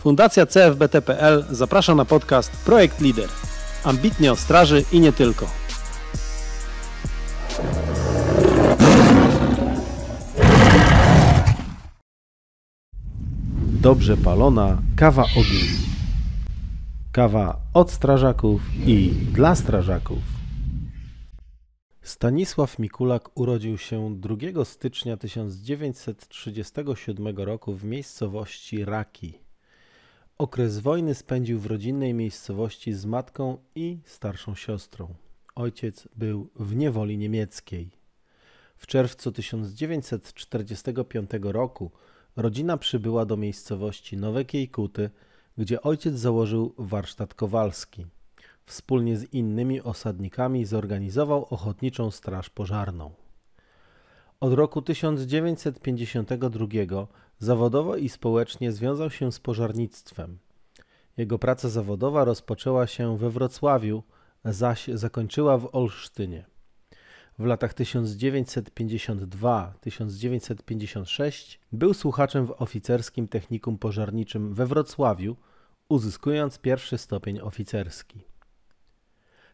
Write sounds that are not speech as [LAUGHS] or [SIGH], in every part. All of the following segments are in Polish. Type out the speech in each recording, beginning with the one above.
Fundacja CFBT.pl zaprasza na podcast Projekt Lider. Ambitnie o straży i nie tylko. Dobrze palona kawa ogień. Kawa od strażaków i dla strażaków. Stanisław Mikulak urodził się 2 stycznia 1937 roku w miejscowości Raki. Okres wojny spędził w rodzinnej miejscowości z matką i starszą siostrą. Ojciec był w niewoli niemieckiej. W czerwcu 1945 roku rodzina przybyła do miejscowości Nowe Kiejkuty, gdzie ojciec założył warsztat kowalski. Wspólnie z innymi osadnikami zorganizował ochotniczą straż pożarną. Od roku 1952 zawodowo i społecznie związał się z pożarnictwem. Jego praca zawodowa rozpoczęła się we Wrocławiu, zaś zakończyła w Olsztynie. W latach 1952-1956 był słuchaczem w oficerskim technikum pożarniczym we Wrocławiu, uzyskując pierwszy stopień oficerski.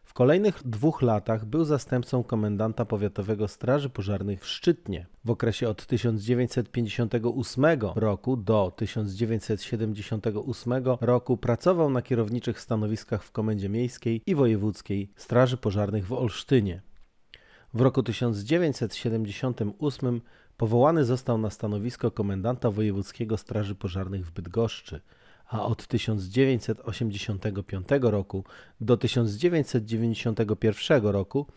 W kolejnych dwóch latach był zastępcą komendanta powiatowego Straży Pożarnych w Szczytnie. W okresie od 1958 roku do 1978 roku pracował na kierowniczych stanowiskach w Komendzie Miejskiej i Wojewódzkiej Straży Pożarnych w Olsztynie. W roku 1978 powołany został na stanowisko komendanta Wojewódzkiego Straży Pożarnych w Bydgoszczy – a od 1985 roku do 1991 roku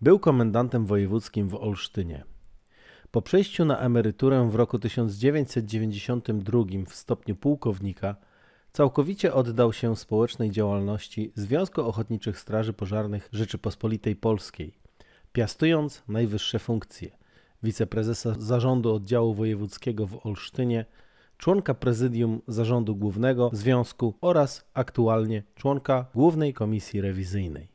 był komendantem wojewódzkim w Olsztynie. Po przejściu na emeryturę w roku 1992 w stopniu pułkownika całkowicie oddał się społecznej działalności Związku Ochotniczych Straży Pożarnych Rzeczypospolitej Polskiej, piastując najwyższe funkcje wiceprezesa zarządu oddziału wojewódzkiego w Olsztynie, członka prezydium zarządu głównego związku oraz aktualnie członka Głównej Komisji Rewizyjnej.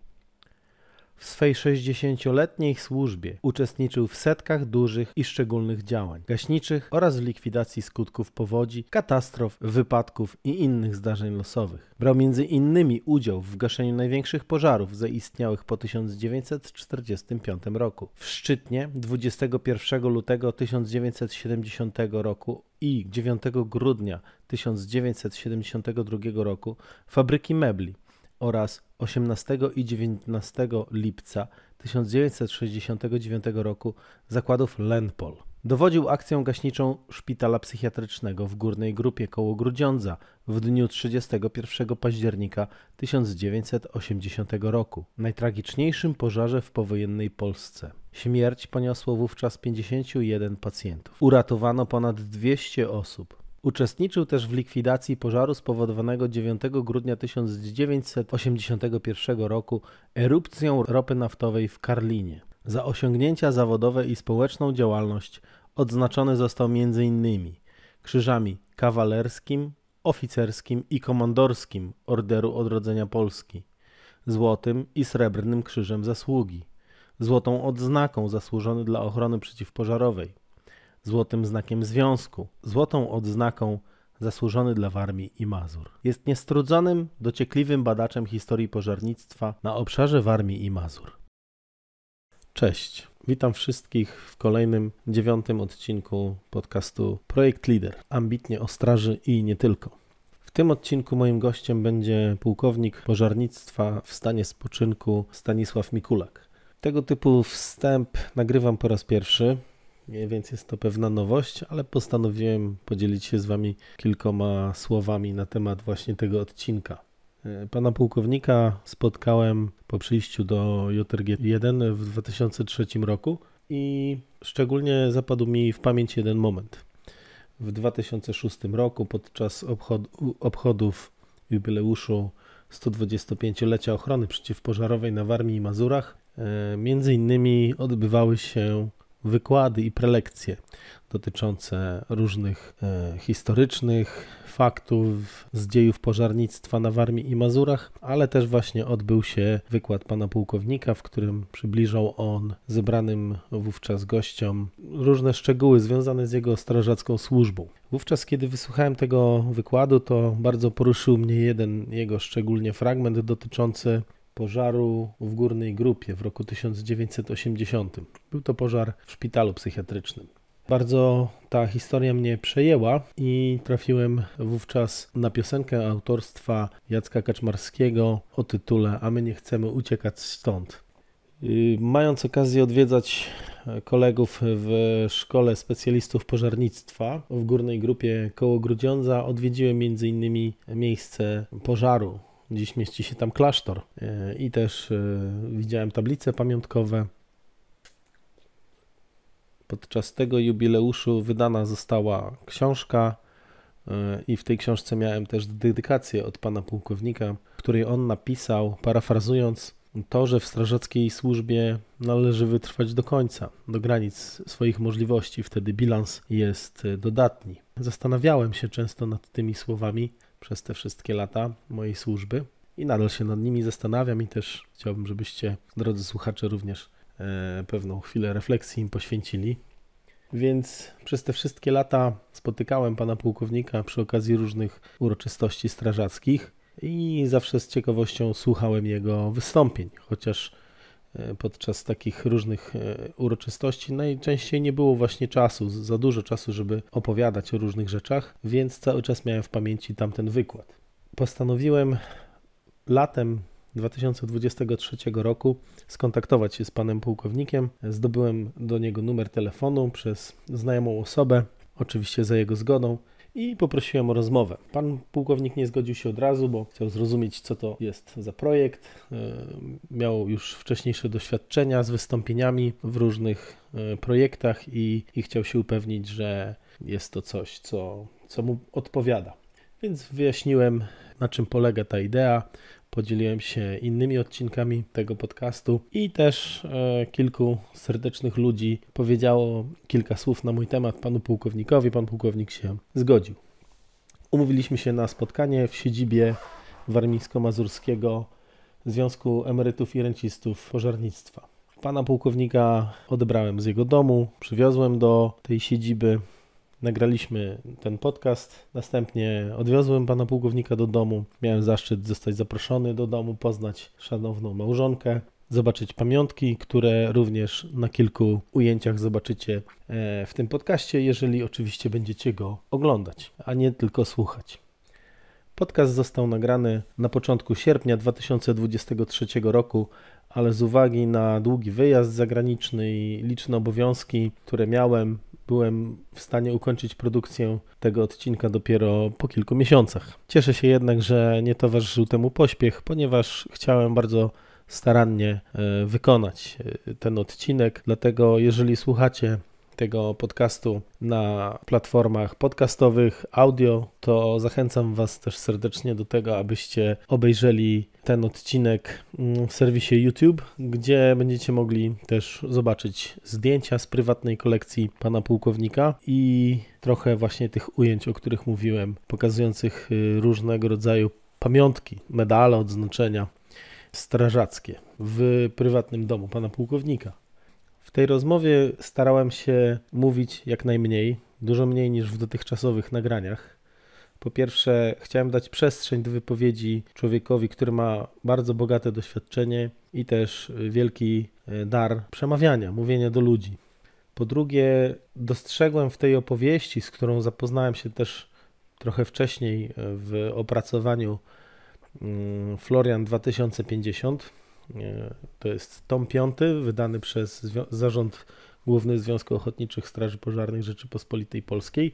W swej 60-letniej służbie uczestniczył w setkach dużych i szczególnych działań gaśniczych oraz w likwidacji skutków powodzi, katastrof, wypadków i innych zdarzeń losowych. Brał między innymi udział w gaszeniu największych pożarów zaistniałych po 1945 roku. W Szczytnie 21 lutego 1970 roku i 9 grudnia 1972 roku fabryki mebli oraz 18 i 19 lipca 1969 roku zakładów Lenpol. Dowodził akcją gaśniczą szpitala psychiatrycznego w Górnej Grupie koło Grudziądza w dniu 31 października 1980 roku, najtragiczniejszym pożarze w powojennej Polsce. Śmierć poniosło wówczas 51 pacjentów. Uratowano ponad 200 osób. Uczestniczył też w likwidacji pożaru spowodowanego 9 grudnia 1981 roku erupcją ropy naftowej w Karlinie. Za osiągnięcia zawodowe i społeczną działalność odznaczony został m.in. krzyżami kawalerskim, oficerskim i komandorskim Orderu Odrodzenia Polski, złotym i srebrnym krzyżem zasługi, złotą odznaką zasłużony dla ochrony przeciwpożarowej, złotym znakiem związku, złotą odznaką zasłużony dla Warmii i Mazur. Jest niestrudzonym, dociekliwym badaczem historii pożarnictwa na obszarze Warmii i Mazur. Cześć, witam wszystkich w kolejnym dziewiątym odcinku podcastu Projekt Lider. Ambitnie o straży i nie tylko. W tym odcinku moim gościem będzie pułkownik pożarnictwa w stanie spoczynku Stanisław Mikulak. Tego typu wstęp nagrywam po raz pierwszy więc jest to pewna nowość, ale postanowiłem podzielić się z Wami kilkoma słowami na temat właśnie tego odcinka. E, pana pułkownika spotkałem po przyjściu do JRG 1 w 2003 roku i szczególnie zapadł mi w pamięć jeden moment. W 2006 roku podczas obchod obchodów jubileuszu 125-lecia ochrony przeciwpożarowej na Warmii i Mazurach e, między innymi odbywały się wykłady i prelekcje dotyczące różnych e, historycznych faktów z dziejów pożarnictwa na Warmii i Mazurach, ale też właśnie odbył się wykład pana pułkownika, w którym przybliżał on zebranym wówczas gościom różne szczegóły związane z jego strażacką służbą. Wówczas, kiedy wysłuchałem tego wykładu, to bardzo poruszył mnie jeden jego szczególnie fragment dotyczący pożaru w górnej grupie w roku 1980. Był to pożar w szpitalu psychiatrycznym. Bardzo ta historia mnie przejęła i trafiłem wówczas na piosenkę autorstwa Jacka Kaczmarskiego o tytule A my nie chcemy uciekać stąd. Y, mając okazję odwiedzać kolegów w szkole specjalistów pożarnictwa w górnej grupie koło Grudziądza, odwiedziłem m.in. miejsce pożaru. Dziś mieści się tam klasztor y, i też y, widziałem tablice pamiątkowe Podczas tego jubileuszu wydana została książka e, i w tej książce miałem też dedykację od pana pułkownika, której on napisał, parafrazując, to, że w strażackiej służbie należy wytrwać do końca, do granic swoich możliwości, wtedy bilans jest dodatni. Zastanawiałem się często nad tymi słowami przez te wszystkie lata mojej służby i nadal się nad nimi zastanawiam i też chciałbym, żebyście, drodzy słuchacze, również E, pewną chwilę refleksji im poświęcili. Więc przez te wszystkie lata spotykałem pana pułkownika przy okazji różnych uroczystości strażackich i zawsze z ciekawością słuchałem jego wystąpień, chociaż podczas takich różnych e, uroczystości najczęściej nie było właśnie czasu, za dużo czasu, żeby opowiadać o różnych rzeczach, więc cały czas miałem w pamięci tamten wykład. Postanowiłem latem 2023 roku skontaktować się z panem pułkownikiem. Zdobyłem do niego numer telefonu przez znajomą osobę, oczywiście za jego zgodą i poprosiłem o rozmowę. Pan pułkownik nie zgodził się od razu, bo chciał zrozumieć, co to jest za projekt. E, miał już wcześniejsze doświadczenia z wystąpieniami w różnych e, projektach i, i chciał się upewnić, że jest to coś, co, co mu odpowiada. Więc wyjaśniłem, na czym polega ta idea, podzieliłem się innymi odcinkami tego podcastu i też e, kilku serdecznych ludzi powiedziało kilka słów na mój temat panu pułkownikowi. Pan pułkownik się zgodził. Umówiliśmy się na spotkanie w siedzibie Warmińsko-Mazurskiego Związku Emerytów i Rencistów Pożarnictwa. Pana pułkownika odebrałem z jego domu, przywiozłem do tej siedziby Nagraliśmy ten podcast, następnie odwiozłem pana pułkownika do domu. Miałem zaszczyt zostać zaproszony do domu, poznać szanowną małżonkę, zobaczyć pamiątki, które również na kilku ujęciach zobaczycie e, w tym podcaście, jeżeli oczywiście będziecie go oglądać, a nie tylko słuchać. Podcast został nagrany na początku sierpnia 2023 roku, ale z uwagi na długi wyjazd zagraniczny i liczne obowiązki, które miałem, byłem w stanie ukończyć produkcję tego odcinka dopiero po kilku miesiącach. Cieszę się jednak, że nie towarzyszył temu pośpiech, ponieważ chciałem bardzo starannie e, wykonać e, ten odcinek. Dlatego, jeżeli słuchacie tego podcastu na platformach podcastowych, audio, to zachęcam Was też serdecznie do tego, abyście obejrzeli ten odcinek mm, w serwisie YouTube, gdzie będziecie mogli też zobaczyć zdjęcia z prywatnej kolekcji pana pułkownika i trochę właśnie tych ujęć, o których mówiłem, pokazujących y, różnego rodzaju pamiątki, medale, odznaczenia strażackie w prywatnym domu pana pułkownika. W tej rozmowie starałem się mówić jak najmniej, dużo mniej niż w dotychczasowych nagraniach. Po pierwsze, chciałem dać przestrzeń do wypowiedzi człowiekowi, który ma bardzo bogate doświadczenie i też wielki e, dar przemawiania, mówienia do ludzi. Po drugie, dostrzegłem w tej opowieści, z którą zapoznałem się też trochę wcześniej e, w opracowaniu mm, Florian 2050, to jest tom piąty, wydany przez Zarząd Główny Związku Ochotniczych Straży Pożarnych Rzeczypospolitej Polskiej.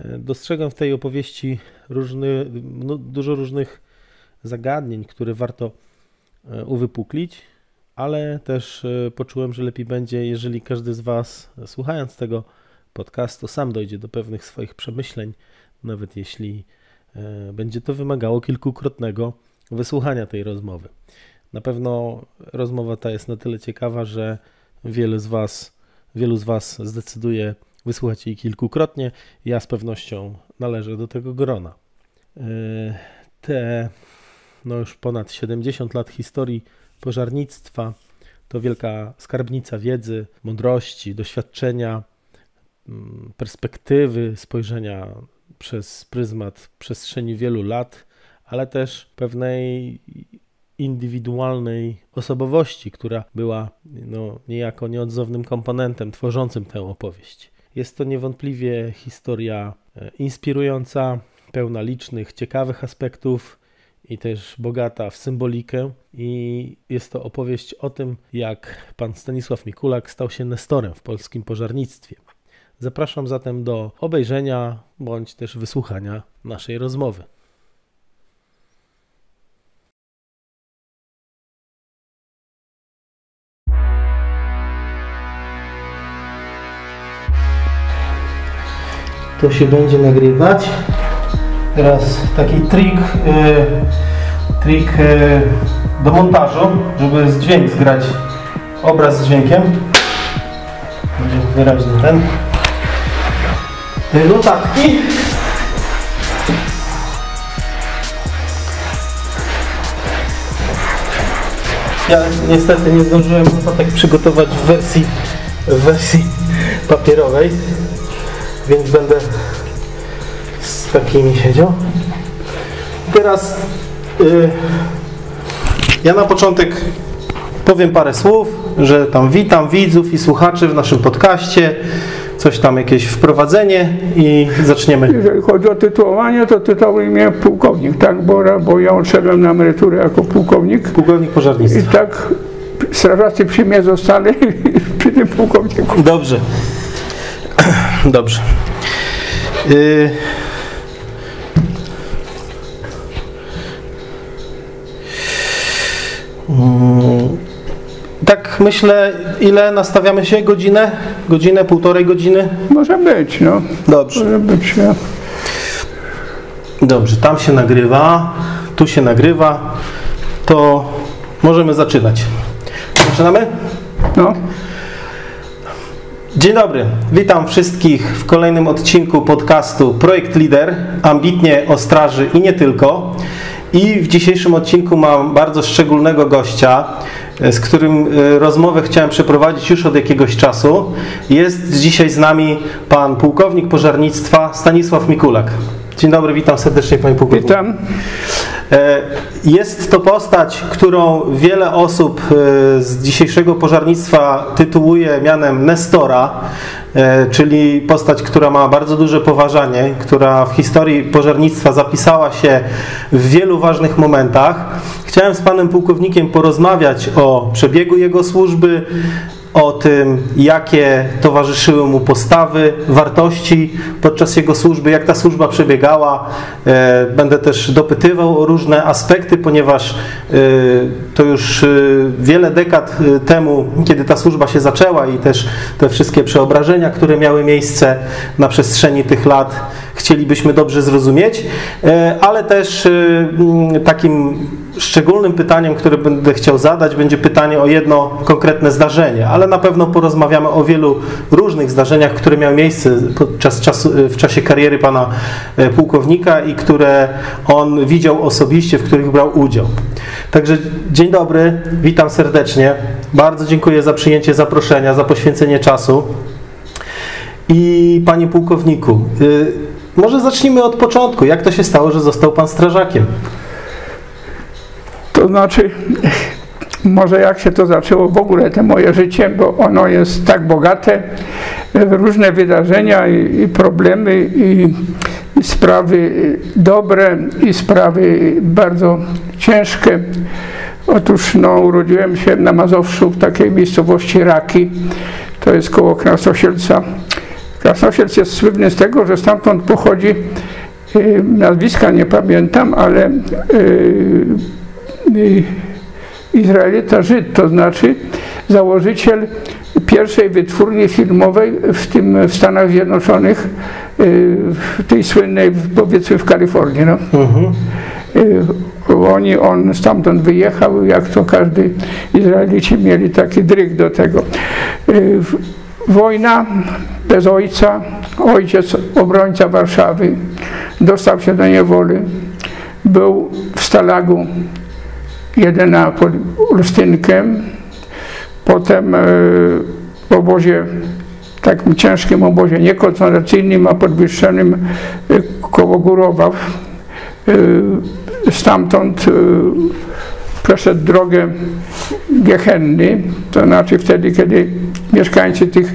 E, dostrzegam w tej opowieści różny, no, dużo różnych zagadnień, które warto e, uwypuklić, ale też e, poczułem, że lepiej będzie, jeżeli każdy z Was, słuchając tego podcastu, sam dojdzie do pewnych swoich przemyśleń, nawet jeśli będzie to wymagało kilkukrotnego wysłuchania tej rozmowy. Na pewno rozmowa ta jest na tyle ciekawa, że wiele z Was wielu z Was zdecyduje wysłuchać jej kilkukrotnie. Ja z pewnością należę do tego grona. E, te no już ponad 70 lat historii pożarnictwa to wielka skarbnica wiedzy, mądrości, doświadczenia, mm, perspektywy, spojrzenia przez pryzmat przestrzeni wielu lat, ale też pewnej indywidualnej osobowości, która była no, niejako nieodzownym komponentem tworzącym tę opowieść. Jest to niewątpliwie historia e, inspirująca, pełna licznych, ciekawych aspektów i też bogata w symbolikę. I jest to opowieść o tym, jak pan Stanisław Mikulak stał się nestorem w polskim pożarnictwie. Zapraszam zatem do obejrzenia bądź też wysłuchania naszej rozmowy. To się będzie nagrywać. Teraz taki trik, yy, trik yy, do montażu, żeby z dźwięk zgrać obraz z dźwiękiem. Będzie wyraźny ten. Notatki. Ja niestety nie zdążyłem notatek przygotować w wersji, w wersji papierowej, więc będę z takimi siedział. Teraz yy, ja na początek powiem parę słów, że tam witam widzów i słuchaczy w naszym podcaście coś tam, jakieś wprowadzenie i zaczniemy. Jeżeli chodzi o tytułowanie, to tytułuję mnie pułkownik, tak? Bo, bo ja odszedłem na emeryturę jako pułkownik. Pułkownik pożarnictwa. I tak strażacy przy mnie zostali [LAUGHS] przy tym pułkowniku. Dobrze. [CLEARS THROAT] Dobrze. Y tak myślę, ile nastawiamy się? Godzinę? Godzinę, półtorej godziny? Może być, no. Dobrze. Może być, ja. Dobrze, tam się nagrywa, tu się nagrywa, to możemy zaczynać. Zaczynamy? No. Dzień dobry, witam wszystkich w kolejnym odcinku podcastu Projekt Lider, ambitnie o straży i nie tylko. I w dzisiejszym odcinku mam bardzo szczególnego gościa, E, z którym e, rozmowę chciałem przeprowadzić już od jakiegoś czasu. Jest dzisiaj z nami pan pułkownik pożarnictwa Stanisław Mikulak. Dzień dobry, witam serdecznie panie pułkowniku. Witam. E, jest to postać, którą wiele osób z dzisiejszego pożarnictwa tytułuje mianem Nestora, czyli postać, która ma bardzo duże poważanie, która w historii pożarnictwa zapisała się w wielu ważnych momentach. Chciałem z panem pułkownikiem porozmawiać o przebiegu jego służby, o tym, jakie towarzyszyły mu postawy, wartości podczas jego służby, jak ta służba przebiegała. E, będę też dopytywał o różne aspekty, ponieważ e, to już e, wiele dekad temu, kiedy ta służba się zaczęła i też te wszystkie przeobrażenia, które miały miejsce na przestrzeni tych lat, chcielibyśmy dobrze zrozumieć, ale też takim szczególnym pytaniem, które będę chciał zadać, będzie pytanie o jedno konkretne zdarzenie, ale na pewno porozmawiamy o wielu różnych zdarzeniach, które miały miejsce podczas czasu, w czasie kariery pana e, pułkownika i które on widział osobiście, w których brał udział. Także dzień dobry, witam serdecznie. Bardzo dziękuję za przyjęcie zaproszenia, za poświęcenie czasu. I panie pułkowniku, y, może zacznijmy od początku. Jak to się stało, że został pan strażakiem? To znaczy, może jak się to zaczęło w ogóle te moje życie, bo ono jest tak bogate różne wydarzenia i, i problemy i, i, sprawy dobre i sprawy bardzo ciężkie. Otóż no, urodziłem się na Mazowszu w takiej miejscowości Raki, to jest koło Krasnosielca. Krasnosielc jest słynny z tego, że stamtąd pochodzi, y, nazwiska nie pamiętam, ale y, Y, Izraelita Żyd, to znaczy założyciel pierwszej wytwórni filmowej w tym w Stanach Zjednoczonych, y, w tej słynnej powiedzmy w Kalifornii. No. Mhm. Y, oni, on stamtąd wyjechał, jak to każdy Izraelici mieli taki dryg do tego. wojna bez ojca, ojciec obrońca Warszawy, dostał się do niewoli, był w Stalagu jedyna pod Olsztynkiem, potem e, w obozie, takim ciężkim obozie niekoncentracyjnym, a podwyższonym e, koło Górowa. E, stamtąd przeszedł drogę Gehenny, to znaczy wtedy, kiedy mieszkańcy tych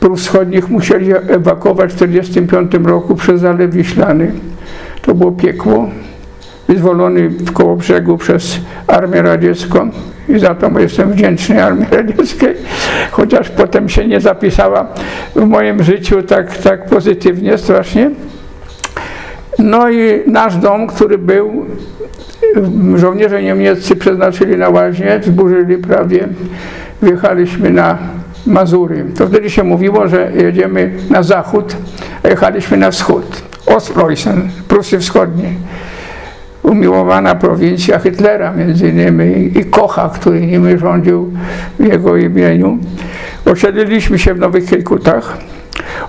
Prus Wschodnich musieli ewakuować w 1945 roku przez Zalew Wiślany. To było piekło wyzwolony w koło brzegu przez Armię Radziecką i za to jestem wdzięczny Armii Radzieckiej, chociaż potem się nie zapisała w moim życiu tak, tak pozytywnie strasznie. No i nasz dom, który był, żołnierze niemieccy przeznaczyli na łaźnię, zburzyli prawie, wjechaliśmy na Mazury. To wtedy się mówiło, że jedziemy na zachód, a jechaliśmy na wschód. Ostpreußen, Prusy Wschodnie umiłowana prowincja Hitlera między innymi i Kocha, który nimi rządził w jego imieniu. Osiedliliśmy się w Nowych Kiejkutach.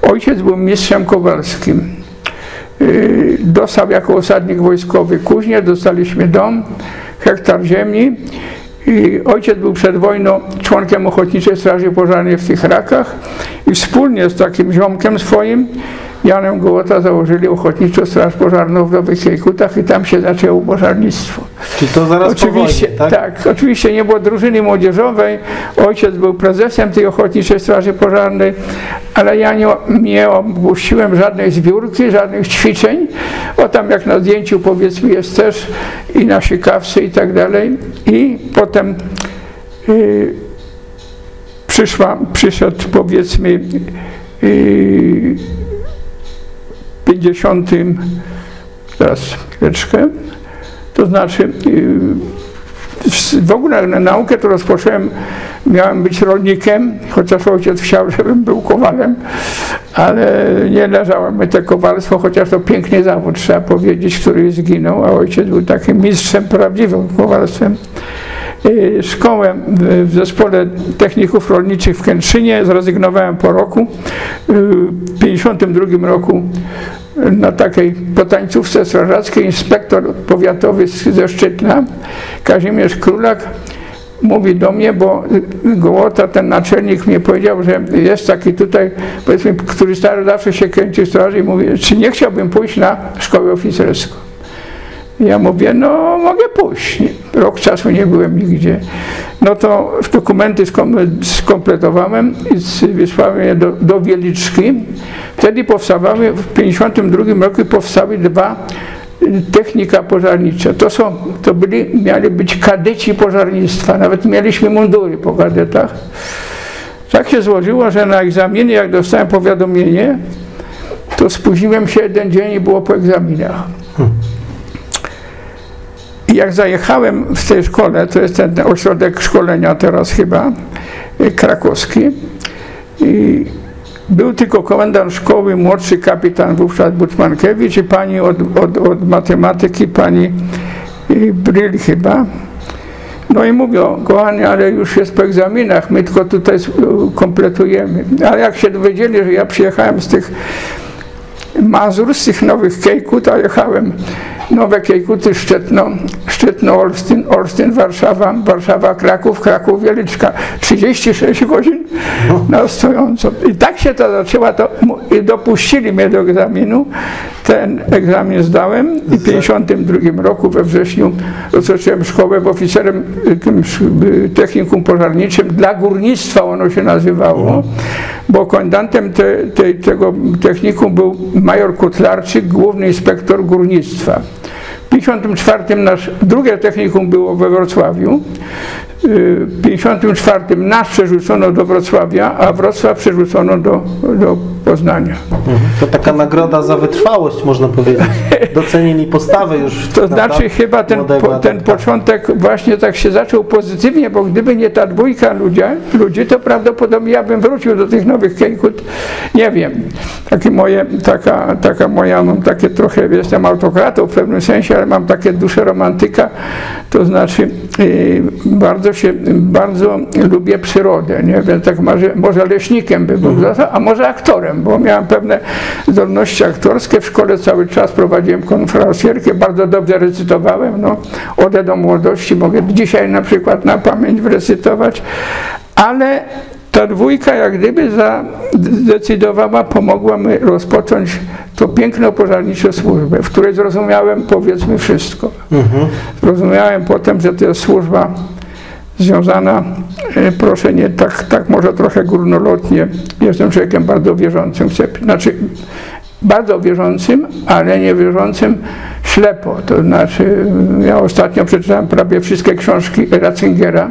Ojciec był mistrzem kowalskim. Y, dostał jako osadnik wojskowy kuźnię, dostaliśmy dom, hektar ziemi. I ojciec był przed wojną członkiem Ochotniczej Straży Pożarnej w tych rakach i wspólnie z takim ziomkiem swoim Janem Gołota założyli Ochotniczą Straż Pożarną w Nowych Kiejkutach i tam się zaczęło pożarnictwo. Czy to zaraz oczywiście, po wojnie, tak? tak? oczywiście nie było drużyny młodzieżowej, ojciec był prezesem tej Ochotniczej Straży Pożarnej, ale ja nie, nie opuściłem żadnej zbiórki, żadnych ćwiczeń, o tam jak na zdjęciu powiedzmy jest też i na sikawce i tak dalej i potem y, przyszła, przyszedł powiedzmy y, 50, teraz chwileczkę, to znaczy y, w ogóle na naukę to rozpocząłem, miałem być rolnikiem, chociaż ojciec chciał, [LAUGHS] żebym był kowalem, ale nie leżało mi to kowalstwo, chociaż to piękny zawód, trzeba powiedzieć, który zginął, a ojciec był takim mistrzem prawdziwym kowalstwem. Y, szkołę w zespole techników rolniczych w Kętrzynie, zrezygnowałem po roku. Y, w 1952 roku na takiej potańcówce strażackiej inspektor powiatowy ze Szczytna, Kazimierz Królak, mówi do mnie, bo Gołota, ten naczelnik mnie powiedział, że jest taki tutaj, powiedzmy, który stary zawsze się kręci w straży i mówi, czy nie chciałbym pójść na szkołę oficerską. Ja mówię, no mogę pójść. Rok czasu nie byłem nigdzie. No to dokumenty skompletowałem i wysłałem je do, do Wieliczki. Wtedy powstawały, w 1952 roku powstały dwa y, technika pożarnicza. To są, to byli, mieli być kadeci pożarnictwa. Nawet mieliśmy mundury po kadetach. Tak się złożyło, że na egzaminie, jak dostałem powiadomienie, to spóźniłem się jeden dzień i było po egzaminach. Hmm. I jak zajechałem w tej szkole, to jest ten ośrodek szkolenia teraz chyba, y, krakowski, i był tylko komendant szkoły, młodszy kapitan wówczas Buczmankiewicz i pani od, od, od matematyki, pani y, Bryl chyba. No i mówią, kochani, ale już jest po egzaminach, my tylko tutaj kompletujemy. Ale jak się dowiedzieli, że ja przyjechałem z tych Mazur, z tych nowych Kejkut, a jechałem Nowe Kiejkuty, Szczetno, Szczetno, Olsztyn, Olsztyn, Warszawa, Warszawa, Kraków, Kraków, Wieliczka. 36 godzin na stojąco. I tak się to zaczęło, to, i dopuścili mnie do egzaminu. Ten egzamin zdałem i w 52 roku we wrześniu rozpocząłem szkołę w oficerem technikum pożarniczym dla górnictwa ono się nazywało, bo komendantem te, te, tego technikum był major Kutlarczyk, główny inspektor górnictwa. 54 nasz drugie technikum było we Wrocławiu. W 54 nas przerzucono do Wrocławia, a Wrocław przerzucono do, do Poznania. Mhm. To taka nagroda za wytrwałość, można powiedzieć. Docenili postawę już. To znaczy chyba ten, po, ten początek właśnie tak się zaczął pozytywnie, bo gdyby nie ta dwójka ludzi, ludzi to prawdopodobnie ja bym wrócił do tych nowych kejkut. Nie wiem. Takie moje, taka, taka moja, mam takie trochę, jestem autokratą w pewnym sensie, ale mam takie duszę romantyka, to znaczy y, bardzo się, bardzo lubię przyrodę, nie? Więc tak może, może leśnikiem by był, mhm. a może aktorem, bo miałem pewne zdolności aktorskie. W szkole cały czas prowadziłem konferencjerkę, bardzo dobrze recytowałem, no, ode do młodości mogę dzisiaj na przykład na pamięć wyrecytować, ale ta dwójka jak gdyby zdecydowała, pomogła mi rozpocząć to piękną pożarniczą służbę, w której zrozumiałem powiedzmy wszystko. Mhm. Zrozumiałem potem, że to jest służba związana, e, proszę nie tak, tak może trochę górnolotnie, jestem człowiekiem bardzo wierzącym, chcę, znaczy bardzo wierzącym, ale nie wierzącym ślepo. To znaczy, ja ostatnio przeczytałem prawie wszystkie książki Ratzingera,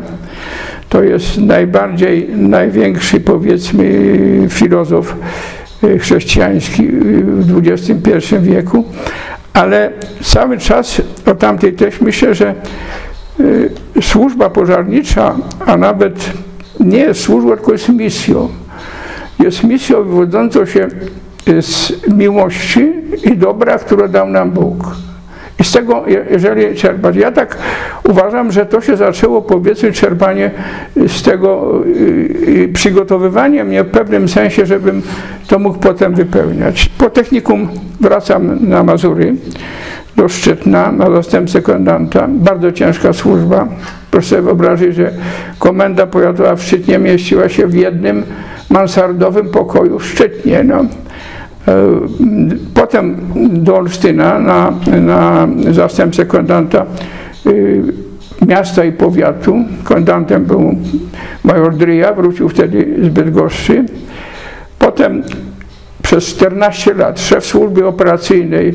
to jest najbardziej, największy powiedzmy filozof y, chrześcijański y, w XXI wieku, ale cały czas o tamtej też myślę, że służba pożarnicza, a nawet nie jest służbą, tylko jest misją. Jest misją wywodzącą się z miłości i dobra, które dał nam Bóg. I z tego, jeżeli czerpać, ja tak uważam, że to się zaczęło, powiedzmy, czerpanie z tego, y, y, przygotowywanie mnie w pewnym sensie, żebym to mógł potem wypełniać. Po technikum wracam na Mazury, do Szczytna, na zastępcę komendanta. Bardzo ciężka służba. Proszę sobie wyobrazić, że komenda powiatowa w Szczytnie mieściła się w jednym mansardowym pokoju w Szczytnie. No. E, potem do Olsztyna na, na zastępcę komendanta y, miasta i powiatu. Komendantem był major Dryja, wrócił wtedy z Bydgoszczy. Potem przez 14 lat szef służby operacyjnej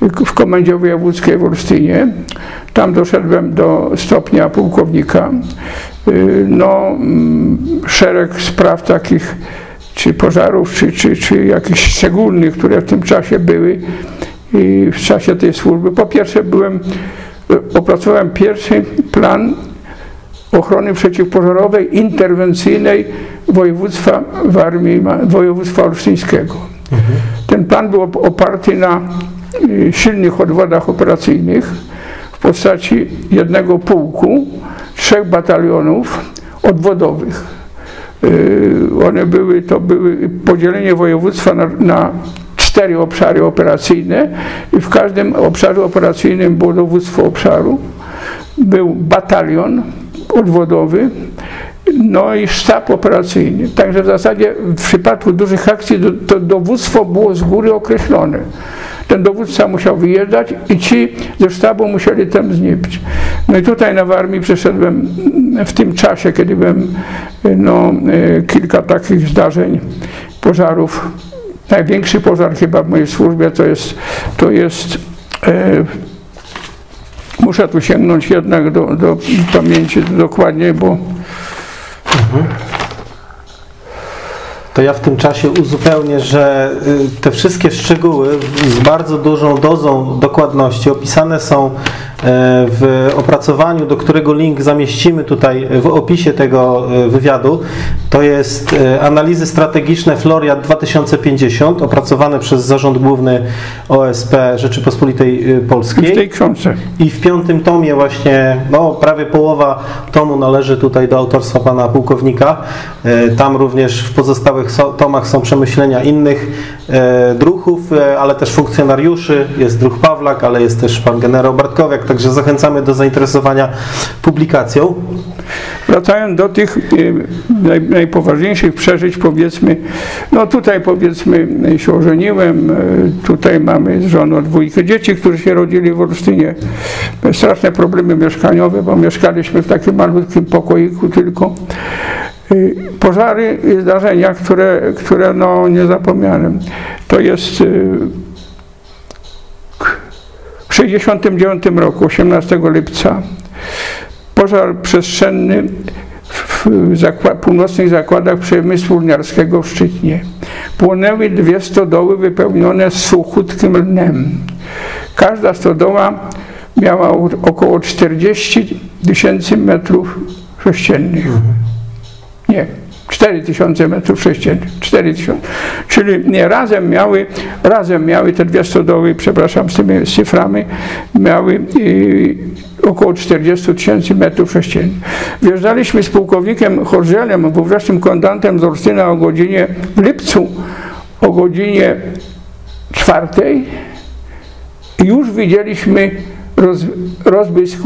w Komendzie Wojewódzkiej w Olsztynie. Tam doszedłem do stopnia pułkownika. Y, no, mm, szereg spraw takich czy pożarów, czy, czy, czy jakichś szczególnych, które w tym czasie były i w czasie tej służby. Po pierwsze byłem, opracowałem pierwszy plan ochrony przeciwpożarowej interwencyjnej województwa w armii, województwa olsztyńskiego. Mhm. Ten plan był oparty na y, silnych odwodach operacyjnych w postaci jednego pułku, trzech batalionów odwodowych. Y, one były, to były podzielenie województwa na, na cztery obszary operacyjne i w każdym obszarze operacyjnym było dowództwo obszaru, był batalion odwodowy, no i sztab operacyjny. Także w zasadzie w przypadku dużych akcji to, to dowództwo było z góry określone ten dowódca musiał wyjeżdżać i ci ze sztabu musieli tam znieść. No i tutaj na Warmii przeszedłem w tym czasie, kiedy byłem no, e, kilka takich zdarzeń, pożarów. Największy pożar chyba w mojej służbie to jest, to jest e, muszę tu sięgnąć jednak do, do pamięci dokładnie, bo mhm to ja w tym czasie uzupełnię, że y, te wszystkie szczegóły z bardzo dużą dozą dokładności opisane są E, w opracowaniu, do którego link zamieścimy tutaj w opisie tego e, wywiadu, to jest e, analizy strategiczne Floriat 2050, opracowane przez Zarząd Główny OSP Rzeczypospolitej Polskiej. W tej książce. I w piątym tomie właśnie, no prawie połowa tomu należy tutaj do autorstwa pana pułkownika. Tam również w pozostałych tomach są przemyślenia innych druhów, ale też funkcjonariuszy. Jest druh Pawlak, ale jest też pan generał Bartkowiak, Także zachęcamy do zainteresowania publikacją. Wracając do tych naj, najpoważniejszych przeżyć, powiedzmy, no tutaj powiedzmy się ożeniłem, tutaj mamy z żoną dwójkę dzieci, którzy się rodzili w Olsztynie. Straszne problemy mieszkaniowe, bo mieszkaliśmy w takim malutkim pokoiku tylko. Y, pożary i zdarzenia, które, które no niezapomniane. To jest 1969 roku, 18 lipca, pożar przestrzenny w zakład, północnych zakładach przemysłu lniarskiego w Szczytnie. Płonęły dwie stodoły wypełnione suchutkim lnem. Każda stodoła miała około 40 tysięcy metrów sześciennych. Nie, 4000 metrów sześciennych, 4000. Czyli nie, razem miały, razem miały te dwie stodoły, przepraszam z tymi cyframi, miały około 40 tysięcy metrów sześciennych. Wjeżdżaliśmy z pułkownikiem Horzelem, wówczasnym komendantem z Olsztyna o godzinie w lipcu, o godzinie czwartej i już widzieliśmy roz, rozbłysk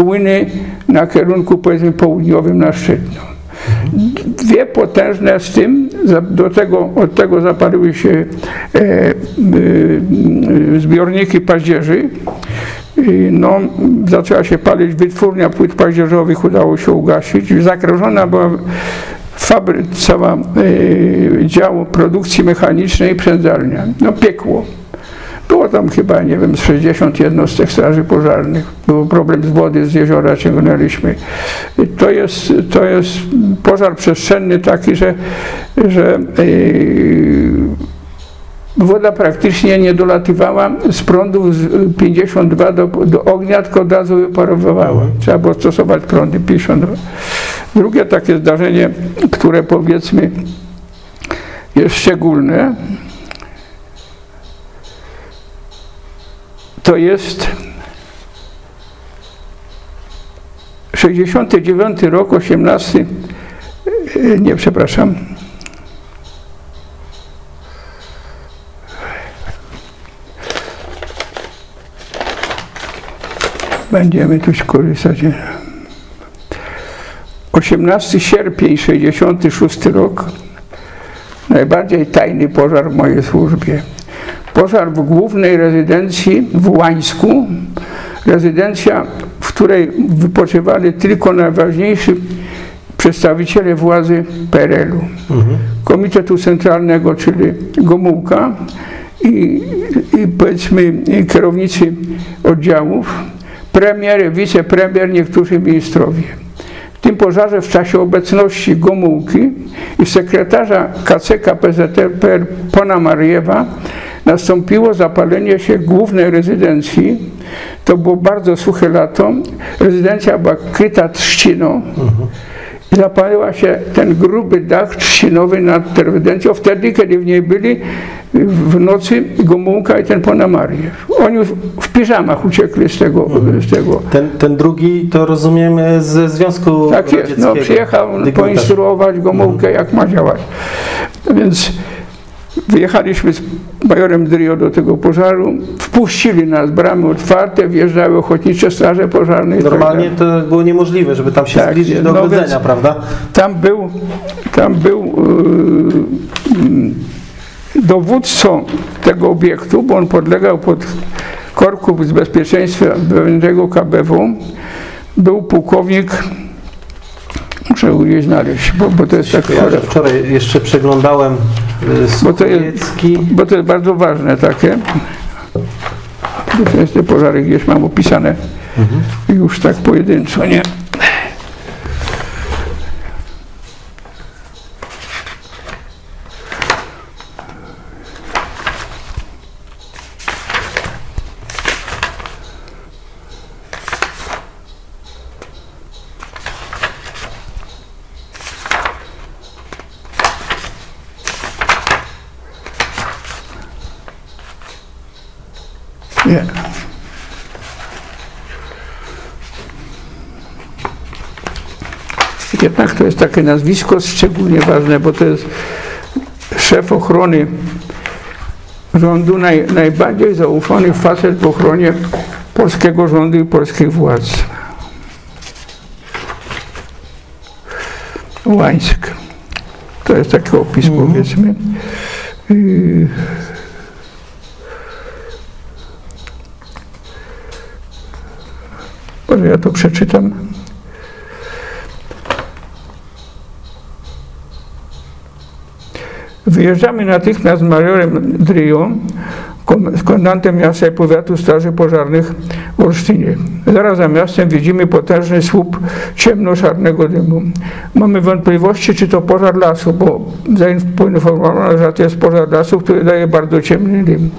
na kierunku powiedzmy południowym na Szczytno. Dwie potężne z tym, do tego, od tego zapaliły się e, e, zbiorniki paździerzy. No, zaczęła się palić wytwórnia płyt paździerzowych, udało się ugasić. Zagrożona była fabryka, cała e, dział produkcji mechanicznej przędzalnia. No piekło. Było tam chyba, nie wiem, z 60 jednostek straży pożarnych. Był problem z wody, z jeziora ciągnęliśmy. To jest, to jest pożar przestrzenny taki, że, że yy, woda praktycznie nie dolatywała z prądu z 52 do, do ognia, tylko od razu wyparowywała. Trzeba było stosować prądy 52. Drugie takie zdarzenie, które powiedzmy jest szczególne, to jest 69 rok, 18, e, nie przepraszam, będziemy tu skorzystać. 18 sierpień 66 rok, najbardziej tajny pożar w mojej służbie pożar w głównej rezydencji w Łańsku, rezydencja, w której wypoczywali tylko najważniejsi przedstawiciele władzy PRL-u. Mhm. Komitetu Centralnego, czyli Gomułka i, i powiedzmy kierownicy oddziałów, premier, wicepremier, niektórzy ministrowie. W tym pożarze w czasie obecności Gomułki i sekretarza KCK PZPR Pana Mariewa nastąpiło zapalenie się głównej rezydencji. To było bardzo suche lato. Rezydencja była kryta trzciną. Mhm. I zapaliła się ten gruby dach trzcinowy nad tą rezydencją, wtedy, kiedy w niej byli w nocy Gomułka i ten Ponamariew. Oni w piżamach uciekli z tego. Mhm. Z tego. Ten, ten drugi to rozumiemy ze Związku Tak jest, no, przyjechał poinstruować Gomułkę, mhm. jak ma działać. Więc Wyjechaliśmy z majorem Drio do tego pożaru, wpuścili nas, bramy otwarte, wjeżdżały ochotnicze straże pożarne. Tak Normalnie tak to było niemożliwe, żeby tam się tak, zbliżyć do no ogrodzenia, prawda? Tam był, tam był yy, dowódcą tego obiektu, bo on podlegał pod z bezpieczeństwa wewnętrznego KBW, był pułkownik. Muszę je znaleźć, bo, bo to jest tak ja Wczoraj jeszcze przeglądałem bo to, jest, bo to jest bardzo ważne takie. To jest te pożary gdzieś mam opisane mhm. już tak pojedynczo, nie? Nie. To jest takie nazwisko szczególnie ważne, bo to jest szef ochrony rządu, naj, najbardziej zaufany facet w ochronie polskiego rządu i polskich władz. Łańsk. To jest taki opis, mm -hmm. powiedzmy. Y Może ja to przeczytam. Wyjeżdżamy natychmiast z majorem z komendantem miasta i powiatu Straży Pożarnych w Olsztynie. Zaraz za miastem widzimy potężny słup ciemno-szarnego dymu. Mamy wątpliwości, czy to pożar lasu, bo poinformowano, że to jest pożar lasu, który daje bardzo ciemny dym.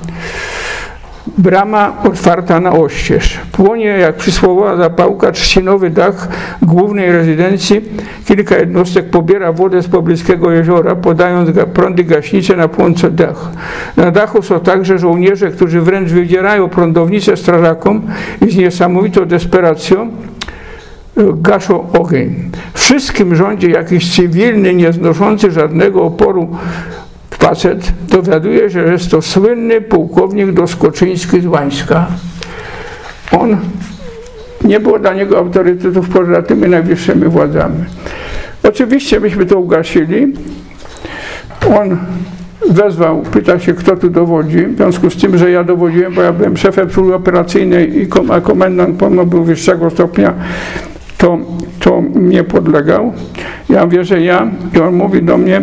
Brama otwarta na oścież. Płonie jak przysłowowa zapałka trzcinowy dach głównej rezydencji. Kilka jednostek pobiera wodę z pobliskiego jeziora, podając prądy gaśnicze na płonący dach. Na dachu są także żołnierze, którzy wręcz wydzierają prądownicę strażakom i z niesamowitą desperacją gaszą ogień. Wszystkim rządzi jakiś cywilny, nieznoszący żadnego oporu facet. Dowiaduje się, że jest to słynny pułkownik Doskoczyński z Łańska. On nie było dla niego autorytetów poza tymi najwyższymi władzami. Oczywiście myśmy to ugasili. On wezwał, pyta się, kto tu dowodzi, w związku z tym, że ja dowodziłem, bo ja byłem szefem puli operacyjnej, i kom, a komendant pomimo był wyższego stopnia, to, to mnie podlegał. Ja że ja, i on mówi do mnie,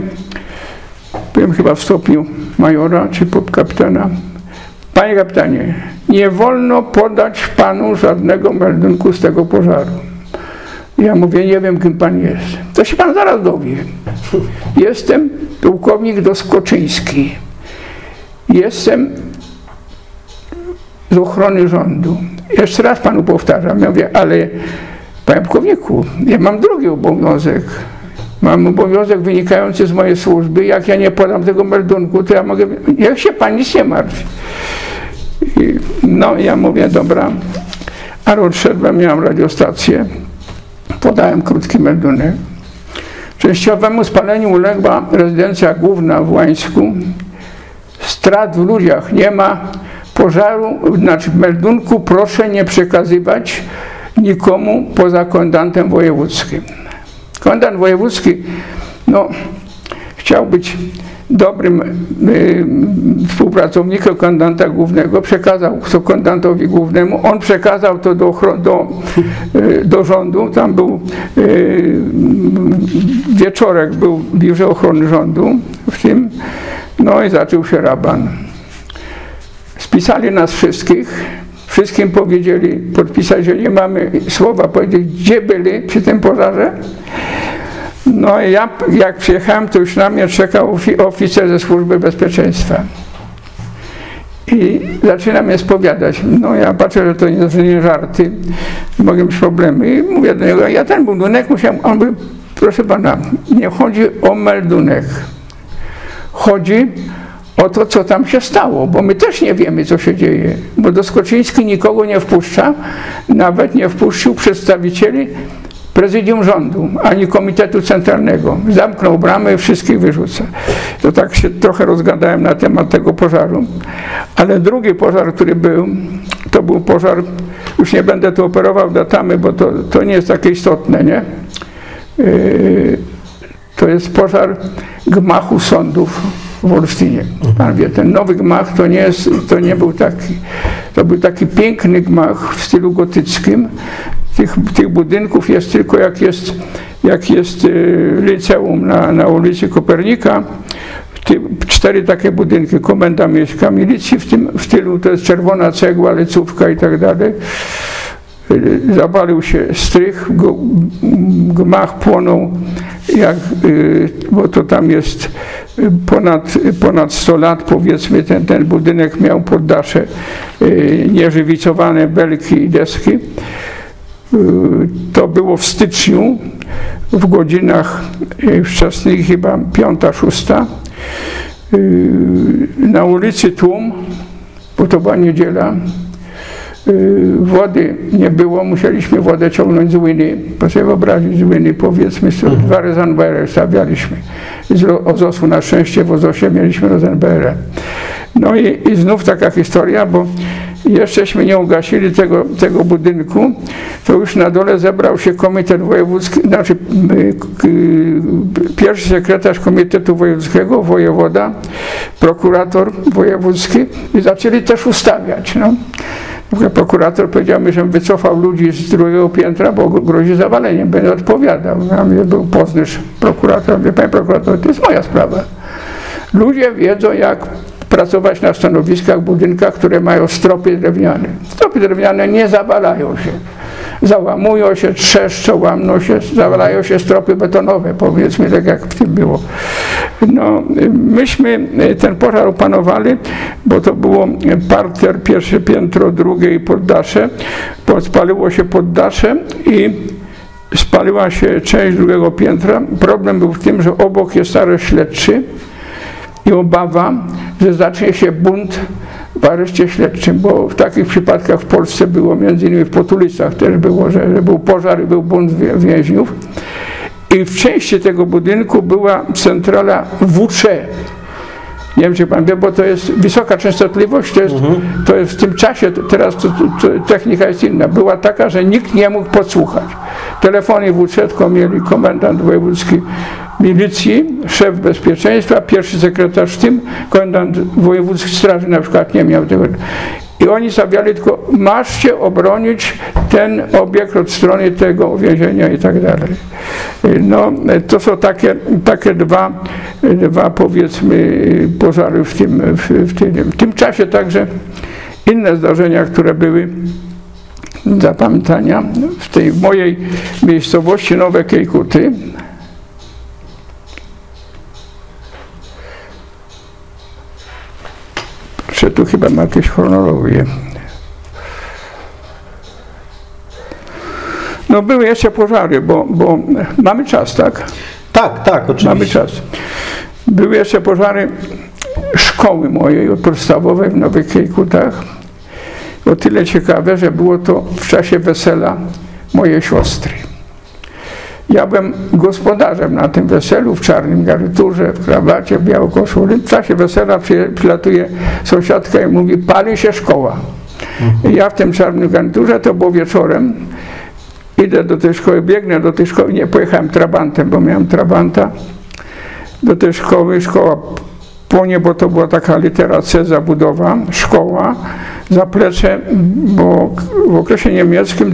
byłem chyba w stopniu majora czy podkapitana, Panie kapitanie, nie wolno podać panu żadnego meldunku z tego pożaru. Ja mówię, nie wiem, kim pan jest. To się pan zaraz dowie. Jestem pułkownik Doskoczyński. Jestem z ochrony rządu. Jeszcze raz panu powtarzam. Ja mówię, ale panie pułkowniku, ja mam drugi obowiązek. Mam obowiązek wynikający z mojej służby. Jak ja nie podam tego meldunku, to ja mogę... Niech się pan nic nie martwi. I, no ja mówię, dobra. Ale odszedłem, miałem radiostację. Podałem krótki meldunek. Częściowemu spaleniu uległa rezydencja główna w Łańsku. Strat w ludziach nie ma. Pożaru, znaczy meldunku proszę nie przekazywać nikomu poza komendantem wojewódzkim. Komendant wojewódzki no, chciał być dobrym y, współpracownikiem komendanta głównego, przekazał to komendantowi głównemu, on przekazał to do, do, y, do rządu, tam był y, wieczorek, był w biurze ochrony rządu w tym, no i zaczął się raban. Spisali nas wszystkich, wszystkim powiedzieli, podpisać, że nie mamy słowa powiedzieć, gdzie byli przy tym pożarze. No i ja, jak przyjechałem, to już na mnie czekał oficer ze służby bezpieczeństwa. I zaczyna mnie spowiadać. No ja patrzę, że to nie, nie żarty, mogą być problemy. I mówię do niego, ja ten budynek musiałem, on mówi, proszę pana, nie chodzi o meldunek. Chodzi o to, co tam się stało, bo my też nie wiemy, co się dzieje. Bo Doskoczyński nikogo nie wpuszcza, nawet nie wpuścił przedstawicieli prezydium rządu, ani komitetu centralnego. Zamknął bramy, wszystkich wyrzuca. To tak się trochę rozgadałem na temat tego pożaru. Ale drugi pożar, który był, to był pożar, już nie będę tu operował datami, bo to, to nie jest takie istotne, nie? Yy, to jest pożar gmachu sądów w Olsztynie. Pan wie, ten nowy gmach to nie, jest, to nie był taki, to był taki piękny gmach w stylu gotyckim, tych, tych budynków jest tylko jak jest, jak jest y, liceum na, na ulicy Kopernika, cztery takie budynki, komenda miejska milicji, w tym w tylu to jest czerwona cegła, lecówka i tak dalej. Y, zapalił się strych, gmach płonął, jak, y, bo to tam jest ponad, ponad 100 lat, powiedzmy, ten, ten budynek miał poddasze nieżywicowane belki i deski. Y, to było w styczniu, w godzinach y, wczesnych, chyba piąta, szósta. Y, na ulicy Tłum, bo to była niedziela, wody nie było, musieliśmy wodę ciągnąć z Łyny. Proszę sobie wyobrazić, z Łyny powiedzmy, mhm. dwa rezonbery stawialiśmy. Z Ozosu na szczęście w Ozosie mieliśmy rezonberę. No i, i znów taka historia, bo jeszcześmy nie ugasili tego, tego budynku, to już na dole zebrał się komitet wojewódzki, znaczy pierwszy sekretarz komitetu wojewódzkiego, wojewoda, prokurator wojewódzki i zaczęli też ustawiać. No. Prokurator powiedział mi, że wycofał ludzi z drugiego piętra, bo grozi zawaleniem, będę odpowiadał. Ja mnie był Poznysz prokurator, mówię, panie prokurator, to jest moja sprawa. Ludzie wiedzą, jak pracować na stanowiskach, budynkach, które mają stropy drewniane. Stropy drewniane nie zawalają się. Załamują się, trzeszczą, łamną się, zawalają się stropy betonowe, powiedzmy, tak jak w tym było. No, myśmy ten pożar opanowali, bo to było parter, pierwsze piętro, drugie i poddasze. Spaliło się poddasze i spaliła się część drugiego piętra. Problem był w tym, że obok jest areszt śledczy, i obawa, że zacznie się bunt w areszcie śledczym, bo w takich przypadkach w Polsce było, między innymi w Potulicach też było, że, że był pożar i był bunt więźniów. I w części tego budynku była centrala WC. Nie wiem, czy pan wie, bo to jest wysoka częstotliwość, to jest, mhm. to jest w tym czasie, teraz to, to, technika jest inna, była taka, że nikt nie mógł podsłuchać. Telefony WC mieli komendant wojewódzki milicji, szef bezpieczeństwa, pierwszy sekretarz w tym, komendant wojewódzki straży na przykład nie miał tego. I oni stawiali tylko, maszcie obronić ten obiekt od strony tego więzienia i tak dalej. No, to są takie, takie dwa, dwa powiedzmy pożary w tym, w, w, tym, w tym czasie także inne zdarzenia, które były zapamiętania w tej mojej miejscowości Nowe Kejkuty, Czy tu chyba ma jakieś chronologię. No były jeszcze pożary, bo, bo mamy czas, tak? Tak, tak, oczywiście. Mamy czas. Były jeszcze pożary szkoły mojej podstawowej w Nowych Kiejkutach. O tyle ciekawe, że było to w czasie wesela mojej siostry. Ja byłem gospodarzem na tym weselu w czarnym garniturze, w krawacie, w białokoszuli. W czasie wesela przylatuje sąsiadka i mówi, pali się szkoła. Ja w tym czarnym garniturze, to było wieczorem, idę do tej szkoły, biegnę do tej szkoły, nie pojechałem trabantem, bo miałem trabanta, do tej szkoły, szkoła płonie, bo to była taka litera C zabudowa, szkoła, zaplecze, bo w okresie niemieckim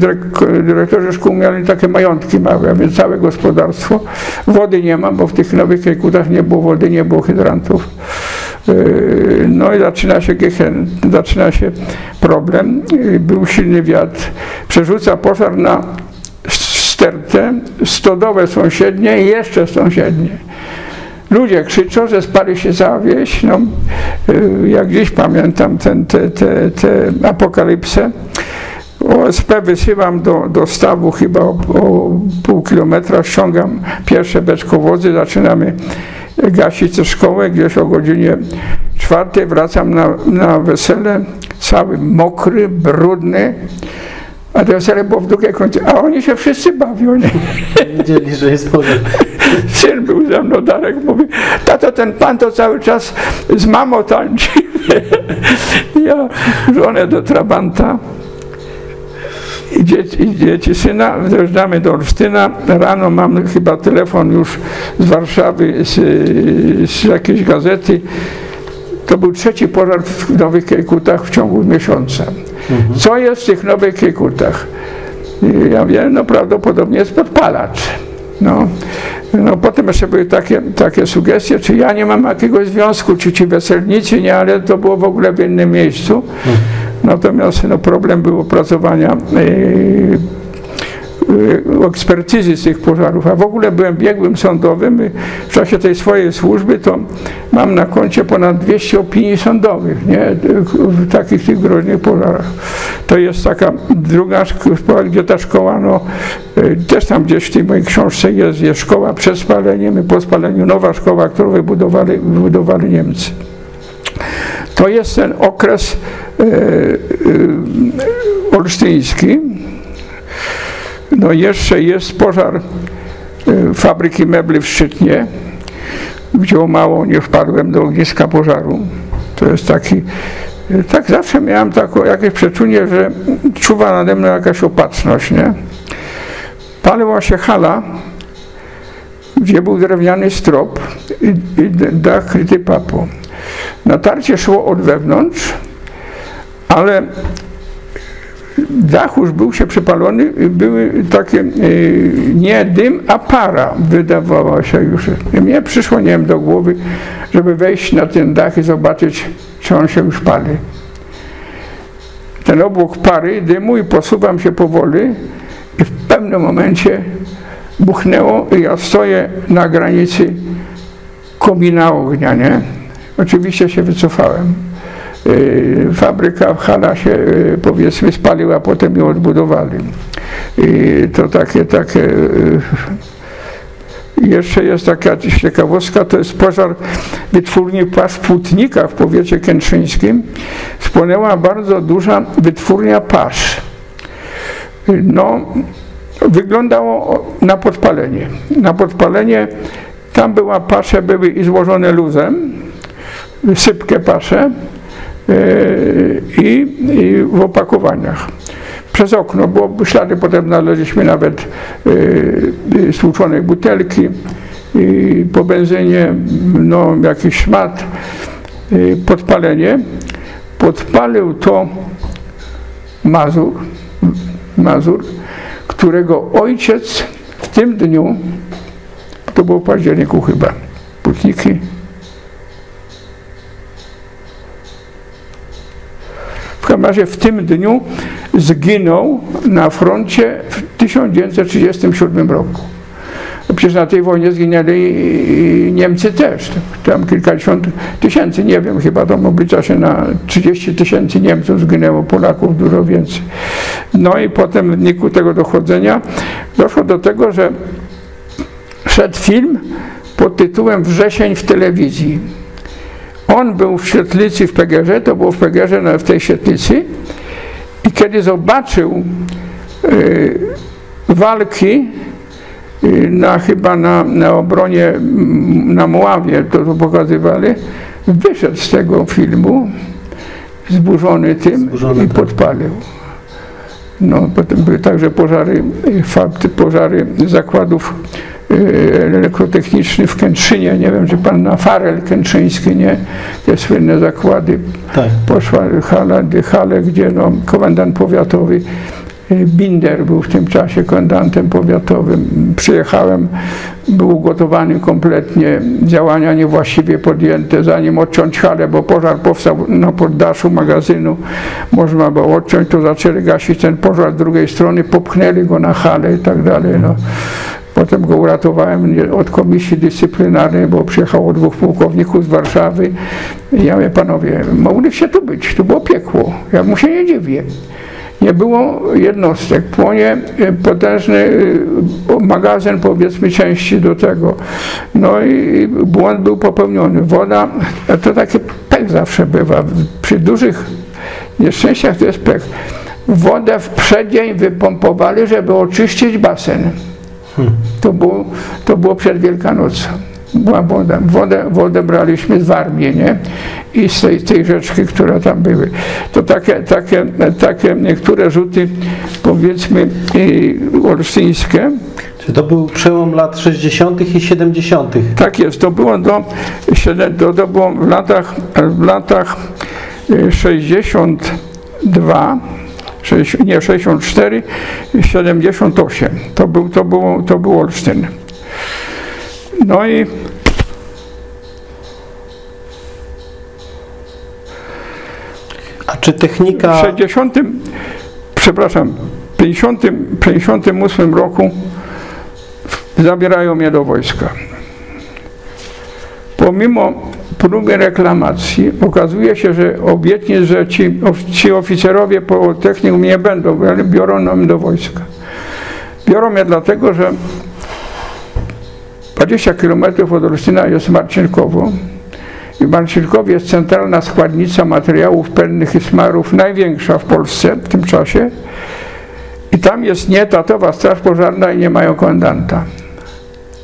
dyrektorzy szkół mieli takie majątki małe, a więc całe gospodarstwo. Wody nie ma, bo w tych nowych kajkutach nie było wody, nie było hydrantów. Yy, no i zaczyna się gehen, zaczyna się problem. Yy, był silny wiatr, przerzuca pożar na stertę, stodowe sąsiednie i jeszcze sąsiednie. Ludzie krzyczą, że spali się cała wieś. No, y, jak dziś pamiętam ten, te, te, te apokalipsę. OSP wysyłam do, do stawu chyba o, o pół kilometra, ściągam pierwsze beczkowozy, zaczynamy gasić tę szkołę, gdzieś o godzinie czwartej wracam na, na wesele, cały mokry, brudny, a wesele było w drugiej końcu, a oni się wszyscy bawią. Nie? Wiedzieli, że jest pożar. Syn był ze mną, Darek mówi, tato ten pan to cały czas z mamą tańczy. ja żonę do Trabanta i dzieci, i dzieci syna, dojeżdżamy do Olsztyna, rano mam chyba telefon już z Warszawy, z, z jakiejś gazety, to był trzeci pożar w Nowych Kiejkutach w ciągu miesiąca. Mhm. Co jest w tych Nowych Kiejkutach? Ja wiem, no prawdopodobnie jest podpalacz. No, no potem jeszcze były takie, takie sugestie, czy ja nie mam jakiegoś związku, czy ci weselnicy nie, ale to było w ogóle w innym miejscu. Natomiast no, problem był opracowania yy, ekspertyzy z tych pożarów, a w ogóle byłem biegłym sądowym w czasie tej swojej służby to mam na koncie ponad 200 opinii sądowych, nie, w takich tych groźnych pożarach. To jest taka druga szkoła, gdzie ta szkoła, no, e, też tam gdzieś w tej mojej książce jest, jest szkoła przed spaleniem i po spaleniu nowa szkoła, którą wybudowali, wybudowali Niemcy. To jest ten okres e, e, olsztyński. No jeszcze jest pożar fabryki mebli w Szczytnie, gdzie mało nie wpadłem do ogniska pożaru. To jest taki tak zawsze miałem takie jakieś przeczucie, że czuwa nade mną jakaś opatrzność, nie? Paliła się hala, gdzie był drewniany strop i, i dach kryty papą. Natarcie szło od wewnątrz, ale dach już był się przypalony, były takie y, nie dym, a para wydawała się już. Mnie przyszło, nie wiem, do głowy, żeby wejść na ten dach i zobaczyć, czy on się już pali. Ten obłok pary, dymu i posuwam się powoli i w pewnym momencie buchnęło i ja stoję na granicy komina ognia, nie? Oczywiście się wycofałem. Y, fabryka w Hala się y, powiedzmy spaliła, potem ją odbudowali. I to takie, takie y, Jeszcze jest taka ciekawostka, to jest pożar wytwórni pasz w Płótnikach w powiecie kętrzyńskim. Spłonęła bardzo duża wytwórnia pasz. No, wyglądało na podpalenie. Na podpalenie tam była pasze, były i złożone luzem, sypkie pasze i, i w opakowaniach przez okno, bo ślady potem znaleźliśmy nawet yy, stłuczonej butelki i po benzynie no, jakiś szmat, yy, podpalenie. Podpalił to Mazur, Mazur, którego ojciec w tym dniu, to było w październiku chyba, Putniki, W każdym razie w tym dniu zginął na froncie w 1937 roku. Przecież na tej wojnie zginęli Niemcy też. Tam kilkadziesiąt tysięcy, nie wiem, chyba tam oblicza się na 30 tysięcy Niemców zginęło, Polaków dużo więcej. No i potem w wyniku tego dochodzenia doszło do tego, że szedł film pod tytułem Wrzesień w telewizji on był w świetlicy w Pegerze, to było w Pegerze, no, w tej świetlicy i kiedy zobaczył y, walki y, na, chyba na, na obronie, na Moławie, to, to pokazywali, wyszedł z tego filmu zburzony tym zburzony, i podpalił. No, potem były także pożary, fakty, pożary zakładów Y, elektrotechniczny w Kętrzynie, nie wiem, czy pan na Farel Kętrzyński, nie, te słynne zakłady, tak. poszła hala, hale, gdzie no, komendant powiatowy y, Binder był w tym czasie komendantem powiatowym. Przyjechałem, był ugotowany kompletnie, działania niewłaściwie podjęte, zanim odciąć halę, bo pożar powstał na poddaszu magazynu, można było odciąć, to zaczęli gasić ten pożar z drugiej strony, popchnęli go na halę i tak dalej. No. Potem go uratowałem od komisji dyscyplinarnej, bo przyjechało dwóch pułkowników z Warszawy. Ja mówię, panowie, mogliście tu być, tu było piekło. Ja mu się nie dziwię. Nie było jednostek, płonie e, potężny e, magazyn, powiedzmy, części do tego. No i błąd był popełniony. Woda, to taki pech zawsze bywa. Przy dużych nieszczęściach to jest pech. Wodę w przeddzień wypompowali, żeby oczyścić basen. To było, to było przed Wielkanocą. Była woda. Wodę, wodę braliśmy z Warmii, nie? I z tej, tej rzeczki, które tam były. To takie, takie, takie niektóre rzuty, powiedzmy, olsztyńskie. Czy to był przełom lat 60. i 70. Tak jest, to było do, to, to było w latach, w latach 62 y, nie 64, 78. To był, to był, to był Olsztyn. No i A czy technika... W 60, przepraszam, 50, 58 roku zabierają mnie do wojska. Pomimo próbie reklamacji okazuje się, że obietnic, że ci, ci oficerowie po technikum nie będą, ale biorą nam do wojska. Biorą mnie dlatego, że 20 km od Olsztyna jest Marcinkowo i w Marcinkowie jest centralna składnica materiałów pędnych i smarów, największa w Polsce w tym czasie i tam jest nietatowa straż pożarna i nie mają komendanta.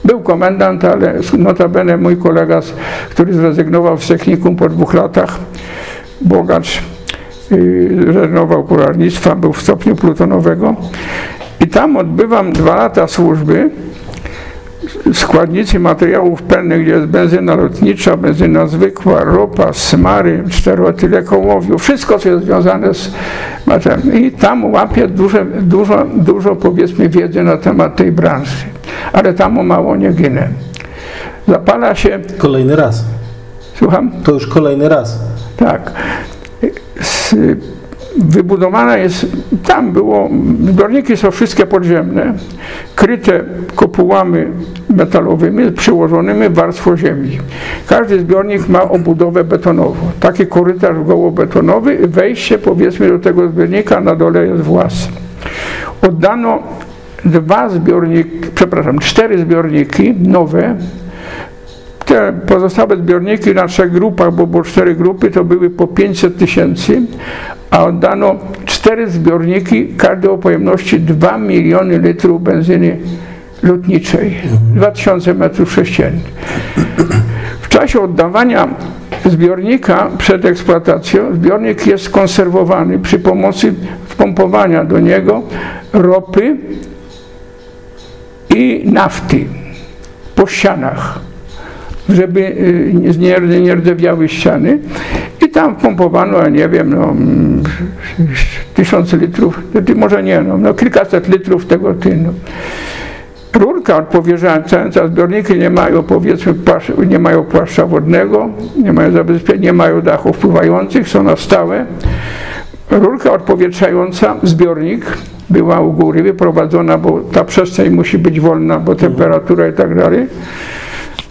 Był komendant, ale notabene mój kolega, który zrezygnował z technikum po dwóch latach, bogacz, rezygnował polarnictwa, był w stopniu plutonowego. I tam odbywam dwa lata służby. Składnicy materiałów pędnych, gdzie jest benzyna lotnicza, benzyna zwykła, ropa, smary, czteroetylekołowiu, wszystko co jest związane z materiałem. I tam łapię dużo, dużo, dużo powiedzmy wiedzy na temat tej branży ale tam o mało nie ginę. Zapala się... Kolejny raz. Słucham? To już kolejny raz. Tak. wybudowana jest, tam było, zbiorniki są wszystkie podziemne, kryte kopułami metalowymi przyłożonymi warstwą ziemi. Każdy zbiornik ma obudowę betonową. Taki korytarz gołobetonowy wejście powiedzmy do tego zbiornika na dole jest włas. Oddano dwa zbiorniki, przepraszam, cztery zbiorniki nowe. Te pozostałe zbiorniki na trzech grupach, bo było cztery grupy, to były po 500 tysięcy, a oddano cztery zbiorniki, każdy o pojemności 2 miliony litrów benzyny lotniczej, 2000 metrów sześciennych. W czasie oddawania zbiornika przed eksploatacją, zbiornik jest konserwowany przy pomocy wpompowania do niego ropy i nafty po ścianach, żeby y, nie, nie rdzewiały ściany. I tam wpompowano, nie wiem, no, tysiące litrów, może nie, no, no kilkaset litrów tego tynu rurka odpowierzająca, zbiorniki nie mają powiedzmy nie mają płaszcza wodnego, nie mają zabezpieczenia, nie mają dachów pływających, są na stałe. Rurka odpowietrzająca, zbiornik była u góry wyprowadzona, bo ta przestrzeń musi być wolna, bo temperatura i tak dalej.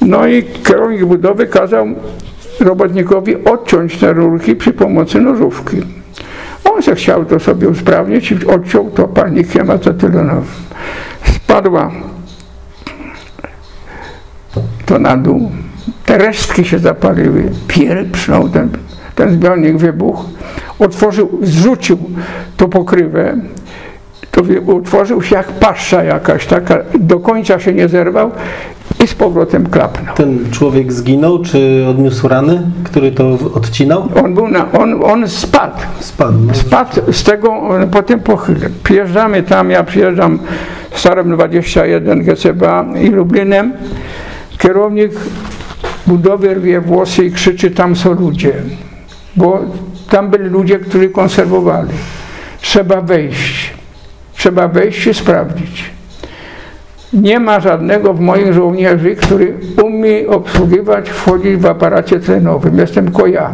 No i kierownik budowy kazał robotnikowi odciąć te rurki przy pomocy nożówki. On się chciał to sobie usprawnić i odciął to palnikiem acetylonowym. Spadła to na dół, te resztki się zapaliły, pieprznął ten, ten zbiornik wybuchł, otworzył, zrzucił tą pokrywę, to utworzył się jak pasza jakaś, taka, do końca się nie zerwał i z powrotem klapnął. Ten człowiek zginął, czy odniósł rany, który to odcinał? On był na, on, on spadł. Spadł. No. Spadł z tego, potem pochylę. Przyjeżdżamy tam, ja przyjeżdżam Starem 21 GCBA i Lublinem. Kierownik budowy rwie włosy i krzyczy, tam są ludzie. Bo tam byli ludzie, którzy konserwowali. Trzeba wejść. Trzeba wejść i sprawdzić. Nie ma żadnego w moich żołnierzy, który umie obsługiwać, wchodzić w aparacie tlenowym. Jestem tylko ja.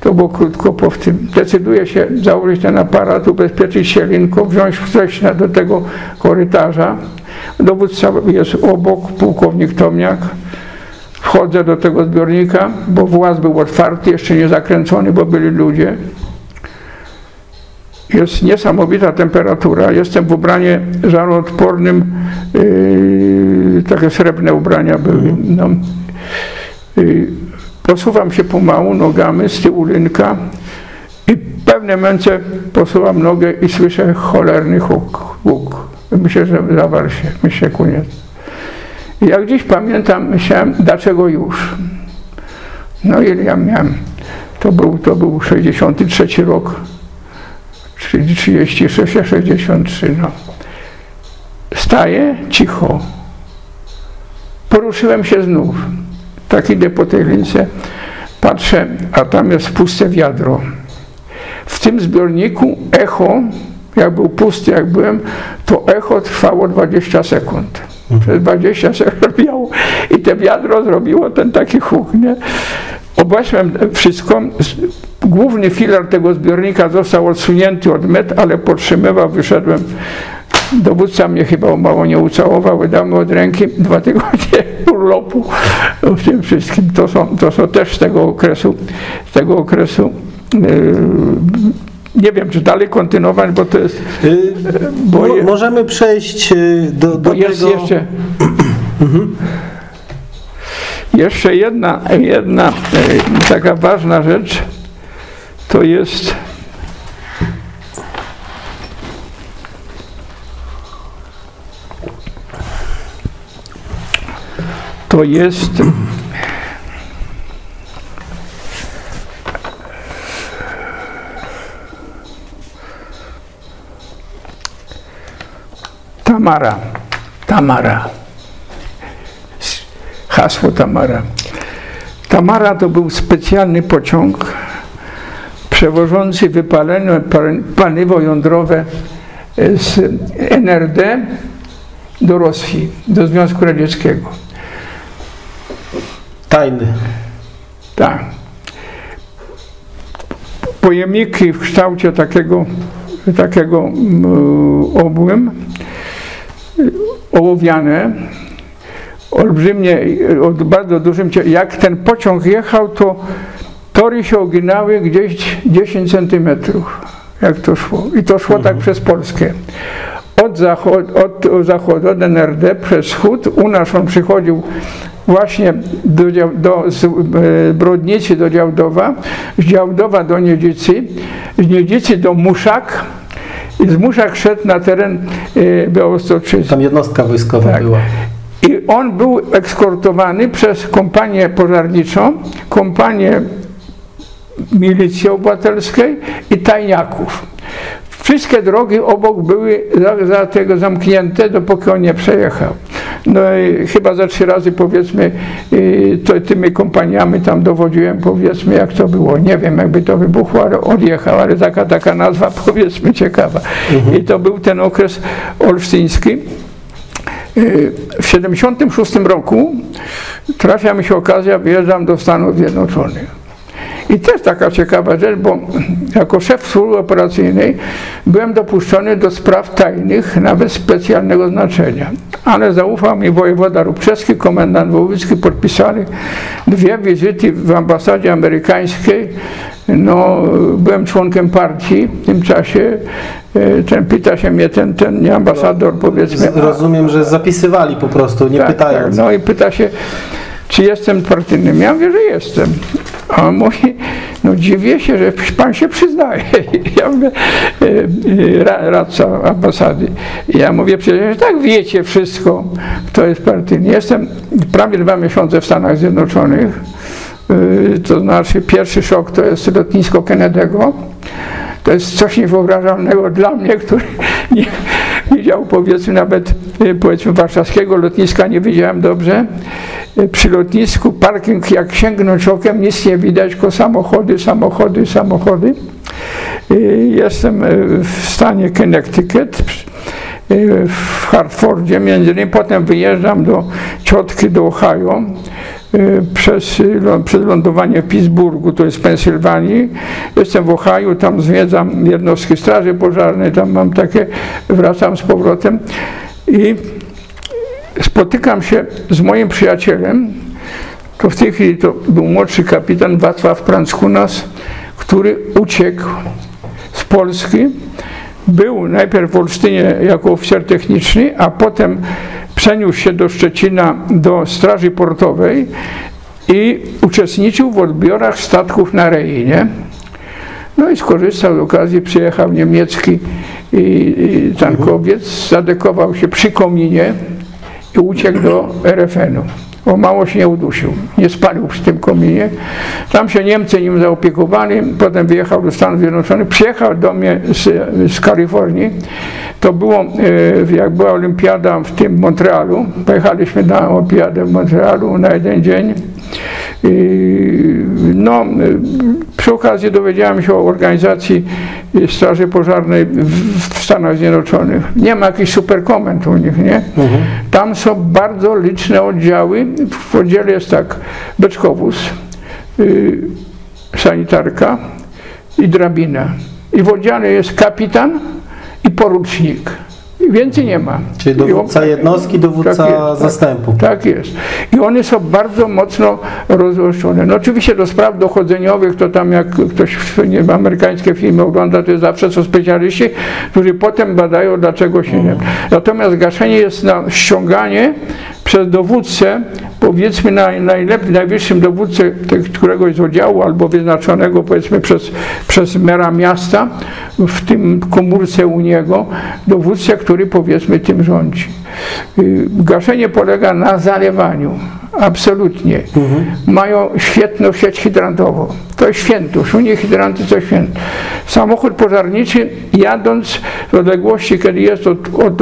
To było krótko po tym. Decyduje się założyć ten aparat, ubezpieczyć się linką, wziąć wcześniej do tego korytarza. Dowódca jest obok, pułkownik Tomiak. Wchodzę do tego zbiornika, bo właz był otwarty, jeszcze nie zakręcony, bo byli ludzie. Jest niesamowita temperatura. Jestem w ubraniu żaroodpornym, yy, takie srebrne ubrania były. No. Yy, posuwam się pomału nogami z tyłu linka i w pewnym momencie posuwam nogę i słyszę cholerny huk. huk. Myślę, że zawarł się, myślę, koniec. Jak dziś pamiętam, myślałem, dlaczego już? No i ja miałem, to był, to był 63 rok, 36, 63, no. Staję cicho. Poruszyłem się znów. Tak idę po tej lince, patrzę, a tam jest puste wiadro. W tym zbiorniku echo, jak był pusty, jak byłem, to echo trwało 20 sekund. Przez 20 sekund miało i te wiadro zrobiło ten taki huk, nie? Obeszłem wszystko, główny filar tego zbiornika został odsunięty od met, ale podtrzymywał, wyszedłem. Dowódca mnie chyba mało nie ucałował, wydał mi od ręki dwa tygodnie [LAUGHS] urlopu w tym wszystkim. To są, to są też z tego okresu, z tego okresu yy, nie wiem, czy dalej kontynuować, bo to jest... Yy, bo możemy przejść y, do, do jest tego... Jeszcze, [CLEARS THROAT] mhm. Jeszcze jedna, jedna yy, taka ważna rzecz, to jest to jest Tamara. Tamara. Hasło Tamara. Tamara to był specjalny pociąg przewożący wypalone paliwo jądrowe z NRD do Rosji, do Związku Radzieckiego. Tajny. Tak. Pojemniki w kształcie takiego, takiego obłym, ołowiane, olbrzymie, o bardzo dużym, jak ten pociąg jechał, to tory się oginały gdzieś 10 centymetrów, jak to szło. I to szło tak mhm. tak przez Polskę. od zachodu, od zachodu, od NRD przez wschód. U nas on przychodził właśnie do, do z e, Brodnicy do Działdowa, z Działdowa do Niedzicy, z Niedzicy do Muszak i z Muszak szedł na teren e, Białostoczyzny. Tam jednostka wojskowa Tak. była. I on był ekskortowany przez kompanię pożarniczą, kompanię milicji obywatelskiej i tajniaków. Wszystkie drogi obok były za, za tego zamknięte, dopóki on nie przejechał. No i chyba za trzy razy powiedzmy y, to, tymi kompaniami tam dowodziłem, powiedzmy jak to było. Nie wiem jakby to wybuchło, ale odjechał, ale taka, taka nazwa [LAUGHS] powiedzmy ciekawa. I to był ten okres olsztyński. W 76 roku trafia mi się okazja, wyjeżdżam do Stanów Zjednoczonych. I też taka ciekawa rzecz, bo jako szef służby operacyjnej byłem dopuszczony do spraw tajnych, nawet specjalnego znaczenia. Ale zaufał mi wojewoda Rubczewski, komendant wojewódzki, podpisali dwie wizyty w ambasadzie amerykańskiej. No, byłem członkiem partii w tym czasie. E, Ten pyta się mnie, ten, ten nie ambasador, powiedzmy. Z- Rozumiem, że zapisywali po prostu, nie Tak, pytając. Tak, no i pyta się, czy jestem partyjnym. Ja mówię, że jestem. A on mówi, no dziwię się, że pan się przyznaje. [LAUGHS] Ja mówię, e, e, ra- radca ambasady. Ja mówię, przecież tak wiecie wszystko, kto jest partyjny. Jestem prawie dwa miesiące w Stanach Zjednoczonych. E, To znaczy pierwszy szok to jest lotnisko Kennedy'ego. To jest coś niewyobrażalnego dla mnie, który [LAUGHS] nie widział powiedzmy nawet powiedzmy warszawskiego lotniska nie widziałem dobrze. Przy lotnisku parking jak sięgnąć okiem nic nie widać, tylko samochody, samochody, samochody. E, Jestem e, w stanie Connecticut e, w Hartfordzie między innymi, potem wyjeżdżam do ciotki do Ohio przez, przez lądowanie w Pittsburghu, to jest w Pensylwanii. Jestem w Ohio, tam zwiedzam jednostki straży pożarnej, tam mam takie, wracam z powrotem i spotykam się z moim przyjacielem, to w tej chwili to był młodszy kapitan Wacław Pranskunas, który uciekł z Polski. Był najpierw w Olsztynie jako oficer techniczny, a potem przeniósł się do Szczecina do Straży Portowej i uczestniczył w odbiorach statków na Reinie. No i skorzystał z okazji, przyjechał niemiecki i, i tankowiec, zadekował się przy kominie i uciekł do RFN-u. O mało się nie udusił, nie spalił przy tym kominie. Tam się Niemcy nim zaopiekowali, potem wyjechał do Stanów Zjednoczonych, przyjechał do mnie z, z Kalifornii. To było, e, jak była olimpiada w tym Montrealu, pojechaliśmy na olimpiadę w Montrealu na jeden dzień. I, no, przy okazji dowiedziałem się o organizacji Straży Pożarnej w, Stanach Zjednoczonych. Nie ma jakichś superkomend u nich, nie? Tam są bardzo liczne oddziały. W oddziale jest tak, beczkowóz, y, sanitarka i drabina. I w oddziale jest kapitan i porucznik. I Więcej nie ma. Czyli I on- dowódca jednostki, dowódca Tak jest, tak. zastępu. tak jest. I one są bardzo mocno rozłożone. No oczywiście do spraw dochodzeniowych, to tam jak ktoś nie wiem, amerykańskie filmy ogląda, to jest zawsze są specjaliści, którzy potem badają, dlaczego się nie. Natomiast gaszenie jest na ściąganie przez dowódcę, powiedzmy naj, najwyższym dowódcę któregoś z oddziału albo wyznaczonego powiedzmy przez, przez mera miasta, w tym komórce u niego, dowódcę, który powiedzmy tym rządzi. Y, Gaszenie polega na zalewaniu. Absolutnie. Mają świetną sieć hydrantową. To jest świętość. U nich hydranty to święto. Samochód pożarniczy jadąc w odległości, kiedy jest od, od,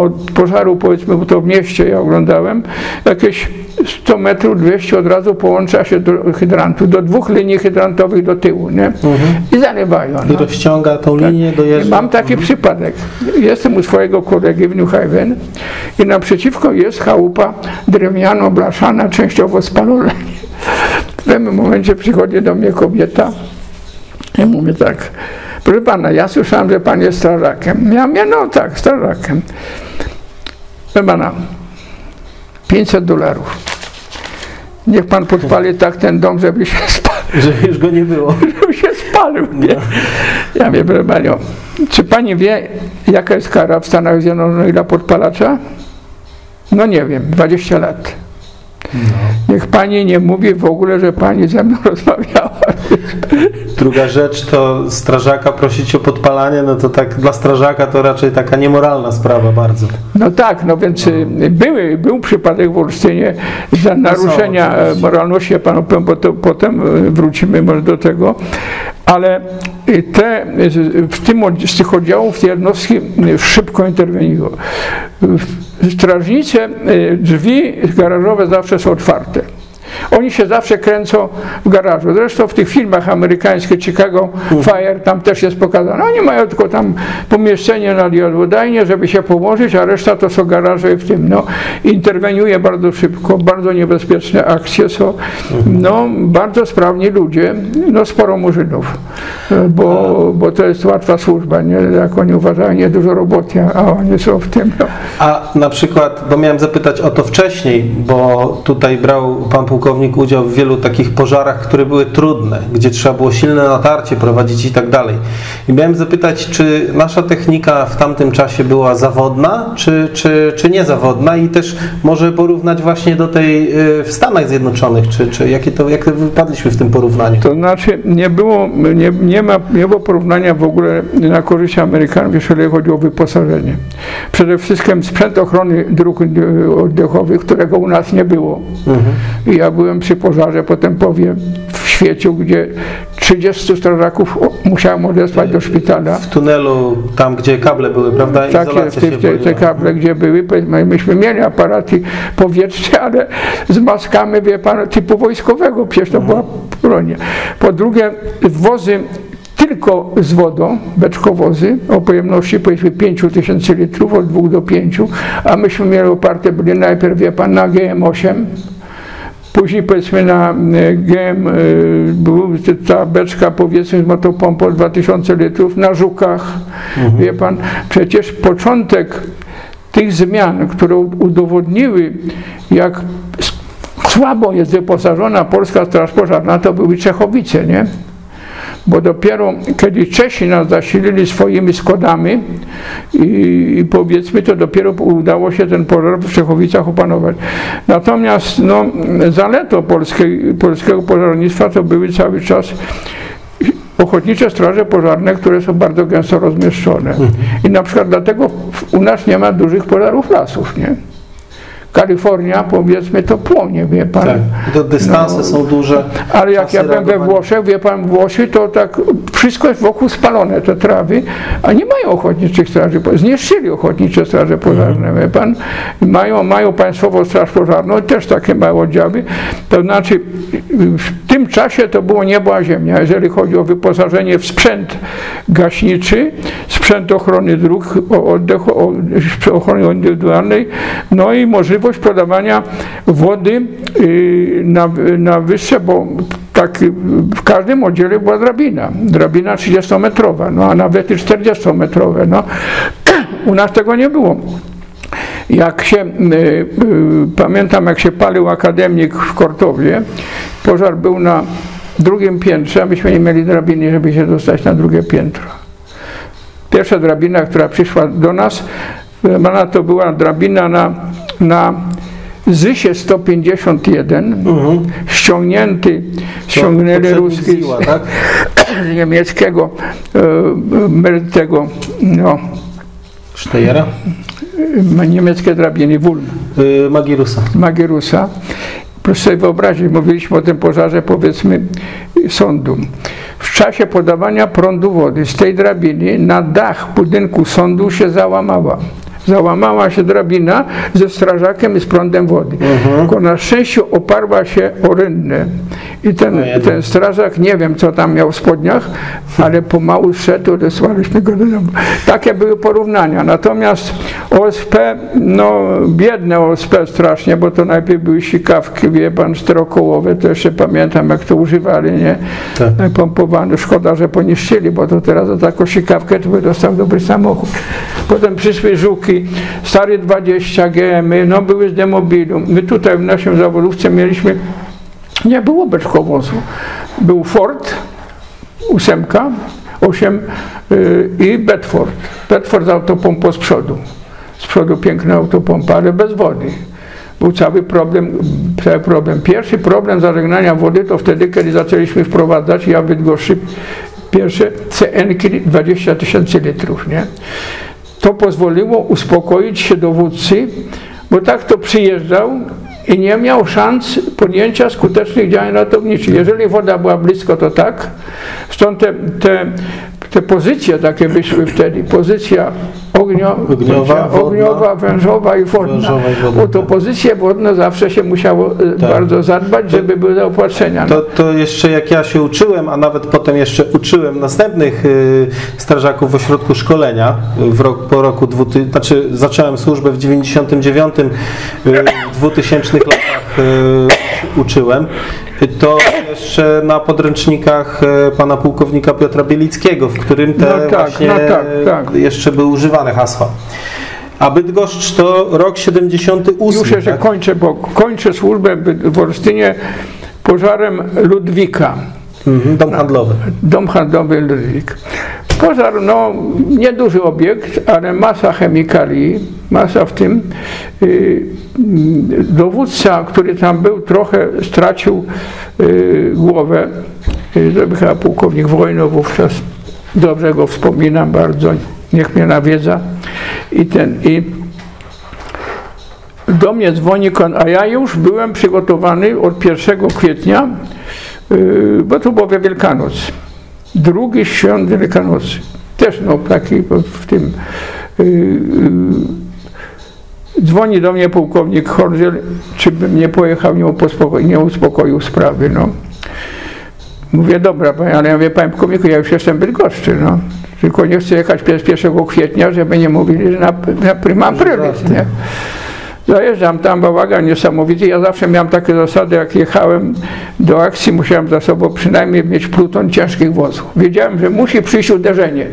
od, pożaru, powiedzmy, bo to w mieście ja oglądałem, jakieś 100 metrów, 200 od razu połącza się do hydrantu, do dwóch linii hydrantowych do tyłu, nie? I zalewają. I No. rozciąga tą linię, I dojeżdża. mam taki przypadek. Jestem u swojego kolegi w New Haven i naprzeciwko jest chałupa drewniano blaszana, częściowo spalona. W pewnym momencie przychodzi do mnie kobieta i mówi tak, proszę pana, ja słyszałam, że pan jest strażakiem. Ja mówię, no tak, strażakiem. Proszę pana, 500 dolarów. Niech pan podpali tak ten dom, żeby się [LAUGHS] spalił. Że już go nie było. Żeby się spalił. Nie? Ja mówię, proszę panią, czy pani wie, jaka jest kara w Stanach Zjednoczonych dla podpalacza? No nie wiem, 20 lat. Niech pani nie mówi w ogóle, że pani ze mną [LAUGHS] rozmawiała. Druga rzecz to strażaka prosić o podpalanie, no to tak dla strażaka to raczej taka niemoralna sprawa bardzo. No tak, no więc y, były, był przypadek w Olsztynie za naruszenia e, oczywiście. moralności, ja panu powiem, bo to potem e, wrócimy może do tego, ale y, te, y, w tym, z tych oddziałów te jednostki y, szybko interweniują. Strażnice, drzwi garażowe zawsze są otwarte. Oni się zawsze kręcą w garażu. Zresztą w tych filmach amerykańskich Chicago Fire tam też jest pokazane. Oni mają tylko tam pomieszczenie na diodwodajnie, żeby się położyć, a reszta to są garaże w tym. No, interweniuje bardzo szybko, bardzo niebezpieczne akcje są. No, bardzo sprawni ludzie, no sporo murzynów, bo, bo to jest łatwa służba, nie? jak oni uważają, nie dużo roboty, a oni są w tym. No. A na przykład, bo miałem zapytać o to wcześniej, bo tutaj brał pan pułkownik udział w wielu takich pożarach, które były trudne, gdzie trzeba było silne natarcie prowadzić i tak dalej. I miałem zapytać, czy nasza technika w tamtym czasie była zawodna, czy, czy, czy niezawodna i też może porównać właśnie do tej y, w Stanach Zjednoczonych, czy, czy jakie to, jak wypadliśmy w tym porównaniu? To znaczy nie było, nie, nie, ma, nie było porównania w ogóle na korzyść Amerykanów, jeżeli chodzi o wyposażenie. Przede wszystkim sprzęt ochrony dróg oddechowych, którego u nas nie było. I ja byłem przy pożarze, potem powiem, w świecie, gdzie 30 strażaków musiałem odesłać do szpitala. W tunelu, tam gdzie kable były, prawda? Izolacja te, te, te kable, gdzie były, myśmy mieli aparaty powietrzne, ale z maskami, wie pan, typu wojskowego, przecież to była broń. Po drugie, wozy tylko z wodą, beczkowozy o pojemności powiedzmy 5000 litrów, od 2 do 5, a myśmy mieli oparte byli najpierw, wie pan, na GM8, Później powiedzmy na e, GM e, był ta beczka powiedzmy z motopompą 2000 litrów na żukach. Wie pan, przecież początek tych zmian, które udowodniły jak słabo jest wyposażona polska straż pożarna, to były Czechowice, nie? Bo dopiero kiedy Czesi nas zasilili swoimi Skodami i, i powiedzmy, to dopiero udało się ten pożar w Czechowicach opanować. Natomiast no, zaletą polskiej, polskiego pożarnictwa to były cały czas ochotnicze straże pożarne, które są bardzo gęsto rozmieszczone. I na przykład dlatego u nas nie ma dużych pożarów lasów, nie? Kalifornia, powiedzmy, to płonie, wie pan. Tak, to dystanse No. są duże. Ale jak ja byłem we Włoszech, wie pan, Włochy to tak wszystko jest wokół spalone, te trawy, a nie mają ochotniczych straży, zniszczyli ochotnicze straże pożarne, wie pan. Mają, mają państwową straż pożarną, też takie małe oddziały. To znaczy w tym czasie to było niebo a ziemia, jeżeli chodzi o wyposażenie w sprzęt gaśniczy, sprzęt ochrony dróg, o- oddechu, o, ochrony indywidualnej, no i możliwość podawania wody y, na, na wyższe, bo tak y, w każdym oddziale była drabina, drabina 30-metrowa, no a nawet i 40-metrowe, no. [CLEARS THROAT] U nas tego nie było. Jak się, y, y, pamiętam jak się palił akademik w Kortowie, pożar był na drugim piętrze, a myśmy nie mieli drabiny, żeby się dostać na drugie piętro. Pierwsza drabina, która przyszła do nas, ona to była drabina na, na Zysie 151, Mhm. ściągnięty, ściągnęli ruski Ziła, z, tak? [CLEARS THROAT] z niemieckiego, e, tego, no, Steyera? e, niemieckie drabiny, Wulm. Y, Magirusa. Magierusa. Proszę sobie wyobrazić, mówiliśmy o tym pożarze, powiedzmy, sądu. W czasie podawania prądu wody z tej drabiny na dach budynku sądu się załamała. Załamała się drabina ze strażakiem i z prądem wody. Tylko na szczęście oparła się o rynnę. I ten, O jedno. ten strażak, nie wiem co tam miał w spodniach, ale pomału szedł, odesłaliśmy go do domu. Takie były porównania. Natomiast OSP, no biedne OSP strasznie, bo to najpierw były sikawki, wie pan, czterokołowe, to jeszcze pamiętam jak to używali, nie? Tak. Pompowane. Szkoda, że poniszczyli, bo to teraz za taką sikawkę to by dostał dobry samochód. Potem przyszły żuki, stary 20 GM, no były z demobilu. My tutaj w naszym zawodówce mieliśmy nie było beczkowozu. był Ford, ósemka, 8 y, i Bedford. Bedford z autopompą z przodu. Z przodu piękna autopompa, ale bez wody. Był cały problem, cały problem. Pierwszy problem zażegnania wody to wtedy, kiedy zaczęliśmy wprowadzać, ja w Bydgoszczy, pierwsze CN 20 tysięcy litrów, nie? To pozwoliło uspokoić się dowódcy, bo tak to przyjeżdżał i nie miał szans podjęcia skutecznych działań ratowniczych. Jeżeli woda była blisko, to tak. Stąd te, te, te pozycje takie wyszły wtedy. Pozycja ognio, ogniowa, wodna, ogniowa, wężowa i wodna. Wężowa i wodna. O to tak. pozycje wodne zawsze się musiało e, tak. bardzo zadbać, żeby były do opłacenia. No. To, to jeszcze jak ja się uczyłem, a nawet potem jeszcze uczyłem następnych y, strażaków w ośrodku szkolenia w rok, po roku, dwuty, znaczy zacząłem służbę w 99, y, 2000 wczesnych latach e, uczyłem, to jeszcze na podręcznikach e, pana pułkownika Piotra Bielickiego, w którym te no tak, no tak, tak. jeszcze były używane hasła. A Bydgoszcz to rok 78. Już ja się tak? kończę, bo kończę służbę w Olsztynie pożarem Ludwika. Mhm, dom handlowy. Dom handlowy Ludwik. Pożar, no nieduży obiekt, ale masa chemikali, masa w tym. Y, Dowódca, który tam był, trochę stracił y, głowę. Y, To chyba pułkownik wojny wówczas. Dobrze go wspominam bardzo, niech mnie nawiedza. I ten, i do mnie dzwoni, kon- a ja już byłem przygotowany od 1 kwietnia, yy, bo to była Wielkanoc. Drugi świąt Wielkanocy. Też no taki w tym. Yy, yy, dzwoni do mnie pułkownik Hordziel, czy bym nie pojechał, nie, uspoko- nie uspokoił sprawy. No. Mówię, dobra, panie, ale ja mówię, panie pułkowniku, ja już jestem Bydgoszczy, no. Tylko nie chcę jechać 1 kwietnia, żeby nie mówili, że na, na prima aprilis, nie? Zajeżdżam tam, bałagan niesamowity. Ja zawsze miałem takie zasady, jak jechałem do akcji, musiałem za sobą przynajmniej mieć pluton ciężkich wozów. Wiedziałem, że musi przyjść uderzenie.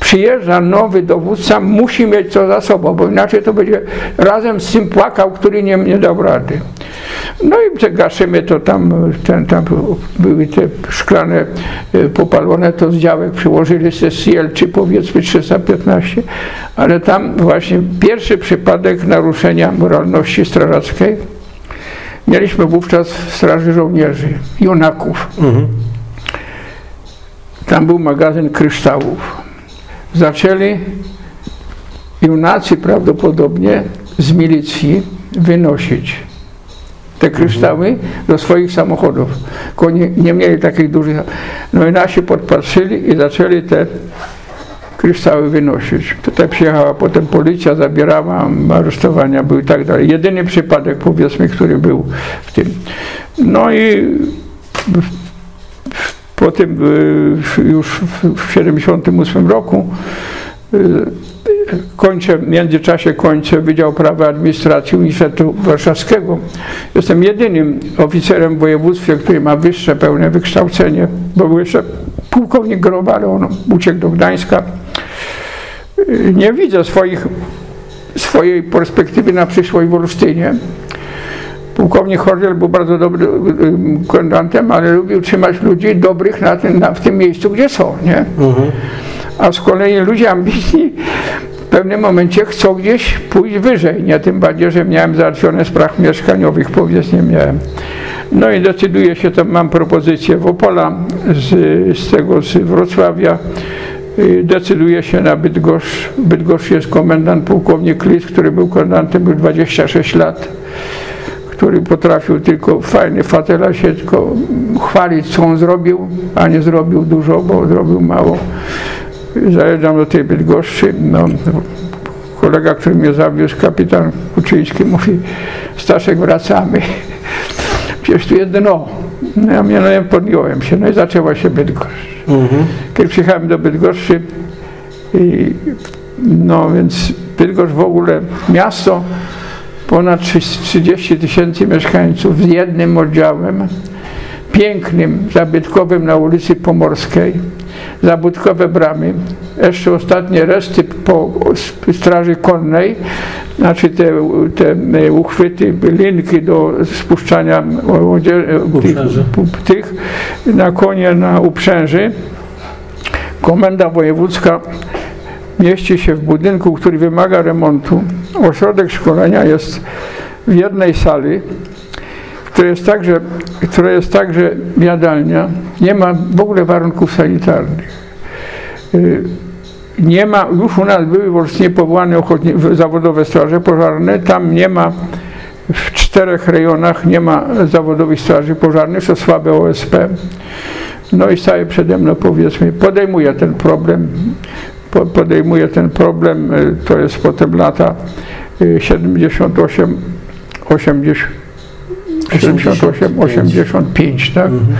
Przyjeżdża nowy dowódca, musi mieć co za sobą, bo inaczej to będzie razem z tym płakał, który nie, nie dał rady. No i te gaszymy, to tam, ten, tam były te szklane e, popalone, to z działek przyłożyli se CL, czy powiedzmy 315, ale tam właśnie pierwszy przypadek naruszenia moralności strażackiej. Mieliśmy wówczas w Straży Żołnierzy, junaków. Mhm. Tam był magazyn kryształów. Zaczęli junacy prawdopodobnie z milicji wynosić te kryształy do swoich samochodów. Tylko nie, mieli takich dużych. No i nasi podpatrzyli i zaczęli te kryształy wynosić. Tutaj przyjechała potem policja, zabierała, aresztowania były i tak dalej. Jedyny przypadek powiedzmy, który był w tym. No i po tym y, już w 78 roku y, kończę, w międzyczasie kończę Wydział Prawa Administracji Uniwersytetu Warszawskiego. Jestem jedynym oficerem w województwie, który ma wyższe pełne wykształcenie, bo był jeszcze pułkownik Groba, ale on uciekł do Gdańska. Y, Nie widzę swoich, swojej perspektywy na przyszłość w Olsztynie. Pułkownik Hordiel był bardzo dobrym y, komendantem, ale lubił trzymać ludzi dobrych na tym, na, w tym miejscu, gdzie są, nie? Mhm. A z kolei ludzie ambitni w pewnym momencie chcą gdzieś pójść wyżej, nie? Tym bardziej, że miałem załatwione spraw mieszkaniowych, powiedzmy miałem. No i decyduję się, tam mam propozycję w Opola, z, z tego, z Wrocławia. Y, Decyduję się na Bydgoszcz. Bydgoszcz jest komendant pułkownik Lis, który był komendantem, był 26 lat który potrafił tylko fajnie fatela się tylko chwalić, co on zrobił, a nie zrobił dużo, bo zrobił mało. Zajeżdżam do tej Bydgoszczy, no, kolega, który mnie zawiózł, kapitan Kuczyński, mówi, Staszek, wracamy. Przecież tu jedno. No ja mnie, no, ja podjąłem się, no i zaczęła się Bydgoszcz. Mhm. Kiedy przyjechałem do Bydgoszczy, i, no więc Bydgoszcz w ogóle miasto, ponad 30 tysięcy mieszkańców z jednym oddziałem, pięknym, zabytkowym na ulicy Pomorskiej, zabytkowe bramy, jeszcze ostatnie reszty po Straży Konnej, znaczy te, te e, uchwyty, linki do spuszczania tych, tych na konie na uprzęży. Komenda wojewódzka mieści się w budynku, który wymaga remontu. Ośrodek szkolenia jest w jednej sali, która jest także, która jest także jadalnia. Nie ma w ogóle warunków sanitarnych. Y, nie ma, już u nas były w powołane zawodowe straże pożarne, tam nie ma w czterech rejonach nie ma zawodowych straży pożarnych, to słabe OSP. No i staje przede mną, powiedzmy, podejmuje ten problem, podejmuje ten problem, y, to jest potem lata 78, 80, 78, 85, tak? Mhm.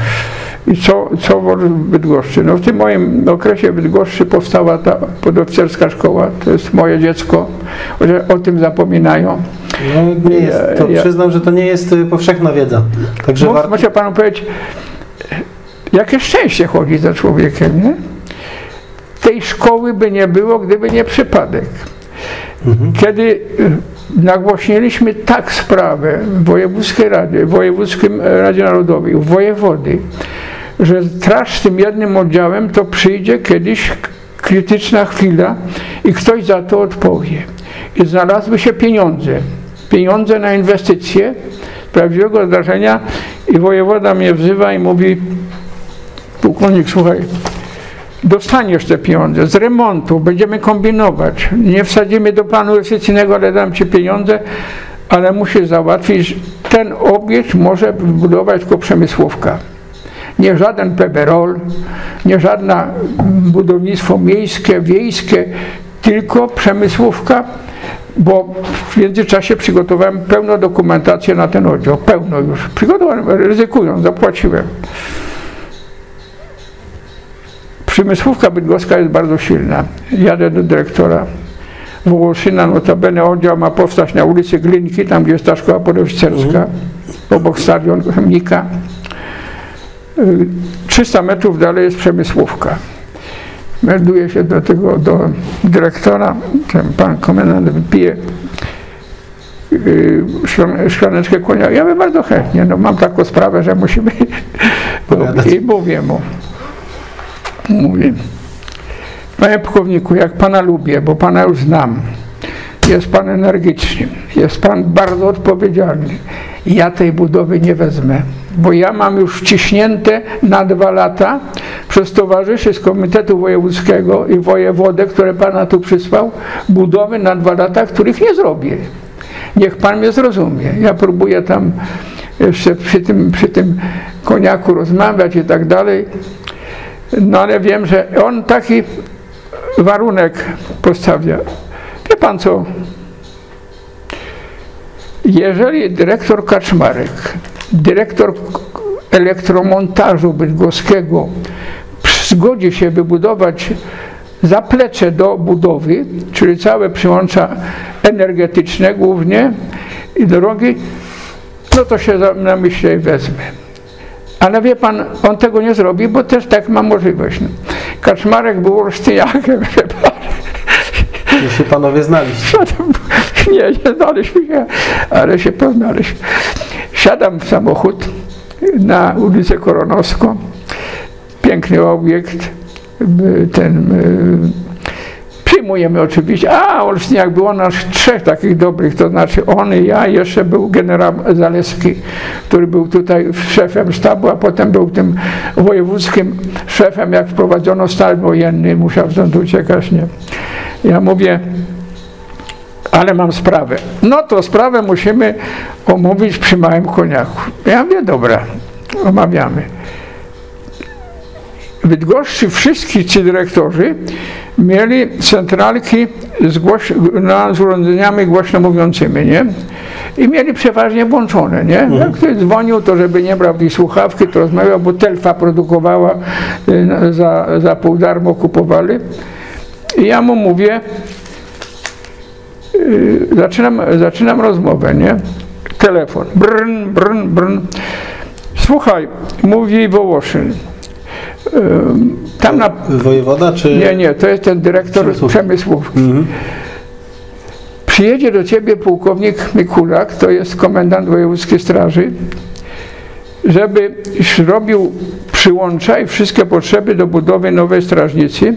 I co, co w Bydgoszczy? No w tym moim okresie w Bydgoszczy powstała ta podoficerska szkoła, to jest moje dziecko, że o tym zapominają. No nie jest, to ja, przyznam, że to nie jest y, powszechna wiedza. Także Mów, warto... Muszę panu powiedzieć, jakie szczęście chodzi za człowiekiem, nie? Tej szkoły by nie było, gdyby nie przypadek. Mhm. Kiedy nagłośniliśmy tak sprawę w Wojewódzkiej Radzie, w Wojewódzkim Radzie Narodowej, w wojewody, że straż tym jednym oddziałem to przyjdzie kiedyś krytyczna chwila i ktoś za to odpowie. I znalazły się pieniądze. Pieniądze na inwestycje prawdziwego zdarzenia i wojewoda mnie wzywa i mówi pułkownik, słuchaj, dostaniesz te pieniądze z remontu, będziemy kombinować. Nie wsadzimy do planu inwestycyjnego, ale dam ci pieniądze, ale musisz załatwić, ten obiekt może wybudować tylko przemysłówka. Nie żaden peberol, nie żadne budownictwo miejskie, wiejskie, tylko przemysłówka, bo w międzyczasie przygotowałem pełną dokumentację na ten oddział, pełno już. Przygotowałem, ryzykując, zapłaciłem. Przemysłówka bydgoska jest bardzo silna. Jadę do dyrektora Wołoszyna, notabene oddział ma powstać na ulicy Glinki, tam gdzie jest ta szkoła podoficerska, mhm. obok stadion Chemnika. 300 metrów dalej jest przemysłówka. Melduje się do tego, do dyrektora, ten pan komendant wypije y, szklaneczkę konia. Ja bym bardzo chętnie, no mam taką sprawę, że musimy [LAUGHS] i mówię mu, mówię, panie pułkowniku, jak pana lubię, bo pana już znam, jest pan energiczny, jest pan bardzo odpowiedzialny. Ja tej budowy nie wezmę bo ja mam już wciśnięte na dwa lata przez towarzyszy z Komitetu Wojewódzkiego i wojewodę, które Pana tu przysłał, budowy na dwa lata, których nie zrobię. Niech Pan mnie zrozumie. Ja próbuję tam jeszcze przy tym, przy tym koniaku rozmawiać i tak dalej, no ale wiem, że on taki warunek postawia. Wie Pan co? Jeżeli dyrektor Kaczmarek dyrektor elektromontażu bydgoskiego zgodzi się wybudować zaplecze do budowy, czyli całe przyłącza energetyczne głównie i drogi, no to się na myśl wezmę. Ale wie pan, on tego nie zrobi, bo też tak ma możliwość. Kaczmarek był Olsztyniakiem, wie pan. Już się panowie znaliście. Nie, nie znaliśmy się, ale się poznaliśmy. Siadam w samochód na ulicę Koronowską. Piękny obiekt. Ten, przyjmujemy oczywiście. A, Olsztyniak było nas trzech takich dobrych, to znaczy on i ja, jeszcze był generał Zaleski, który był tutaj szefem sztabu, a potem był tym wojewódzkim szefem, jak wprowadzono stan wojenny, musiał stąd uciekać, nie. Ja mówię, ale mam sprawę. No to sprawę musimy omówić przy małym koniaku. Ja mówię, dobra, omawiamy. Bydgoszczy wszyscy ci dyrektorzy mieli centralki z, głoś, no, z urządzeniami głośno mówiącymi, nie? I mieli przeważnie włączone, nie? Mhm. Jak ktoś dzwonił, to żeby nie brał tej słuchawki, to rozmawiał, bo Telfa produkowała, y, za, za pół darmo kupowali. I ja mu mówię, yy, zaczynam, zaczynam rozmowę, nie? Telefon, brn, brn, brn. Słuchaj, mówi Wołoszyn. Tam na... Wojewoda czy... Nie, nie, to jest ten dyrektor przemysłówki. Mhm. Przyjedzie do ciebie pułkownik Mikulak, to jest komendant wojewódzkiej straży, żeby robił przyłącza i wszystkie potrzeby do budowy nowej strażnicy,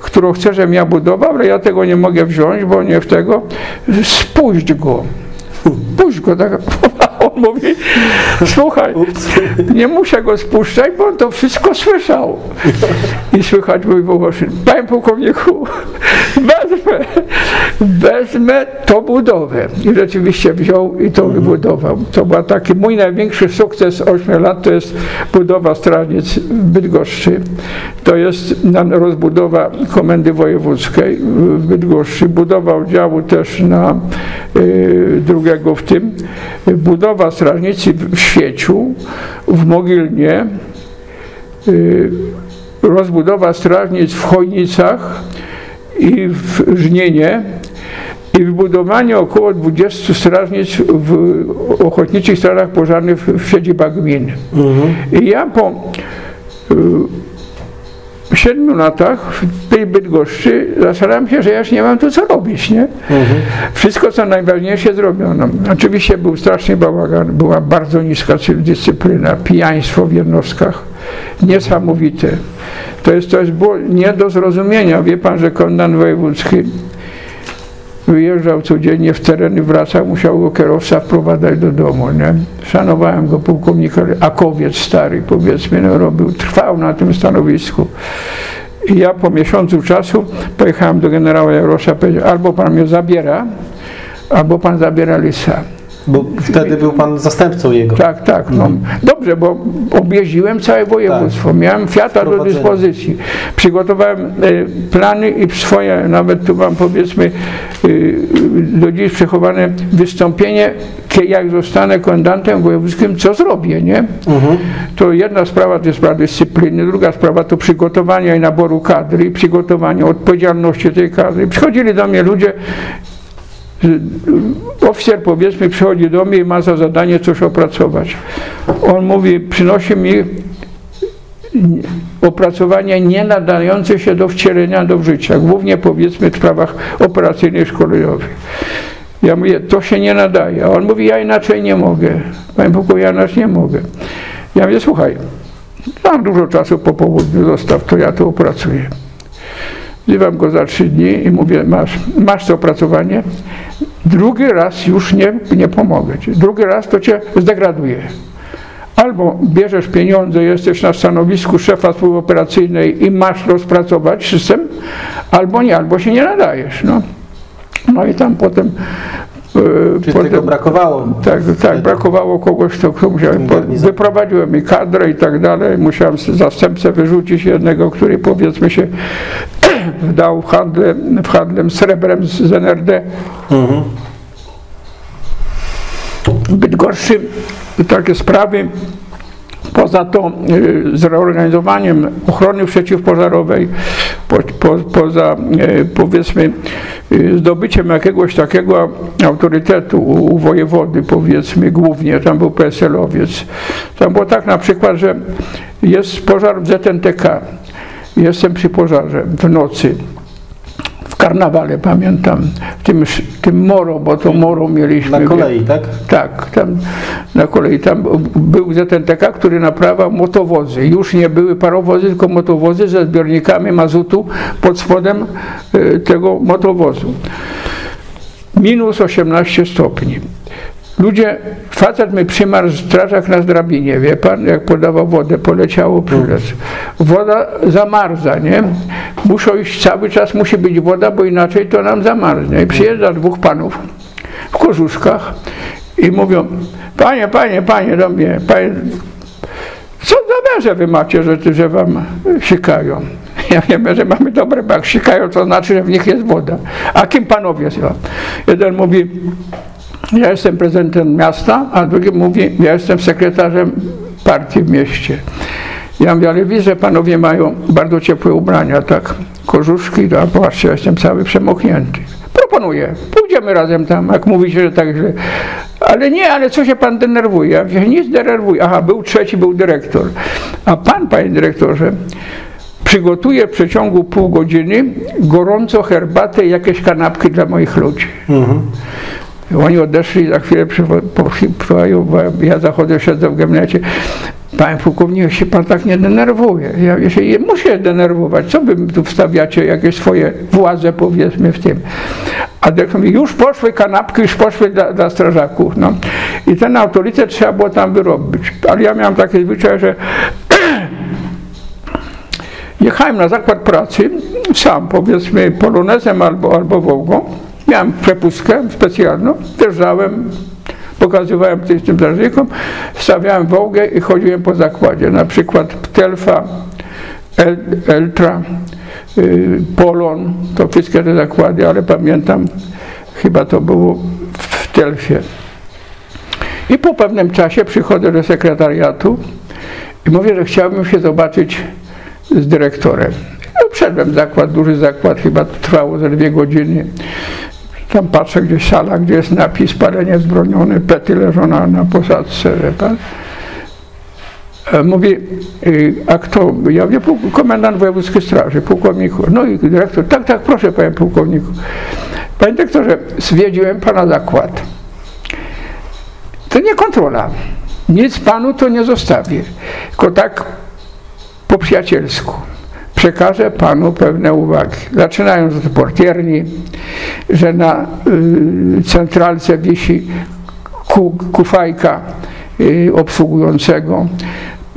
którą chcę, żebym ja budował, ale ja tego nie mogę wziąć, bo nie w tego. Spuść go. Puść go, tak. On mówi, słuchaj, nie muszę go spuszczać, bo on to wszystko słyszał. I słychać mój Wołoszyn, panie pułkowniku, wezmę, wezmę tą budowę. I rzeczywiście wziął i to wybudował. To był taki mój największy sukces 8 lat, to jest budowa stranic w Bydgoszczy. To jest rozbudowa komendy wojewódzkiej w Bydgoszczy, budowa oddziału też na y, drugiego w tym, budowa strażnicy w Świeciu, w Mogilnie, y, rozbudowa strażnic w Chojnicach i w Żnienie i wybudowanie około 20 strażnic w ochotniczych strażach pożarnych w siedzibach gmin. Mhm. I ja po y, siedmiu latach w tej Bydgoszczy zastanawiam się, że ja już nie mam tu co robić, nie? Mhm. Wszystko, co najważniejsze zrobiono. Oczywiście był straszny bałagan, była bardzo niska dyscyplina, pijaństwo w jednostkach, niesamowite. To jest, to jest było nie do zrozumienia. Wie pan, że komendant wojewódzki wyjeżdżał codziennie w teren i wracał, musiał go kierowca wprowadzać do domu. Nie? Szanowałem go, pułkownik Akowiec stary, powiedzmy, no, robił, trwał na tym stanowisku. I ja po miesiącu czasu pojechałem do generała Jarosza, powiedział, albo pan mnie zabiera, albo pan zabiera Lisa. Bo wtedy był pan zastępcą jego. Tak, tak. No. Mhm. Dobrze, bo objeździłem całe województwo. Tak. Miałem Fiata do dyspozycji. Przygotowałem y, plany i swoje, nawet tu mam powiedzmy y, do dziś przechowane wystąpienie, jak zostanę komendantem wojewódzkim, co zrobię, nie? Mhm. To jedna sprawa to jest sprawa dyscypliny, druga sprawa to przygotowania i naboru kadry, i przygotowania odpowiedzialności tej kadry. Przychodzili do mnie ludzie oficer powiedzmy przychodzi do mnie i ma za zadanie coś opracować. On mówi, przynosi mi opracowania nie nadające się do wcielenia do życia, głównie powiedzmy w sprawach operacyjnych szkoleniowych. Ja mówię, to się nie nadaje. A on mówi, ja inaczej nie mogę. Panie Bogu, ja inaczej nie mogę. Ja mówię, słuchaj, mam dużo czasu po południu, zostaw, to ja to opracuję. Wzywam go za trzy dni i mówię, masz, masz to opracowanie, drugi raz już nie, nie pomogę ci. Drugi raz to cię zdegraduje. Albo bierzesz pieniądze, jesteś na stanowisku szefa służby operacyjnej i masz rozpracować system, albo nie, albo się nie nadajesz. No, no i tam potem Czyli Potem, tego brakowało? Tak, tak, brakowało kogoś, kto, kto musiał. Wyprowadziłem mi kadrę i tak dalej. Musiałem zastępcę wyrzucić jednego, który powiedzmy się [CLEARS THROAT] wdał w, handle, w handlem srebrem z, z NRD. Mhm. Bydgoszczy takie sprawy Poza to y, z reorganizowaniem ochrony przeciwpożarowej, po, po, poza y, powiedzmy y, zdobyciem jakiegoś takiego autorytetu u, u wojewody, powiedzmy głównie, tam był PSL-owiec. Tam było tak na przykład, że jest pożar w ZNTK. Jestem przy pożarze w nocy karnawale, pamiętam, w tym, tym Moro, bo to Moro mieliśmy. Na kolei, tak? Tak, tam na kolei. Tam był ZNTK, który naprawiał motowozy. Już nie były parowozy, tylko motowozy ze zbiornikami mazutu pod spodem e, tego motowozu. Minus 18 stopni. Ludzie, facet mi przymarł strażak na drabinie, wie pan, jak podawał wodę, poleciało przez. Woda zamarza, nie? Muszą iść, cały czas musi być woda, bo inaczej to nam zamarznie. I przyjeżdża dwóch panów w kożuszkach i mówią, panie, panie, panie do mnie, panie, co za węże wy macie, że, że wam sikają? [LAUGHS] Ja wiem, że mamy dobre, bo jak sikają, to znaczy, że w nich jest woda. A kim panowie są? Jeden mówi, ja jestem prezydentem miasta, a drugi mówi, ja jestem sekretarzem partii w mieście. Ja mówię, ale widzę, panowie mają bardzo ciepłe ubrania, tak, kożuszki, a patrzcie, ja jestem cały przemoknięty. Proponuję, pójdziemy razem tam, jak mówi się, że tak. Ale nie, ale co się pan denerwuje? Ja mówię, nic denerwuje. Aha, był trzeci, był dyrektor. A pan, panie dyrektorze, przygotuję w przeciągu pół godziny gorąco herbatę i jakieś kanapki dla moich ludzi. Mhm. Oni odeszli, za chwilę poszli, ja zachodzę, siedzę w gabinecie. Panie pułkowniku, się pan tak nie denerwuje. Ja się muszę denerwować. Co wy tu wstawiacie jakieś swoje władze, powiedzmy, w tym. A dyrektor mówi, już poszły kanapki, już poszły dla, dla strażaków. No. I ten autorytet trzeba było tam wyrobić. Ale ja miałem takie zwyczaj, że [CLEARS THROAT] jechałem na zakład pracy sam, powiedzmy, polonezem albo, albo Wołgą. Miałem przepustkę specjalną, wjeżdżałem, pokazywałem tym, tym strażnikom, stawiałem Wołgę i chodziłem po zakładzie. Na przykład Telfa, El, Eltra, y, Polon, to wszystkie te zakłady, ale pamiętam, chyba to było w Telfie. I po pewnym czasie przychodzę do sekretariatu i mówię, że chciałbym się zobaczyć z dyrektorem. No, wszedłem zakład, duży zakład, chyba trwało ze dwie godziny. Tam patrzę gdzieś sala, gdzie jest napis palenie zbronione, pety leżą na, na posadzce. Pan. E, mówi, y, a kto? Ja mówię, komendant wojewódzkiej straży, pułkowniku. No i dyrektor, tak, tak, proszę panie pułkowniku. Panie dyrektorze, zwiedziłem pana zakład. To nie kontrola. Nic panu to nie zostawię. Tylko tak po przyjacielsku przekażę Panu pewne uwagi. Zaczynając od portierni, że na y, centralce wisi ku, kufajka y, obsługującego,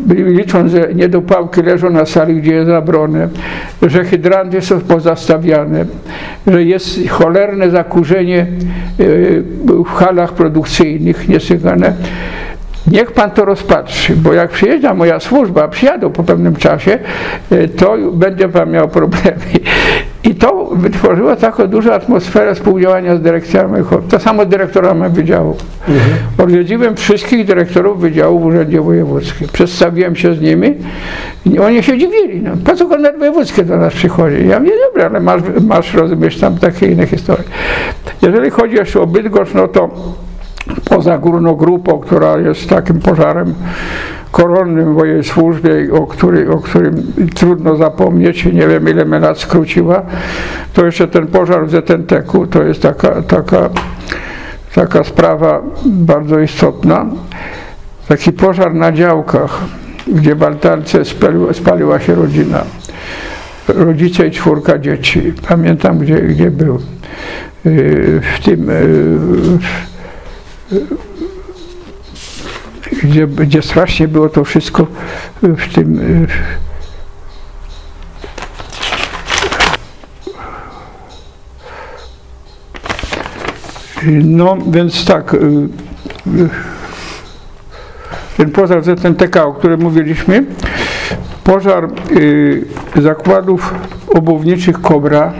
licząc, że niedopałki leżą na sali, gdzie jest zabrone, że hydranty są pozastawiane, że jest cholerne zakurzenie y, w halach produkcyjnych niesygane. Niech pan to rozpatrzy, bo jak przyjeżdża moja służba, przyjadą po pewnym czasie, e, to będzie pan miał problemy. I to wytworzyło taką dużą atmosferę współdziałania z dyrekcjami. To samo z dyrektorami wydziału. Mhm. Odwiedziłem wszystkich dyrektorów wydziałów w Urzędzie Wojewódzkim. Przedstawiłem się z nimi i oni się dziwili. No, po co komendant wojewódzki do nas przychodzi? Ja mówię, dobra, ale masz, masz rozumiesz tam takie inne historie. Jeżeli chodzi jeszcze o Bydgoszcz, no to poza górną grupą, która jest takim pożarem koronnym w mojej służbie, o, który, o którym trudno zapomnieć, nie wiem ile mnie lat skróciła, to jeszcze ten pożar w ZNTK-u to jest taka, taka, taka sprawa bardzo istotna. Taki pożar na działkach, gdzie w altarce spaliła, spaliła się rodzina. Rodzice i czwórka dzieci. Pamiętam, gdzie, gdzie był. Yy, w tym yy, gdzie, gdzie strasznie było to wszystko w tym no więc tak ten pożar ZNTK, o którym mówiliśmy pożar y, zakładów obuwniczych Kobra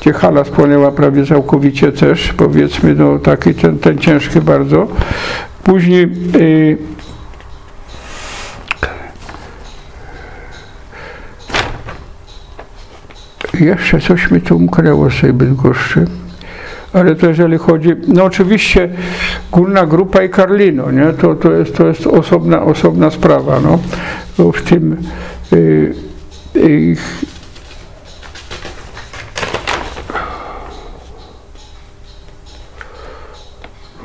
gdzie hala spłonęła prawie całkowicie też, powiedzmy, no taki ten, ten ciężki bardzo. Później y, jeszcze coś mi tu umknęło z tej Bydgoszczy. Ale to jeżeli chodzi, no oczywiście Górna Grupa i Karlino, nie? To, to, jest, to jest osobna, osobna sprawa. No. W tym y, y,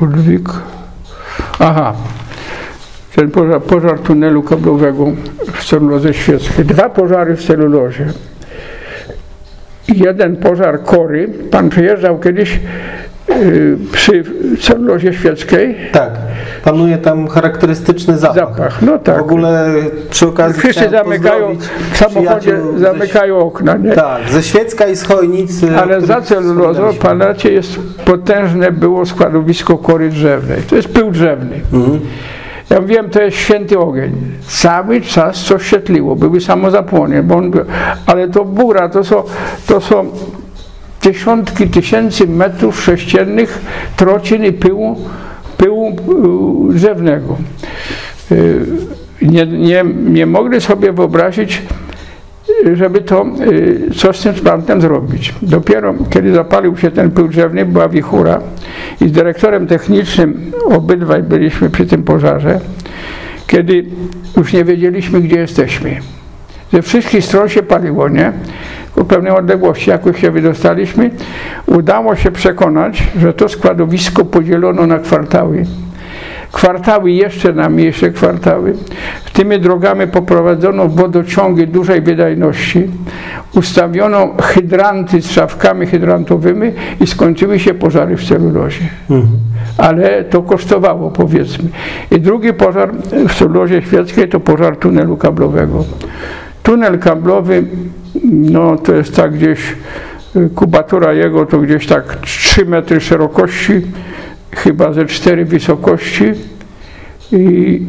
Ludwik. Aha, ten pożar, pożar tunelu kablowego w celulozie świeckiej. Dwa pożary w celulozie. Jeden pożar kory. Pan przyjeżdżał kiedyś przy celulozie świeckiej. Tak. Panuje tam charakterystyczny zapach. Zapach, no tak. W ogóle przy okazji Wszyscy zamykają, w samochodzie zamykają okna, nie? Tak, ze Świecka i z. Ale za celulozą, panacie jest potężne było składowisko kory drzewnej. To jest pył drzewny. Mhm. Ja wiem, to jest święty ogień. Cały czas coś świetliło, były samozapłonie, bo on, ale to bura, to są, to są dziesiątki tysięcy metrów sześciennych trocin i pyłu pyłu drzewnego. Y, nie, nie, nie mogli sobie wyobrazić, żeby to y, coś z tym sprawntem zrobić. Dopiero kiedy zapalił się ten pył drzewny, była wichura i z dyrektorem technicznym obydwaj byliśmy przy tym pożarze, kiedy już nie wiedzieliśmy, gdzie jesteśmy. Ze wszystkich stron się paliło, nie? Ku pewnej odległości, jakoś się wydostaliśmy, udało się przekonać, że to składowisko podzielono na kwartały. Kwartały jeszcze na mniejsze kwartały. Tymi drogami poprowadzono wodociągi dużej wydajności. Ustawiono hydranty z szafkami hydrantowymi i skończyły się pożary w celulozie. Mhm. Ale to kosztowało, powiedzmy. I drugi pożar w celulozie świeckiej to pożar tunelu kablowego. Tunel kablowy no to jest tak gdzieś, y, kubatura jego to gdzieś tak 3 metry szerokości, chyba ze 4 wysokości, i,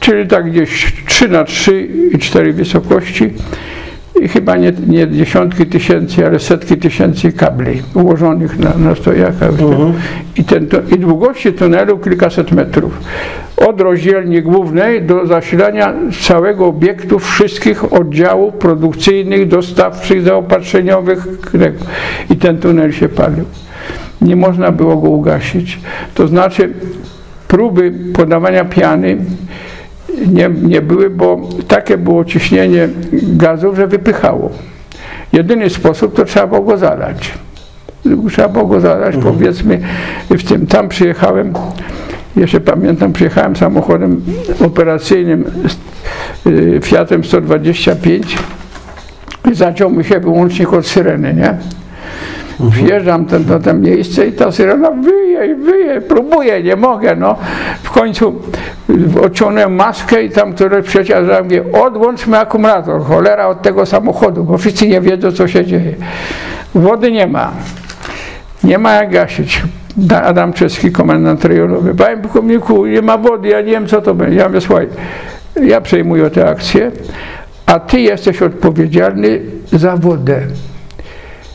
czyli tak gdzieś 3 na 3 i 4 wysokości i chyba nie, nie dziesiątki tysięcy, ale setki tysięcy kabli ułożonych na, na stojakach. Mhm. I, ten, to, I długości tunelu kilkaset metrów. Od rozdzielni głównej do zasilania całego obiektu wszystkich oddziałów produkcyjnych, dostawczych, zaopatrzeniowych. I ten tunel się palił. Nie można było go ugasić. To znaczy próby podawania piany nie, nie były, bo takie było ciśnienie gazów, że wypychało. Jedyny sposób to trzeba było go zalać. Trzeba było go zalać, mhm. powiedzmy, w tym. Tam przyjechałem, jeszcze pamiętam, przyjechałem samochodem operacyjnym y, Fiatem 125 i zaciął mi się wyłącznik od syreny, nie? Wjeżdżam ten, to, to miejsce i ta syrena wyje, wyje, próbuję, nie mogę, no. W końcu odciągnąłem maskę i tam któreś przyjaciel mówię, odłączmy akumulator, cholera od tego samochodu, bo wszyscy nie wiedzą, co się dzieje. Wody nie ma. Nie ma jak gasić. Adam Czeski, komendant rejonowy. Panie pułkowniku, nie ma wody, ja nie wiem, co to będzie. Ja mówię, słuchaj, ja przejmuję tę akcję, a ty jesteś odpowiedzialny za wodę.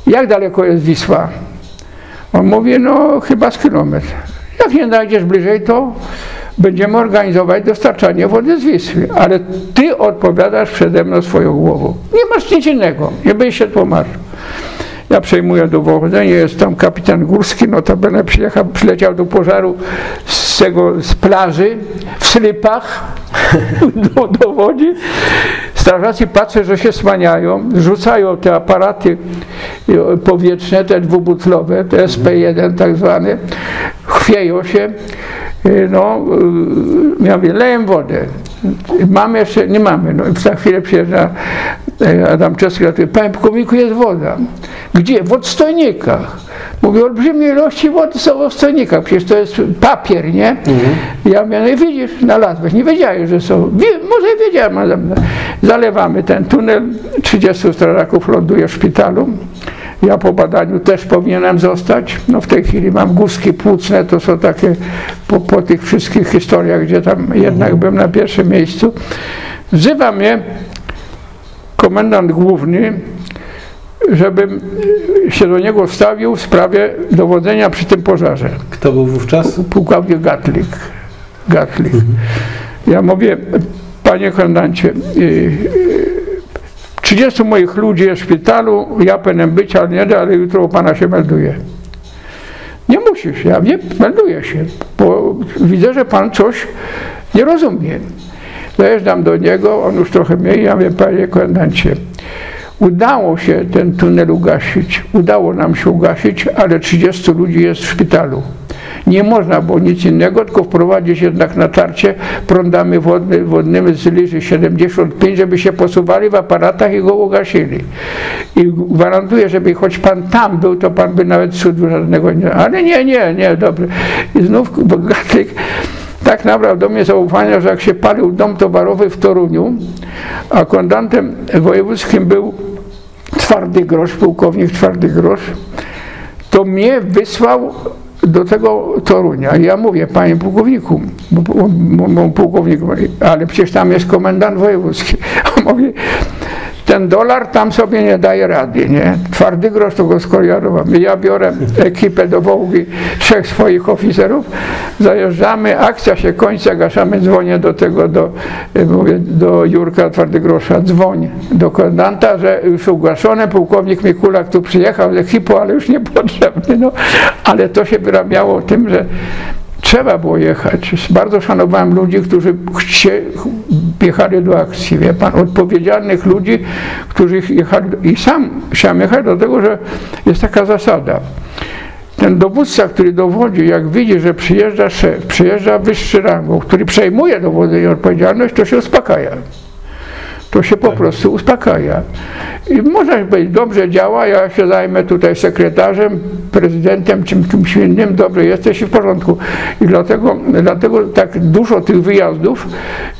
Jak daleko jest Wisła? On mówi, no chyba z kilometr. Jak nie znajdziesz bliżej, to będziemy organizować dostarczanie wody z Wisły, ale ty odpowiadasz przede mną swoją głową. Nie masz nic innego, nie będziesz się tłumaczył. Ja przejmuję dowodzenie, jest tam kapitan Górski, notabene przyjechał, przyleciał do pożaru z tego, z plaży, w slipach, [LAUGHS] do, dowodzi. Strażacy patrzę, że się smaniają, rzucają te aparaty powietrzne, te dwubutlowe, te SP1 tak zwane, chwieją się, y, no, y, ja mówię, leję wodę. Mamy jeszcze, nie mamy. No, za chwilę przyjeżdża y, Adam Czeski, panie pułkowniku, jest woda. Gdzie? W odstojnikach. Mówię, olbrzymie ilości wody są w odstojnikach, przecież to jest papier, nie? Mhm. Ja mówię, no i widzisz, znalazłeś, nie wiedziałeś, że są. Wie, może wiedziałem, ale zalewamy ten tunel, 30 strażaków ląduje w szpitalu. Ja po badaniu też powinienem zostać. No w tej chwili mam guzki płucne, to są takie po, po tych wszystkich historiach, gdzie tam jednak byłem na pierwszym miejscu. Wzywa mnie komendant główny, żebym się do niego wstawił w sprawie dowodzenia przy tym pożarze. Kto był wówczas? Pułkownik Gatlik. Gatlik. Mhm. Ja mówię, panie komendancie, 30 y, y, moich ludzi jest w szpitalu, ja powinienem być, ale nie, ale jutro u pana się melduje. Nie musisz, ja wiem, melduję się, bo widzę, że pan coś nie rozumie. Dojeżdżam do niego, on już trochę mniej, ja mówię, panie komendancie, Udało się ten tunel ugasić, udało nam się ugasić, ale 30 ludzi jest w szpitalu. Nie można było nic innego, tylko wprowadzić jednak natarcie prądami wodny, wodnymi z liży 75, żeby się posuwali w aparatach i go ugasili. I gwarantuję, żeby choć pan tam był, to pan by nawet cudu żadnego nie... Ale nie, nie, nie, dobry. I znów Bogatyk tak nabrał do mnie zaufania, że jak się palił dom towarowy w Toruniu, a komendantem wojewódzkim był twardy grosz, pułkownik twardy grosz, to mnie wysłał do tego Torunia. Ja mówię, panie pułkowniku, bo, bo, bo pułkownik, ale przecież tam jest komendant wojewódzki. [LAUGHS] On mówi, ten dolar tam sobie nie daje rady, nie? Twardy grosz to go skoriarowałem. Ja biorę ekipę do Wołgi, trzech swoich oficerów, zajeżdżamy, akcja się kończy, gaszamy, dzwonię do tego, do, mówię, do Jurka Twardy Grosza, dzwoń do komendanta, że już ugaszone, pułkownik Mikulak tu przyjechał z ekipą, ale już niepotrzebny, no. Ale to się wyrabiało tym, że trzeba było jechać. Bardzo szanowałem ludzi, którzy chcie, jechali do akcji, wie pan, odpowiedzialnych ludzi, którzy jechali, i sam chciałem jechać do tego, że jest taka zasada. Ten dowódca, który dowodzi, jak widzi, że przyjeżdża szef, przyjeżdża wyższy rangą, który przejmuje dowodzenie i odpowiedzialność, to się uspokaja to się po tak. prostu uspokaja. I można powiedzieć, dobrze działa, ja się zajmę tutaj sekretarzem, prezydentem, czym kimś innym, dobrze jesteś i w porządku. I dlatego, dlatego tak dużo tych wyjazdów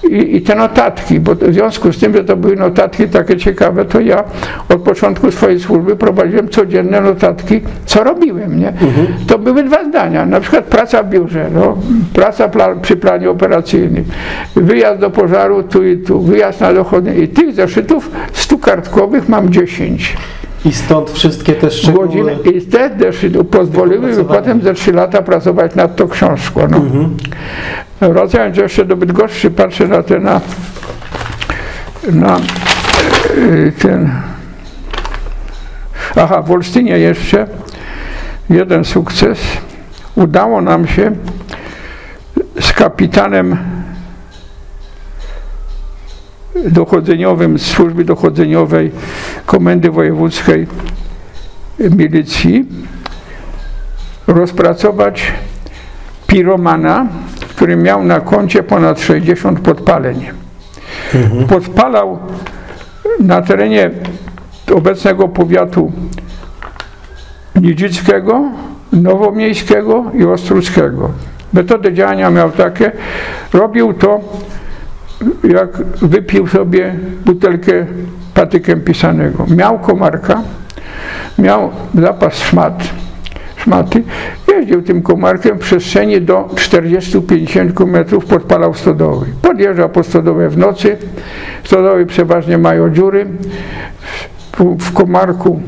i, i te notatki, bo w związku z tym, że to były notatki takie ciekawe, to ja od początku swojej służby prowadziłem codzienne notatki, co robiłem, nie? Mhm. To były dwa zdania, na przykład praca w biurze, no, praca przy planie operacyjnym, wyjazd do pożaru tu i tu, wyjazd na dochodnie tych zeszytów stukartkowych mam 10. I stąd wszystkie te szczegóły... Godziny, I te zeszyty pozwoliły mi potem ze 3 lata pracować nad tą książką. No. Mhm. Wracając jeszcze do Bydgoszczy, patrzę na ten, na, na y, ten... Aha, w Olsztynie jeszcze jeden sukces. Udało nam się z kapitanem dochodzeniowym, służby dochodzeniowej Komendy Wojewódzkiej Milicji rozpracować piromana, który miał na koncie ponad 60 podpaleń. Mhm. Podpalał na terenie obecnego powiatu Nidzickiego, Nowomiejskiego i Ostruckiego. Metody działania miał takie, robił to jak wypił sobie butelkę patykiem pisanego. Miał komarka, miał zapas szmat, szmaty, jeździł tym komarkiem w przestrzeni do 40-50 metrów, podpalał stodoły. Podjeżdżał po stodołę w nocy, stodoły przeważnie mają dziury, w, w komarku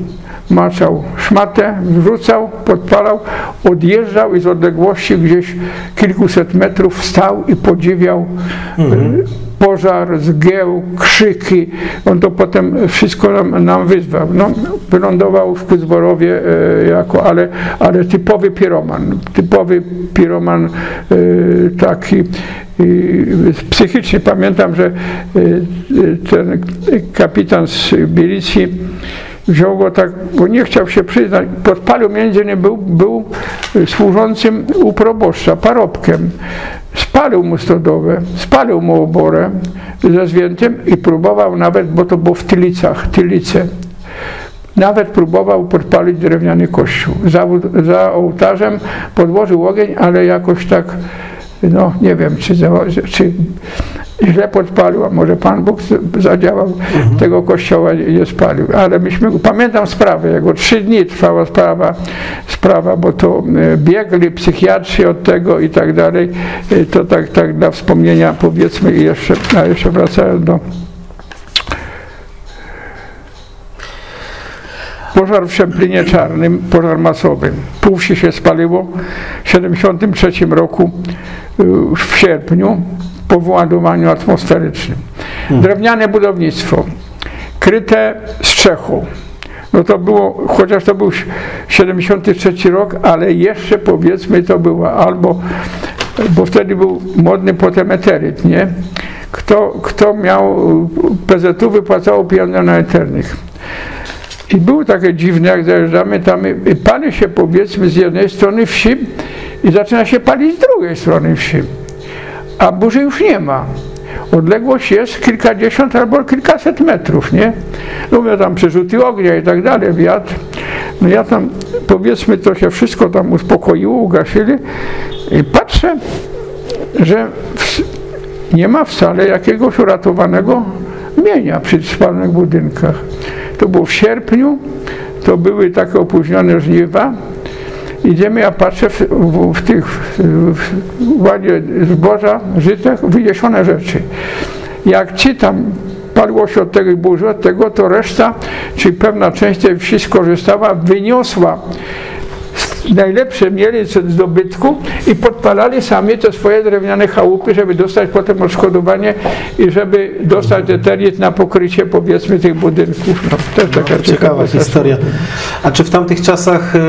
maczał szmatę, wrzucał, podpalał, odjeżdżał i z odległości gdzieś kilkuset metrów stał i podziwiał mhm. E, pożar, zgieł, krzyki. On to potem wszystko nam, nam wyzwał. No, wylądował w Kuzborowie e, jako, ale, ale typowy piroman. Typowy piroman e, taki psychicznie pamiętam, że ten kapitan z Bilicji wziął go tak, bo nie chciał się przyznać, podpalił między innymi był, był służącym u proboszcza, parobkiem. Spalił mu stodowę, spalił mu oborę ze zwiętym i próbował nawet, bo to było w Tylicach, Tylice, nawet próbował podpalić drewniany kościół. Za, za ołtarzem podłożył ogień, ale jakoś tak, no nie wiem, czy, czy źle podpalił, a może Pan Bóg zadziałał, mhm. tego kościoła nie, nie spalił. Ale myśmy, pamiętam sprawę, jego trzy dni trwała sprawa, sprawa, bo to e, biegli psychiatrzy od tego i tak dalej. E, to tak, tak dla wspomnienia powiedzmy i jeszcze, a jeszcze wracając do Pożar w Szemplinie Czarnym, pożar masowy. Pół wsi się spaliło w 1973 roku e, w sierpniu po wyładowaniu atmosferycznym. Hmm. Drewniane budownictwo, kryte strzechą. No to było, chociaż to był 73 rok, ale jeszcze powiedzmy to było albo, bo wtedy był modny potem eteryt, nie? Kto, kto miał PZU wypłacało pieniądze na eternych. I było takie dziwne, jak zajeżdżamy tam, pali się powiedzmy z jednej strony wsi i zaczyna się palić z drugiej strony wsi a burzy już nie ma. Odległość jest kilkadziesiąt albo kilkaset metrów, nie? Mówię tam przerzuty ognia i tak dalej, wiatr. No ja tam, powiedzmy, to się wszystko tam uspokoiło, ugasili i patrzę, że nie ma wcale jakiegoś uratowanego mienia przy spalnych budynkach. To było w sierpniu, to były takie opóźnione żniwa, idziemy, ja patrzę w, w, w tych ładzie zboża, żytach, wyniesione rzeczy. Jak czytam, paliło się od tego i burzy od tego, to reszta, czyli pewna część tej wsi skorzystała, wyniosła najlepsze mieli z dobytku i podpalali sami te swoje drewniane chałupy, żeby dostać potem odszkodowanie i żeby dostać eterit na pokrycie powiedzmy tych budynków. No, też taka No, Ciekawa historia. A czy w tamtych czasach y,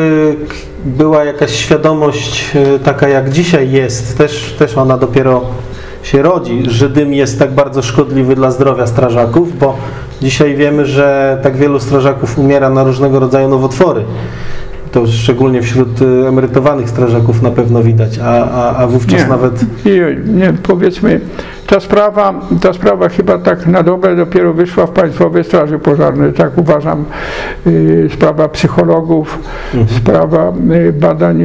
była jakaś świadomość y, taka jak dzisiaj jest, też, też ona dopiero się rodzi, że dym jest tak bardzo szkodliwy dla zdrowia strażaków, bo dzisiaj wiemy, że tak wielu strażaków umiera na różnego rodzaju nowotwory. To szczególnie wśród y, emerytowanych strażaków na pewno widać, a, a, a wówczas Nie. nawet I nie, powiedzmy, ta sprawa, ta sprawa chyba tak na dobre dopiero wyszła w Państwowej Straży Pożarnej, tak uważam. Y, Sprawa psychologów, sprawa y, badań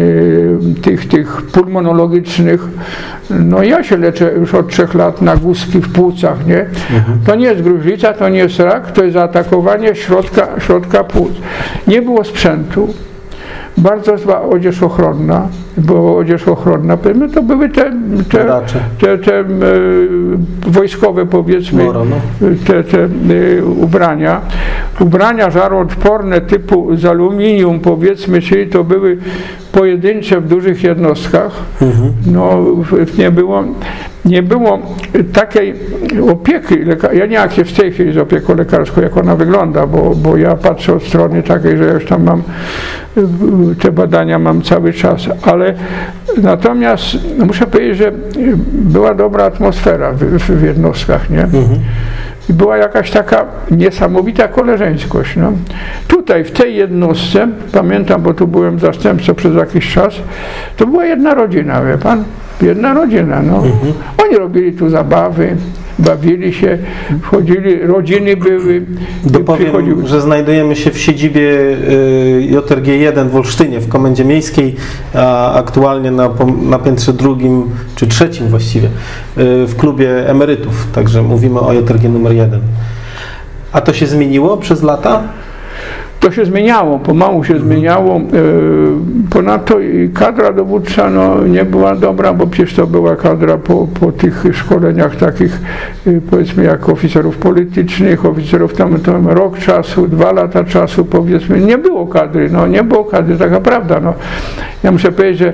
tych, tych pulmonologicznych. No ja się leczę już od trzech lat na guzki w płucach, nie? To nie jest gruźlica, to nie jest rak, to jest zaatakowanie środka, środka płuc. Nie było sprzętu. Bardzo zła odzież ochronna, bo odzież ochronna, to były te, te, te, te e, wojskowe powiedzmy no. te, te e, ubrania. Ubrania żaroodporne typu z aluminium powiedzmy, czyli to były pojedyncze w dużych jednostkach. Mhm. No nie było, nie było takiej opieki, ja nie wiem jak się w tej chwili z opieką lekarską, jak ona wygląda, bo, bo ja patrzę od strony takiej, że ja już tam mam te badania mam cały czas, ale natomiast muszę powiedzieć, że była dobra atmosfera w, w, w jednostkach, nie? Mhm. I była jakaś taka niesamowita koleżeńskość. No. Tutaj, w tej jednostce, pamiętam, bo tu byłem zastępcą przez jakiś czas, to była jedna rodzina, wie pan? Jedna rodzina, no. Oni robili tu zabawy, bawili się, wchodzili, rodziny były, Dopowiem, że znajdujemy się w siedzibie y, JRG 1 w Olsztynie, w Komendzie Miejskiej, a aktualnie na, na piętrze drugim, czy trzecim właściwie, y, w klubie emerytów, także mówimy o JRG numer 1. A to się zmieniło przez lata? To się zmieniało, pomału się zmieniało. E, Ponadto kadra dowódcza no, nie była dobra, bo przecież to była kadra po, po tych szkoleniach takich, e, powiedzmy, jak oficerów politycznych, oficerów tam, tam rok czasu, dwa lata czasu, powiedzmy, nie było kadry, no nie było kadry, taka prawda. No. Ja muszę powiedzieć, że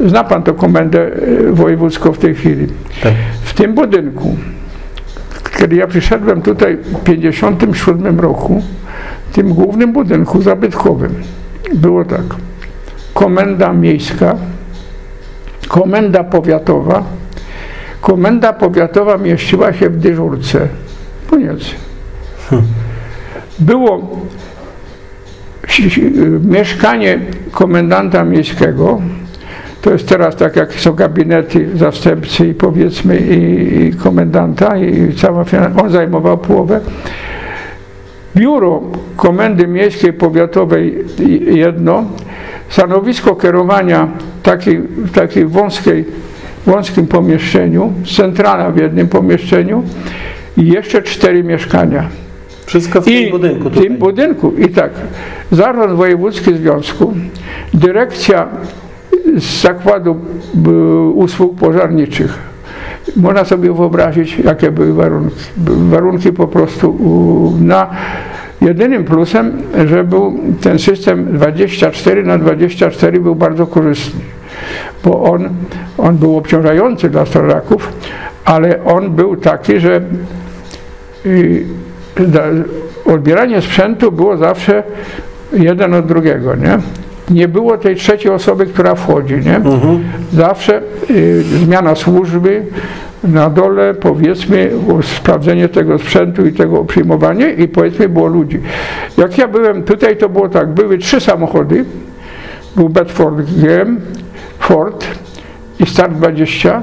zna pan to komendę e, wojewódzką w tej chwili. Tak. W tym budynku, kiedy ja przyszedłem tutaj w 1957 roku, w tym głównym budynku zabytkowym było tak. Komenda miejska, komenda powiatowa. Komenda powiatowa mieściła się w dyżurce. Koniec. Było mieszkanie komendanta miejskiego. To jest teraz tak, jak są gabinety zastępcy i powiedzmy i, komendanta i cała finan- on zajmował połowę. Biuro Komendy Miejskiej Powiatowej i- jedno, stanowisko kierowania takiej, w takiej wąskiej, wąskim pomieszczeniu, centrala w jednym pomieszczeniu i jeszcze cztery mieszkania. Wszystko w tym budynku w tutaj. tym budynku. I tak, Zarząd Wojewódzki Związku, dyrekcja z Zakładu y, Usług Pożarniczych. Można sobie wyobrazić, jakie były warunki. Warunki po prostu na jedynym plusem, że był ten system 24 na 24 był bardzo korzystny, bo on, on był obciążający dla strażaków, ale on był taki, że y, odbieranie sprzętu było zawsze jeden od drugiego, nie? Nie było tej trzeciej osoby, która wchodzi, nie? Mhm. Zawsze y, zmiana służby, na dole powiedzmy sprawdzenie tego sprzętu i tego przyjmowanie i powiedzmy było ludzi. Jak ja byłem tutaj, to było tak, były trzy samochody, był Bedford GM, Ford i Start 20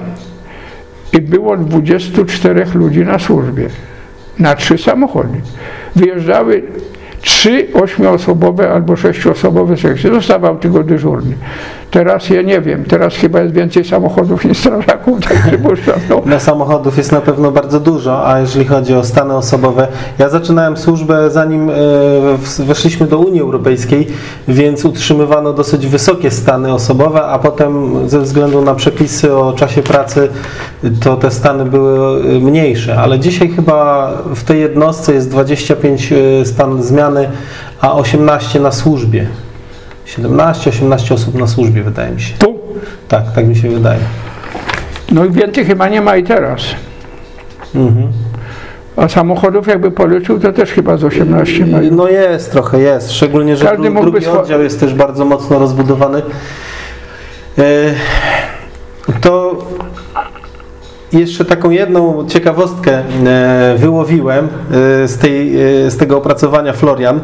i było 24 ludzi na służbie, na trzy samochody. Wyjeżdżały trzy ośmioosobowe albo sześcioosobowe sekcje, zostawał tylko dyżurny. Teraz ja nie wiem, teraz chyba jest więcej samochodów niż strażaków, tak przypuszczam. No. Samochodów jest na pewno bardzo dużo, a jeżeli chodzi o stany osobowe, ja zaczynałem służbę zanim e, weszliśmy do Unii Europejskiej, więc utrzymywano dosyć wysokie stany osobowe, a potem ze względu na przepisy o czasie pracy to te stany były e, mniejsze, ale dzisiaj chyba w tej jednostce jest 25 e, stan zmiany, a 18 na służbie. 17-18 osób na służbie, wydaje mi się. Tu? Tak, tak mi się wydaje. No i więcej chyba nie ma i teraz. Mhm. A samochodów jakby policzył, to też chyba z 18 ma. No jest, trochę jest. Szczególnie, że Każdy dru, drugi oddział jest też bardzo mocno rozbudowany. E, To jeszcze taką jedną ciekawostkę e, wyłowiłem e, z, tej, e, z tego opracowania Florian.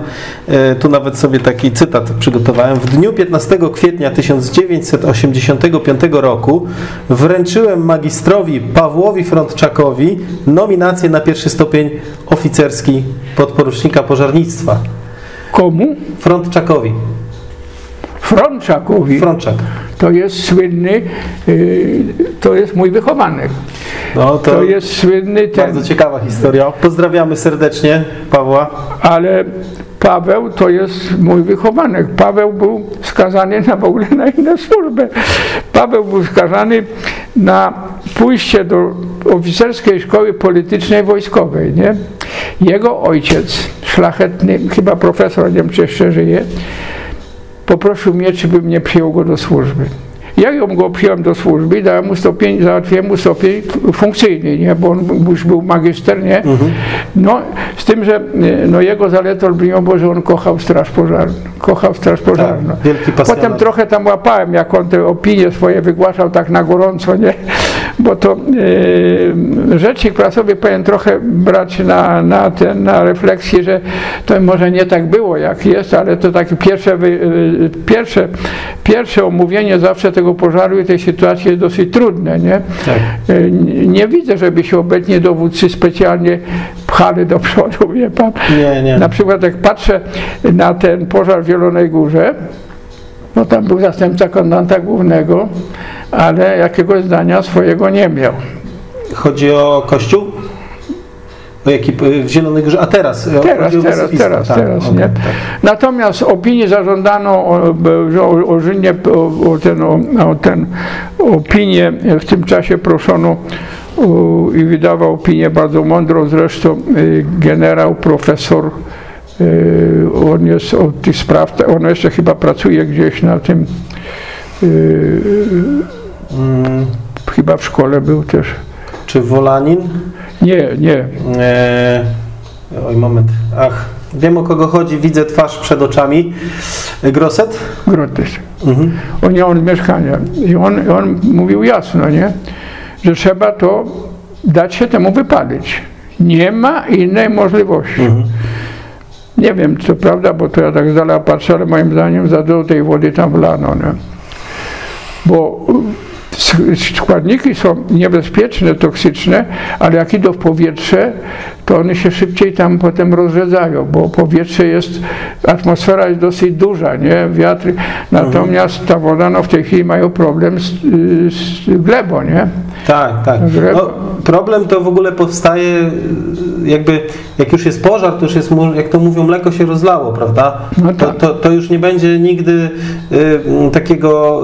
Tu nawet sobie taki cytat przygotowałem. W dniu 15 kwietnia 1985 roku wręczyłem magistrowi Pawłowi Frontczakowi nominację na pierwszy stopień oficerski podporucznika pożarnictwa. Komu? Frontczakowi. Frączakowi. Frontczak. To jest słynny, y, to jest mój wychowanek. No to, To jest słynny ten, bardzo ciekawa historia. Pozdrawiamy serdecznie Pawła. ale Paweł to jest mój wychowanek. Paweł był skazany na w ogóle na inną służbę. Paweł był skazany na pójście do oficerskiej szkoły politycznej wojskowej. Nie? Jego ojciec, szlachetny, chyba profesor, nie wiem czy jeszcze żyje, poprosił mnie, czy bym nie przyjął go do służby. Ja ją go przyjąłem do służby i dałem mu stopień, załatwiłem mu stopień funkcyjny, nie? bo on już był magister, nie? No, z tym, że e, no, jego zaletą olbrzymią było, że on kochał straż pożarną. Kochał straż pożarną. Tak, wielki pasjonat. Potem trochę tam łapałem, jak on te opinie swoje wygłaszał tak na gorąco, nie? Bo to e, rzecznik prasowy powinien trochę brać na, na, ten, na refleksję, że to może nie tak było, jak jest, ale to takie pierwsze, e, pierwsze, pierwsze omówienie zawsze tego pożaru i tej sytuacji jest dosyć trudne, nie? Tak. E, Nie nie widzę, żeby się obecnie dowódcy specjalnie pchali do przodu, wie pan. Nie, nie. Na przykład jak patrzę na ten pożar w Zielonej Górze, no tam był zastępca komendanta głównego, ale jakiegoś zdania swojego nie miał. Chodzi o kościół? O jaki, w Zielonej Górze? A teraz? o- Teraz, teraz, teraz, Tak, teraz, okej, nie? tak. Natomiast opinię zażądano o, o, o, o, ten, o, ten opinię w tym czasie proszono i wydawał opinię bardzo mądrą zresztą y, generał, profesor y, on jest od tych spraw, on jeszcze chyba pracuje gdzieś na tym y, Mm, chyba w szkole był też. Czy Wolanin? Nie, nie. E, oj, moment. Ach, wiem o kogo chodzi, widzę twarz przed oczami. Groset? Grotys. Mhm. On z mieszkania. I on, on mówił jasno, nie? że trzeba to dać się temu wypalić. Nie ma innej możliwości. Mhm. Nie wiem, co prawda, bo to ja tak z dala patrzę, ale moim zdaniem za dużo tej wody tam wlano. Nie? Bo składniki są niebezpieczne, toksyczne, ale jak idą w powietrze, to one się szybciej tam potem rozrzedzają, bo powietrze jest, atmosfera jest dosyć duża, nie? Wiatry, natomiast ta woda, no w tej chwili mają problem z, z glebą, nie? Tak, tak. No, problem to w ogóle powstaje jakby, jak już jest pożar, to już jest, jak to mówią, mleko się rozlało, prawda? No to, tak. to, to już nie będzie nigdy y, takiego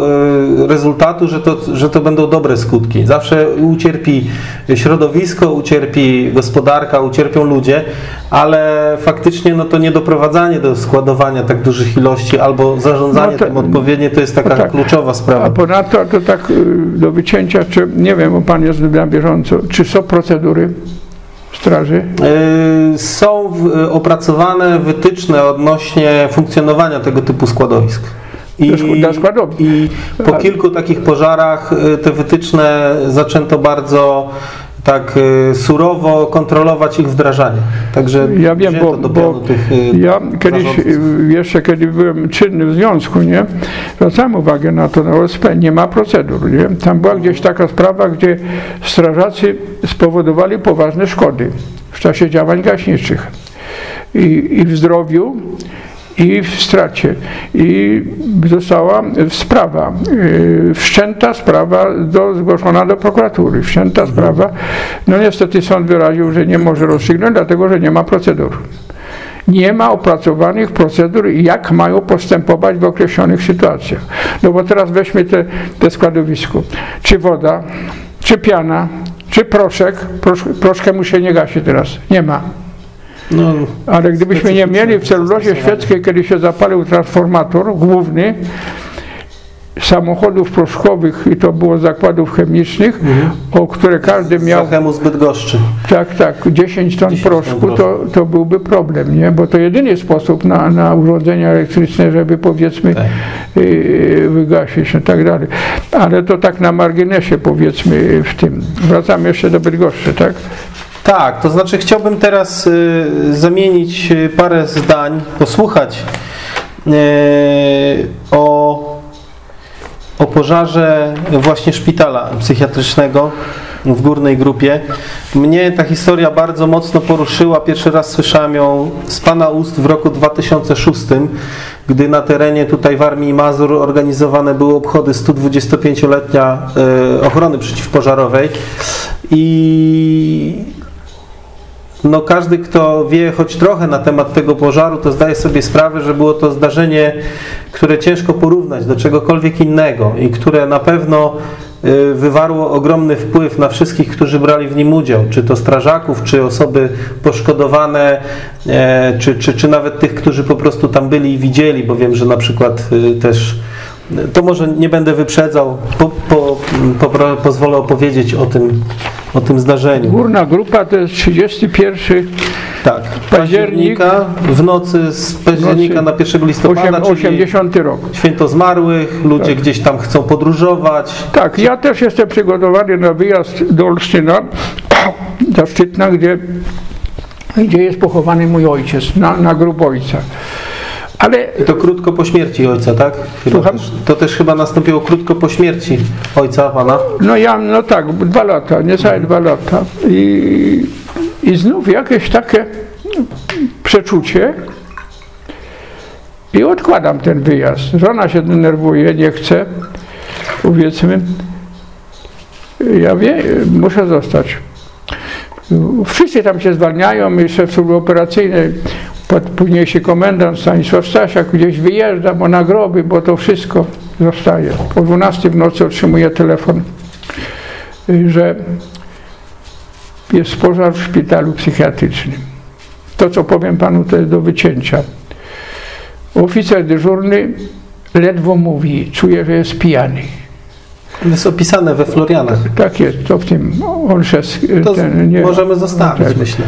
y, rezultatu, że to, że to będą dobre skutki. Zawsze ucierpi środowisko, ucierpi gospodarka, ucierpią ludzie, ale faktycznie no to niedoprowadzanie do składowania tak dużych ilości albo zarządzanie No to- tym odpowiednio to jest taka no tak. kluczowa sprawa. A ponadto to tak y, do wycięcia, czy nie wiem, bo pan jest na bieżąco, czy są procedury straży? Y, Są y, opracowane wytyczne odnośnie funkcjonowania tego typu składowisk. I. I po kilku takich pożarach te wytyczne zaczęto bardzo tak y, surowo kontrolować ich wdrażanie. Także Ja wiem, bo, do bo tych y, ja kiedyś, zarządców. jeszcze kiedy byłem czynny w związku, nie, zwracałem uwagę na to na OSP, nie ma procedur, nie? Tam była gdzieś taka sprawa, gdzie strażacy spowodowali poważne szkody w czasie działań gaśniczych i, i w zdrowiu, i w stracie. I została sprawa, yy, wszczęta sprawa do, zgłoszona do prokuratury, wszczęta sprawa. No niestety sąd wyraził, że nie może rozstrzygnąć, dlatego że nie ma procedur. Nie ma opracowanych procedur, jak mają postępować w określonych sytuacjach. No bo teraz weźmy te, te składowisko. Czy woda, czy piana, czy proszek. Prosz, proszkę mu się nie gasi teraz. Nie ma. No, Ale gdybyśmy nie mieli w celulozie świeckiej, kiedy się zapalił transformator główny, samochodów proszkowych i to było zakładów chemicznych, mhm. o które każdy miał. Zachemu zbyt goszczy. Tak, tak, 10 ton 10 proszku to, to byłby problem, nie? Bo to jedyny sposób na, na urządzenia elektryczne, żeby powiedzmy tak. y, wygasić i tak dalej. Ale to tak na marginesie powiedzmy w tym. Wracamy jeszcze do Bydgoszczy, tak? Tak, to znaczy chciałbym teraz y, zamienić y, parę zdań, posłuchać y, o o pożarze właśnie szpitala psychiatrycznego w górnej grupie. Mnie ta historia bardzo mocno poruszyła. Pierwszy raz słyszałem ją z Pana ust w roku 2006, gdy na terenie tutaj w Armii Mazur organizowane były obchody 125-letnia e, ochrony przeciwpożarowej i no każdy, kto wie choć trochę na temat tego pożaru, to zdaje sobie sprawę, że było to zdarzenie, które ciężko porównać do czegokolwiek innego i które na pewno y, wywarło ogromny wpływ na wszystkich, którzy brali w nim udział, czy to strażaków, czy osoby poszkodowane, e, czy, czy, czy nawet tych, którzy po prostu tam byli i widzieli, bo wiem, że na przykład y, też to może nie będę wyprzedzał, po, po, po, pozwolę opowiedzieć o tym, o tym zdarzeniu. Górna grupa to jest 31 tak, października w nocy z października na 1 listopada, 80 rok. Święto zmarłych, ludzie tak. gdzieś tam chcą podróżować. Tak, ja też jestem przygotowany na wyjazd do Olsztyna, [CLEARS THROAT] do Szczytna, gdzie, gdzie jest pochowany mój ojciec, na, na grób ojca. Ale... I to krótko po śmierci ojca, tak? Też, to też chyba nastąpiło krótko po śmierci ojca pana? No ja, no tak, dwa lata, niecałe mhm. dwa lata. I, I znów jakieś takie przeczucie i odkładam ten wyjazd. Żona się denerwuje, nie chce, powiedzmy. Ja wiem, muszę zostać. Wszyscy tam się zwalniają i szef służby operacyjnej późniejszy komendant Stanisław Stasiak gdzieś wyjeżdża, bo na groby, bo to wszystko zostaje. Po 12 w nocy otrzymuje telefon, że jest pożar w szpitalu psychiatrycznym. To, co powiem panu, to jest do wycięcia. Oficer dyżurny ledwo mówi, czuje, że jest pijany. Jest opisane we Florianach. Tak jest, to w tym on się, to ten, nie, możemy zostawić, tak. myślę.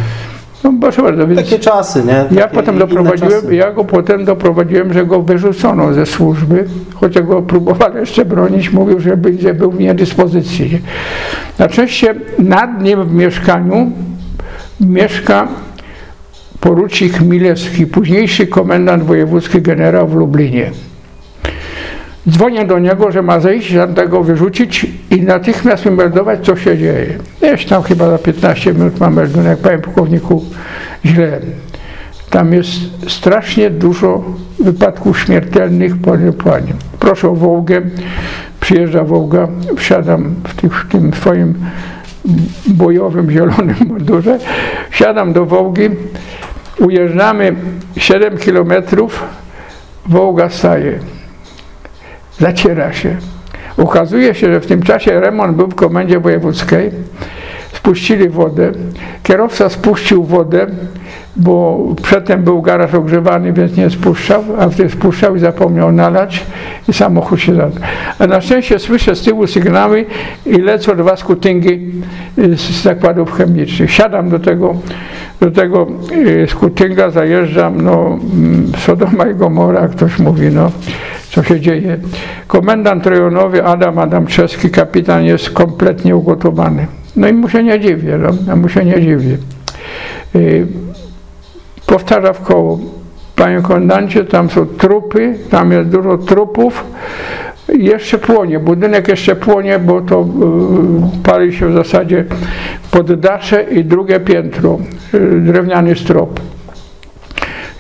No proszę bardzo. Więc Takie czasy, nie? Takie ja potem doprowadziłem, ja go potem doprowadziłem, że go wyrzucono ze służby, chociaż go próbowali jeszcze bronić, mówił, że będzie był w niedyspozycji. Na szczęście nad nim w mieszkaniu mieszka porucznik Milewski, późniejszy komendant wojewódzki generał w Lublinie. Dzwonię do niego, że ma zejść, tego wyrzucić i natychmiast mi meldować, co się dzieje. Jeszcze tam chyba za 15 minut mam meldunek, panie pułkowniku, źle. Tam jest strasznie dużo wypadków śmiertelnych po planie. Proszę o Wołgę, przyjeżdża Wołga, wsiadam w, tych, w tym swoim bojowym, zielonym [LAUGHS] mundurze, wsiadam do Wołgi, ujeżdżamy 7 kilometrów, Wołga staje zaciera się. Okazuje się, że w tym czasie remont był w komendzie wojewódzkiej, spuścili wodę, kierowca spuścił wodę, bo przedtem był garaż ogrzewany, więc nie spuszczał, a wtedy spuszczał i zapomniał nalać i samochód się zadał. A na szczęście słyszę z tyłu sygnały i lecą dwa skutyngi z zakładów chemicznych. Siadam do tego, do tego y, skutynga, zajeżdżam, no mm, Sodoma i Gomora, ktoś mówi, no co się dzieje. Komendant rejonowy Adam Adamczewski, kapitan jest kompletnie ugotowany. No i mu się nie dziwię, no, ja mu się nie dziwię. Yy, powtarza w koło, panie komendancie, tam są trupy, tam jest dużo trupów, jeszcze płonie, budynek jeszcze płonie, bo to yy, pali się w zasadzie poddasze i drugie piętro, yy, drewniany strop.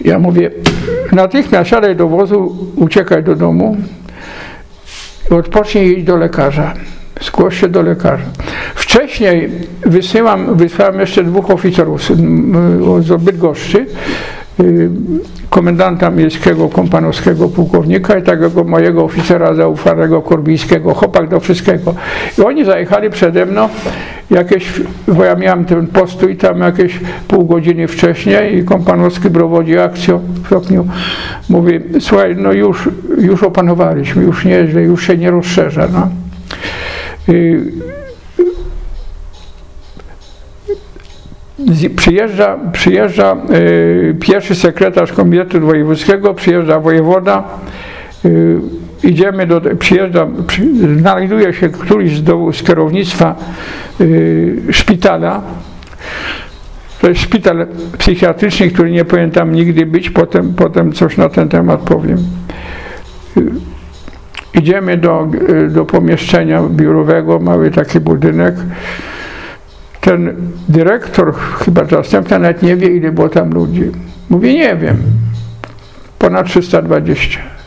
Ja mówię, natychmiast siadaj do wozu, uciekaj do domu, odpocznij iść do lekarza. Zgłoś się do lekarza. Wcześniej wysyłam, wysłałem jeszcze dwóch oficerów z, Bydgoszczy, y, komendanta miejskiego, kompanowskiego pułkownika i takiego mojego oficera zaufanego, korbijskiego, chłopak do wszystkiego. I oni zajechali przede mną jakieś, bo ja miałem ten postój tam jakieś pół godziny wcześniej i kompanowski prowadzi akcję w stopniu. Mówi, słuchaj, no już, już opanowaliśmy, już nieźle, już się nie rozszerza. No. I, przyjeżdża, przyjeżdża y, pierwszy sekretarz komitetu wojewódzkiego, przyjeżdża wojewoda, y, idziemy do, przyjeżdża, przy, znajduje się któryś z, do, z kierownictwa y, szpitala, to jest szpital psychiatryczny, który nie powinien tam nigdy być, potem, potem coś na ten temat powiem. Y, idziemy do, y, do pomieszczenia biurowego, mały taki budynek, ten dyrektor, chyba zastępca, nawet nie wie, ile było tam ludzi. Mówi, nie wiem, ponad 320.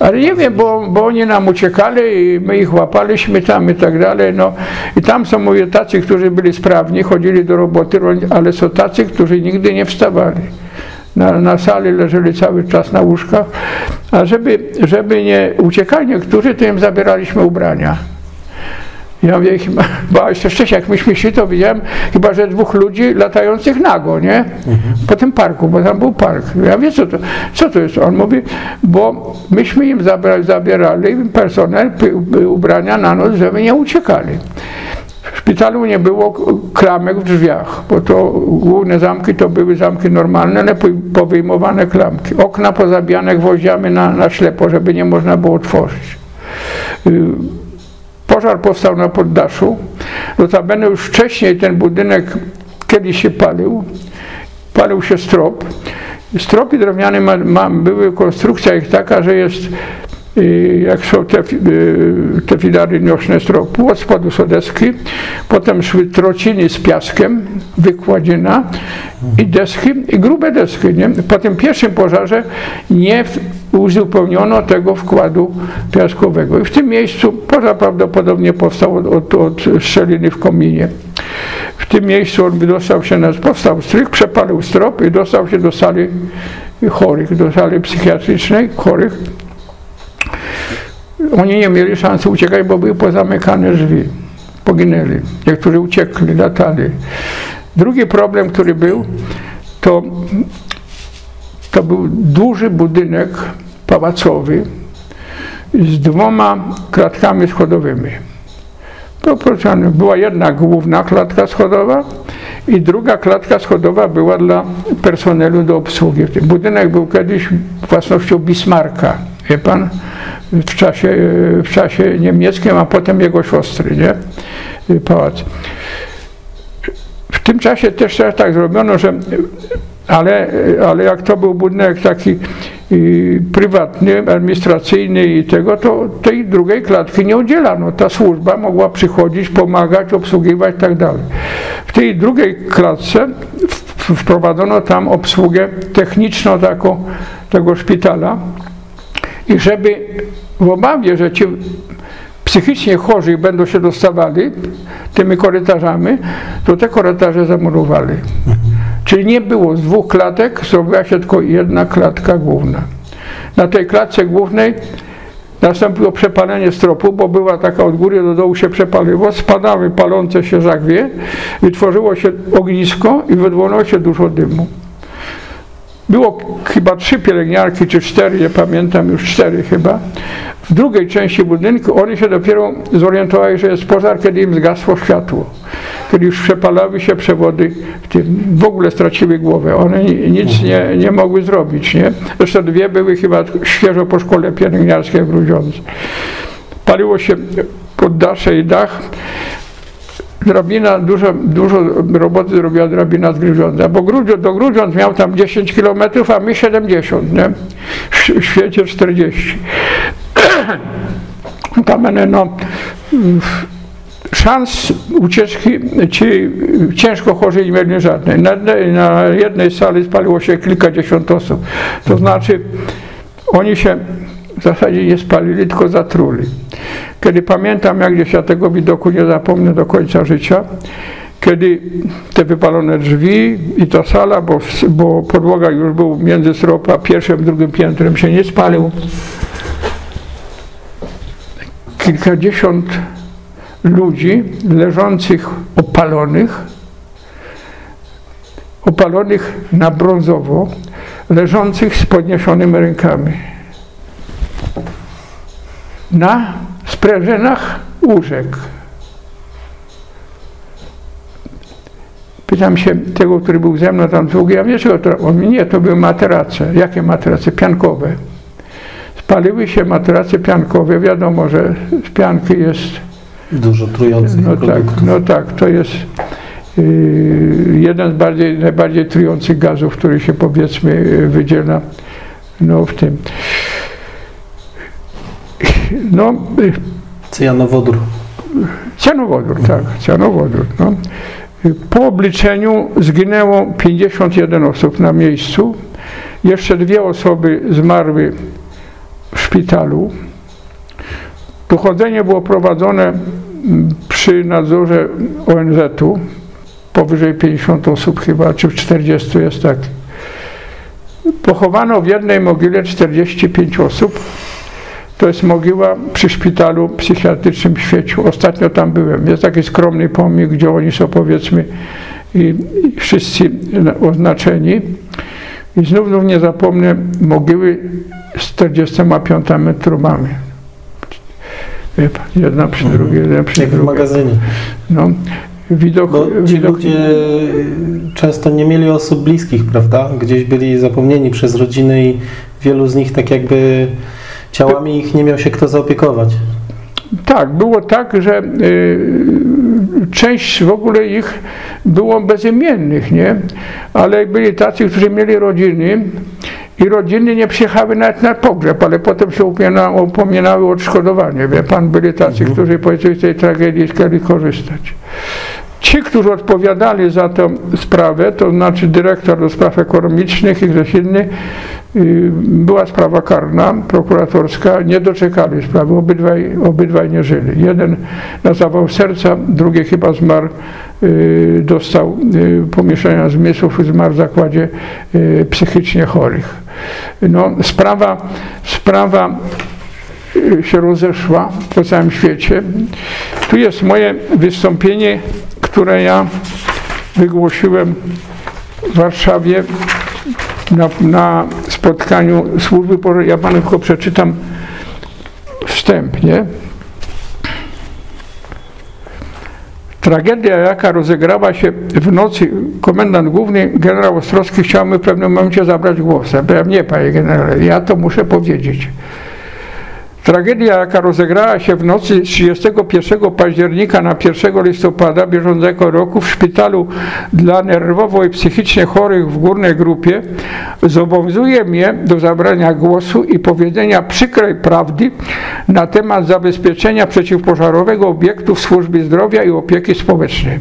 Ale nie wiem, bo, bo oni nam uciekali i my ich łapaliśmy tam i tak dalej. No. I tam są, mówię, tacy, którzy byli sprawni, chodzili do roboty, ale są tacy, którzy nigdy nie wstawali. Na, na sali leżeli cały czas na łóżkach, a żeby, żeby nie uciekali niektórzy, to im zabieraliśmy ubrania. Ja mówię, chyba, bo jeszcze wcześniej, jak myśmy szli, to widziałem chyba, że dwóch ludzi latających nago, nie? Mhm. Po tym parku, bo tam był park. Ja wiem, co to, co to jest? On mówi, bo myśmy im zabierali, zabierali personel ubrania na noc, żeby nie uciekali. W szpitalu nie było klamek w drzwiach, bo to główne zamki to były zamki normalne, ale powyjmowane klamki. Okna pozabijane gwoździami na, na ślepo, żeby nie można było otworzyć. Pożar powstał na poddaszu. Notabene już wcześniej ten budynek kiedyś się palił. Palił się strop. Stropy drewniane ma, ma, były, konstrukcja ich taka, że jest y, jak są te, y, te filary nośne stropu, od spodu są deski, potem szły trociny z piaskiem, wykładzina i deski, i grube deski. Nie? Po tym pierwszym pożarze nie uzupełniono tego wkładu piaskowego. I w tym miejscu pożar prawdopodobnie powstał od, od, od w kominie. W tym miejscu on dostał się, na, powstał stryk, przepalił strop i dostał się do sali chorych, do sali psychiatrycznej chorych. Oni nie mieli szansy uciekać, bo były pozamykane drzwi. Poginęli. Niektórzy uciekli, latali. Drugi problem, który był, to to był duży budynek pałacowy z dwoma klatkami schodowymi. Była jedna główna klatka schodowa i druga klatka schodowa była dla personelu do obsługi. Budynek był kiedyś własnością Bismarcka, wie pan, w czasie, w czasie niemieckim, a potem jego siostry, nie? Pałac. W tym czasie też tak zrobiono, że ale, ale jak to był budynek taki y, prywatny, administracyjny i tego, to tej drugiej klatki nie udzielano. Ta służba mogła przychodzić, pomagać, obsługiwać i tak dalej. W tej drugiej klatce wprowadzono tam obsługę techniczną taką, tego szpitala i żeby w obawie, że ci psychicznie chorzy będą się dostawali tymi korytarzami, to te korytarze zamurowali. Czyli nie było z dwóch klatek, zrobiła się tylko jedna klatka główna. Na tej klatce głównej nastąpiło przepalenie stropu, bo była taka od góry do dołu się przepaliło, spadały palące się żagwie, wytworzyło się ognisko i wydłonęło się dużo dymu. Było chyba trzy pielęgniarki, czy cztery, nie pamiętam, już cztery chyba. W drugiej części budynku oni się dopiero zorientowali, że jest pożar, kiedy im zgasło światło. Kiedy już przepalały się przewody, w, ogóle straciły głowę. One nic nie, nie mogły zrobić. Nie? Zresztą dwie były chyba świeżo po szkole pielęgniarskiej w Grudziądzu. Paliło się poddasze i dach drabina, dużo, dużo roboty zrobiła drabina z Grudziądza, bo Grudziądz, do Grudziądz miał tam 10 km, a my 70, nie? W świecie 40. [CLEARS THROAT] Tam no, szans ucieczki ci ciężko chorzy nie mieli żadnej. Na, na jednej sali spaliło się kilkadziesiąt osób. To znaczy oni się w zasadzie nie spalili, tylko zatruli. Kiedy pamiętam, jak gdzieś ja tego widoku nie zapomnę do końca życia, kiedy te wypalone drzwi i ta sala, bo, bo podłoga już był między stropa pierwszym, drugim piętrem się nie spalił. Kilkadziesiąt ludzi leżących opalonych, opalonych na brązowo, leżących z podniesionymi rękami. Na sprężynach łóżek. Pytam się tego, który był ze mną tam długi, a wiesz, on mówi, nie, to były materace. Jakie materace? Piankowe. Spaliły się materace piankowe. Wiadomo, że z pianki jest... Dużo trujących no produktów. Tak, no tak, to jest yy, jeden z bardziej, najbardziej trujących gazów, który się powiedzmy wydziela no, w tym. No, Cyjanowodór. Cianowodór, tak, cianowodór. No. Po obliczeniu zginęło 51 osób na miejscu. Jeszcze dwie osoby zmarły w szpitalu. Dochodzenie było prowadzone przy nadzorze ONZ-u. Powyżej 50 osób chyba, czy 40 jest tak. Pochowano w jednej mogile 45 osób. To jest mogiła przy szpitalu psychiatrycznym w Świeciu. Ostatnio tam byłem. Jest taki skromny pomnik, gdzie oni są powiedzmy i, i wszyscy oznaczeni. I znów, znów nie zapomnę mogiły z 45 metrami. Wie pan, jedna przy Mhm. drugiej, jedna przy Jak w magazynie. No, widok, Bo ci widok ludzie często nie mieli osób bliskich, prawda? Gdzieś byli zapomnieni przez rodziny i wielu z nich tak jakby ciałami ich nie miał się kto zaopiekować. Tak, było tak, że y, część w ogóle ich było bezimiennych, nie? Ale byli tacy, którzy mieli rodziny i rodziny nie przyjechały nawet na pogrzeb, ale potem się upomina, upominały o odszkodowanie. Wie pan, byli tacy, Mhm. którzy powiedzmy z tej tragedii chcieli korzystać. Ci, którzy odpowiadali za tę sprawę, to znaczy dyrektor do spraw ekonomicznych i ktoś inny, y, była sprawa karna, prokuratorska, nie doczekali sprawy, obydwaj, obydwaj nie żyli. Jeden na zawał serca, drugi chyba zmarł, y, dostał y, pomieszania zmysłów i zmarł w zakładzie psychicznie chorych. No, sprawa, sprawa się rozeszła po całym świecie. Tu jest moje wystąpienie, które ja wygłosiłem w Warszawie na, na spotkaniu służby. Ja panu tylko przeczytam wstęp, nie? Tragedia, jaka rozegrała się w nocy, komendant główny, generał Ostrowski chciał mi w pewnym momencie zabrać głos. Ja nie panie generale, ja to muszę powiedzieć. Tragedia, jaka rozegrała się w nocy z 31 października na 1 listopada bieżącego roku w szpitalu dla nerwowo i psychicznie chorych w górnej grupie, zobowiązuje mnie do zabrania głosu i powiedzenia przykrej prawdy na temat zabezpieczenia przeciwpożarowego obiektów służby zdrowia i opieki społecznej.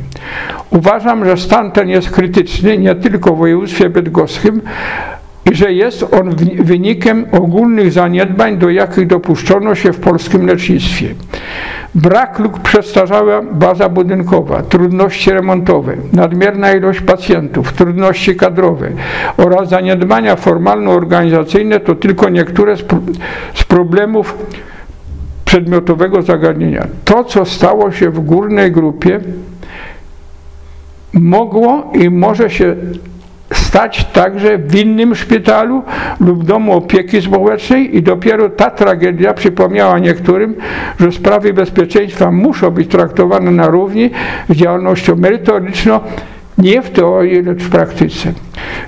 Uważam, że stan ten jest krytyczny nie tylko w województwie bydgoskim, że jest on wynikiem ogólnych zaniedbań, do jakich dopuszczono się w polskim lecznictwie. Brak lub przestarzała baza budynkowa, trudności remontowe, nadmierna ilość pacjentów, trudności kadrowe oraz zaniedbania formalno-organizacyjne to tylko niektóre z, pro- z problemów przedmiotowego zagadnienia. To, co stało się w górnej grupie, mogło i może się stać także w innym szpitalu lub domu opieki społecznej i dopiero ta tragedia przypomniała niektórym, że sprawy bezpieczeństwa muszą być traktowane na równi z działalnością merytoryczną, nie w teorii, lecz w praktyce.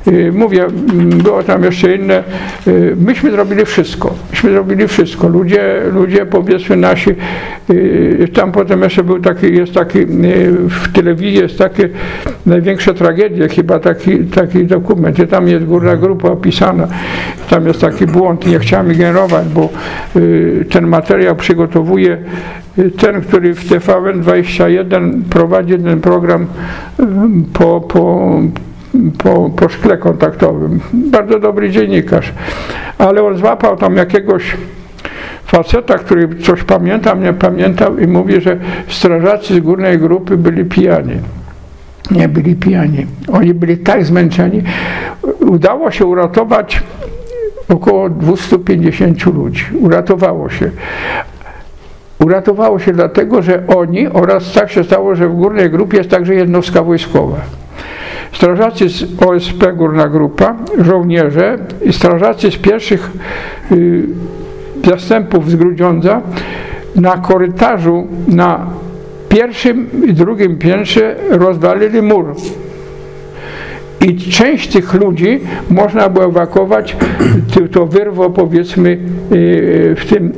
Y, Mówię, mm, było tam jeszcze inne. y, Myśmy zrobili wszystko. Myśmy zrobili wszystko. Ludzie, ludzie powiedzmy nasi, y, tam potem jeszcze był taki, jest taki, w telewizji jest takie największe tragedie, chyba taki, taki dokument. I tam jest górna grupa opisana. Tam jest taki błąd, nie chciałem generować, bo ten materiał przygotowuje ten, który w TVN21 prowadzi ten program po, po, po, po szkle kontaktowym. Bardzo dobry dziennikarz. Ale on złapał tam jakiegoś faceta, który coś pamiętam, nie pamiętał i mówi, że strażacy z górnej grupy byli pijani. Nie byli pijani. Oni byli tak zmęczeni. Udało się uratować około 250 ludzi. Uratowało się. Uratowało się dlatego, że oni oraz tak się stało, że w górnej grupie jest także jednostka wojskowa. Strażacy z OSP Górna Grupa, żołnierze i strażacy z pierwszych y, zastępów z Grudziądza na korytarzu na pierwszym i drugim piętrze rozwalili mur i część tych ludzi można było ewakuować, to wyrwo powiedzmy y, w tym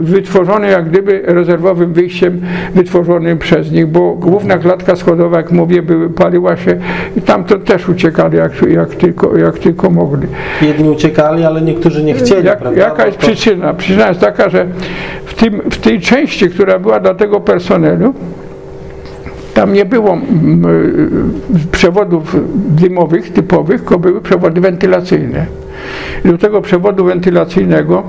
wytworzone jak gdyby rezerwowym wyjściem wytworzonym przez nich, bo główna klatka schodowa, jak mówię, były, paliła się i tam to też uciekali jak, jak, tylko, jak tylko mogli. Jedni uciekali, ale niektórzy nie chcieli. Jak, jaka jest to... przyczyna? Przyczyna jest taka, że w, tym, w tej części, która była dla tego personelu, tam nie było mm, y, przewodów dymowych typowych, tylko były przewody wentylacyjne. Do tego przewodu wentylacyjnego,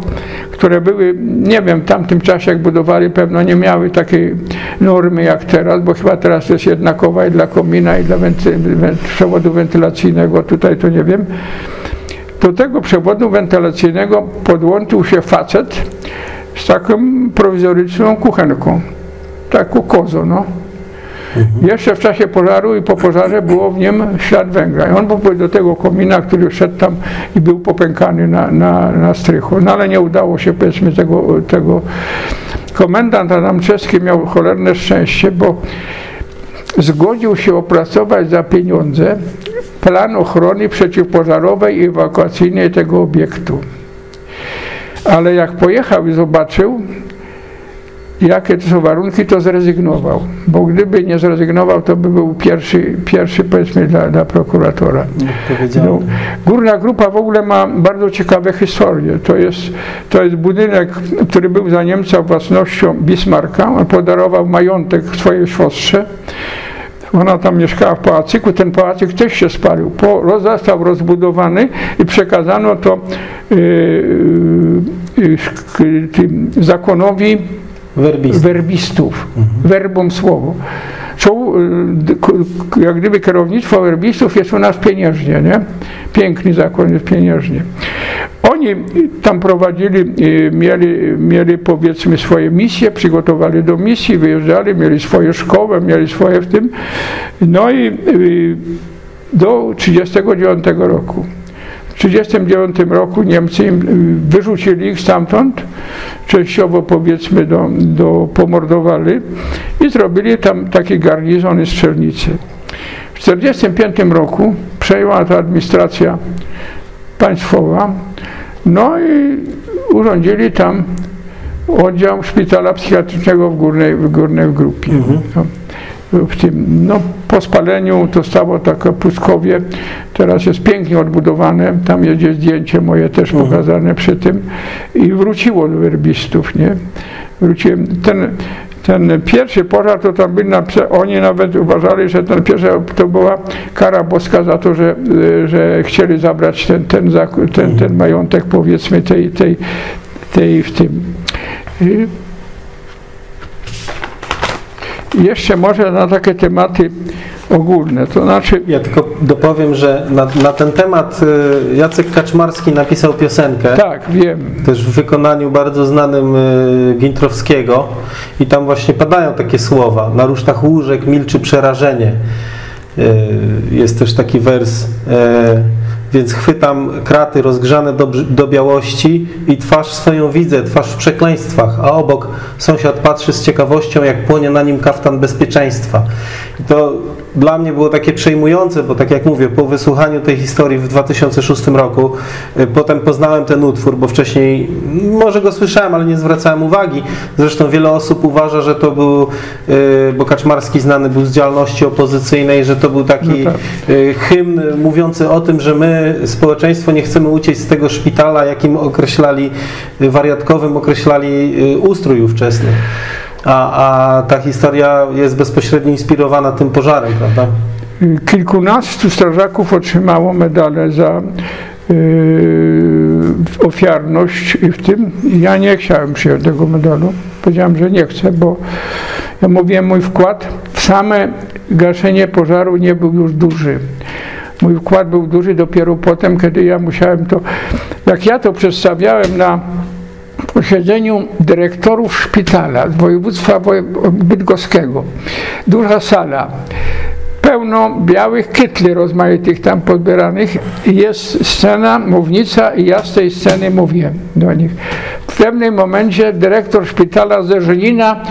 które były, nie wiem, w tamtym czasie jak budowali, pewno nie miały takiej normy jak teraz, bo chyba teraz jest jednakowa i dla komina i dla wenty, przewodu wentylacyjnego, tutaj to nie wiem. Do tego przewodu wentylacyjnego podłączył się facet z taką prowizoryczną kuchenką, taką kozo, no. Mhm. Jeszcze w czasie pożaru i po pożarze było w nim ślad węgla. I on był do tego komina, który szedł tam i był popękany na, na, na strychu. No ale nie udało się powiedzmy tego, tego. Komendant Adam Czeski miał cholerne szczęście, bo zgodził się opracować za pieniądze plan ochrony przeciwpożarowej i ewakuacyjnej tego obiektu. Ale jak pojechał i zobaczył, jakie to są warunki, to zrezygnował. Bo gdyby nie zrezygnował, to by był pierwszy, pierwszy powiedzmy dla, dla prokuratora. No, górna grupa w ogóle ma bardzo ciekawe historie. To jest, to jest budynek, który był za Niemca własnością Bismarcka. On podarował majątek swojej siostrze. Ona tam mieszkała w pałacyku, ten pałacyk też się spalił. Po, został rozbudowany i przekazano to yy, yy, yy, zakonowi Werbistów, werbistów mhm. słowo. Są, y, jak gdyby kierownictwo werbistów jest u nas pieniężnie, nie? Piękny zakon jest pieniężnie. Oni tam prowadzili, y, mieli, mieli powiedzmy swoje misje, przygotowali do misji, wyjeżdżali, mieli swoje szkoły, mieli swoje w tym. No i y, do 1939 roku. W 1939 roku Niemcy wyrzucili ich stamtąd, częściowo powiedzmy do, do pomordowali i zrobili tam takie garnizony strzelnicy. W 1945 roku przejęła to administracja państwowa, no i urządzili tam oddział szpitala psychiatrycznego w górnej, w górnej grupie. Mhm. W tym, no po spaleniu to stało takie pustkowie, teraz jest pięknie odbudowane, tam jest zdjęcie moje też mhm. pokazane przy tym i wróciło do werbistów, nie? Wróciłem, ten, ten pierwszy pożar to tam był, oni nawet uważali, że ten pierwszy to była kara boska za to, że, że chcieli zabrać ten, ten, ten, ten mhm. majątek powiedzmy tej, tej, tej w tym. Jeszcze może na takie tematy ogólne, to znaczy... Ja tylko dopowiem, że na, na, ten temat y, Jacek Kaczmarski napisał piosenkę. Tak, wiem. Też w wykonaniu bardzo znanym y, Gintrowskiego i tam właśnie padają takie słowa. Na rusztach łóżek milczy przerażenie. Y, jest też taki wers więc chwytam kraty rozgrzane do, do białości i twarz swoją widzę, twarz w przekleństwach, a obok sąsiad patrzy z ciekawością, jak płonie na nim kaftan bezpieczeństwa. I to dla mnie było takie przejmujące, bo tak jak mówię, po wysłuchaniu tej historii w 2006 roku, y, potem poznałem ten utwór, bo wcześniej może go słyszałem, ale nie zwracałem uwagi. Zresztą wiele osób uważa, że to był, y, bo Kaczmarski znany był z działalności opozycyjnej, że to był taki no tak. Y, hymn mówiący o tym, że my, społeczeństwo, nie chcemy uciec z tego szpitala, jakim określali, wariatkowym określali ustrój ówczesny a, a ta historia jest bezpośrednio inspirowana tym pożarem, prawda? Kilkunastu strażaków otrzymało medale za yy, ofiarność w tym ja nie chciałem przyjąć tego medalu. Powiedziałem, że nie chcę, bo ja mówiłem, mój wkład w same gaszenie pożaru nie był już duży. Mój wkład był duży dopiero potem, kiedy ja musiałem to, jak ja to przedstawiałem na posiedzeniu dyrektorów szpitala z województwa bydgoskiego. Duża sala pełno białych kytli rozmaitych tam podbieranych. Jest scena, mównica i ja z tej sceny mówię do nich. W pewnym momencie dyrektor szpitala ze Żylina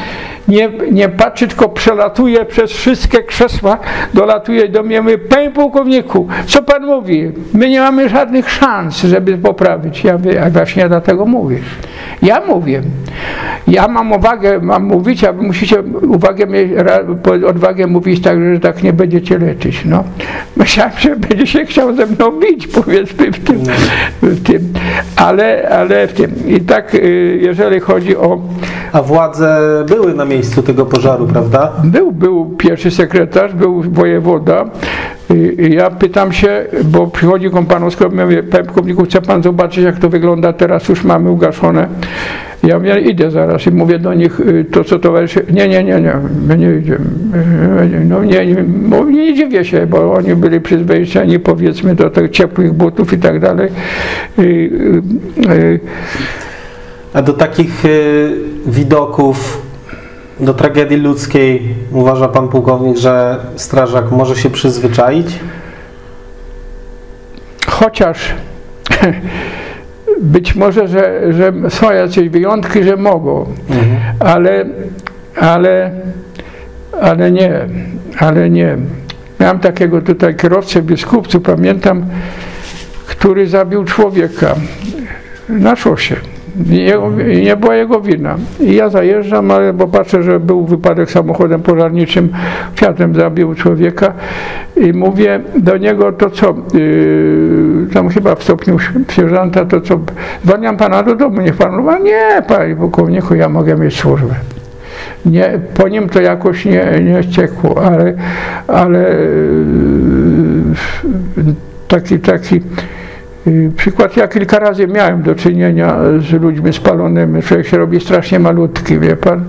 nie, nie patrzy, tylko przelatuje przez wszystkie krzesła, dolatuje do mnie, mówi, panie pułkowniku, co pan mówi? My nie mamy żadnych szans, żeby poprawić. Ja mówię, a właśnie dlatego mówię. Ja mówię. Ja mam uwagę, mam mówić, a wy musicie uwagę mieć, odwagę mówić tak, że tak nie będziecie leczyć. No. Myślałem, że będzie się chciał ze mną bić, powiedzmy w tym. W tym. Ale, ale w tym. I tak, y, jeżeli chodzi o... A władze były na miejscu tego pożaru, prawda? Był, był pierwszy sekretarz, był wojewoda. Ja pytam się, bo przychodzi kompanowsko, mówię, panie chce pan zobaczyć, jak to wygląda teraz, już mamy ugaszone. Ja mówię, idę zaraz i mówię do nich, y, to co towarzyszy, nie, nie, nie, nie, my nie idziemy. No nie, nie, nie dziwię się, bo oni byli przyzwyczajeni powiedzmy do tych ciepłych butów i tak dalej. Y, y, A do takich widoków do tragedii ludzkiej uważa pan pułkownik, że strażak może się przyzwyczaić? Chociaż [LAUGHS] być może, że, że są jakieś wyjątki, że mogą, mhm. ale, ale, ale nie, ale nie. Miałem takiego tutaj kierowcę biskupcu, pamiętam, który zabił człowieka na szosie. Jego, nie była jego wina. I ja zajeżdżam, ale bo patrzę, że był wypadek samochodem pożarniczym, Fiatem zabił człowieka i mówię do niego to co, yy, tam chyba w stopniu sierżanta, to co, zwalniam pana do domu, niech pan mówi, nie panie pułkowniku, ja mogę mieć służbę. Nie, po nim to jakoś nie, nie ciekło, ale, ale yy, taki, taki przykład, ja kilka razy miałem do czynienia z ludźmi spalonymi. Człowiek się robi strasznie malutki, wie pan.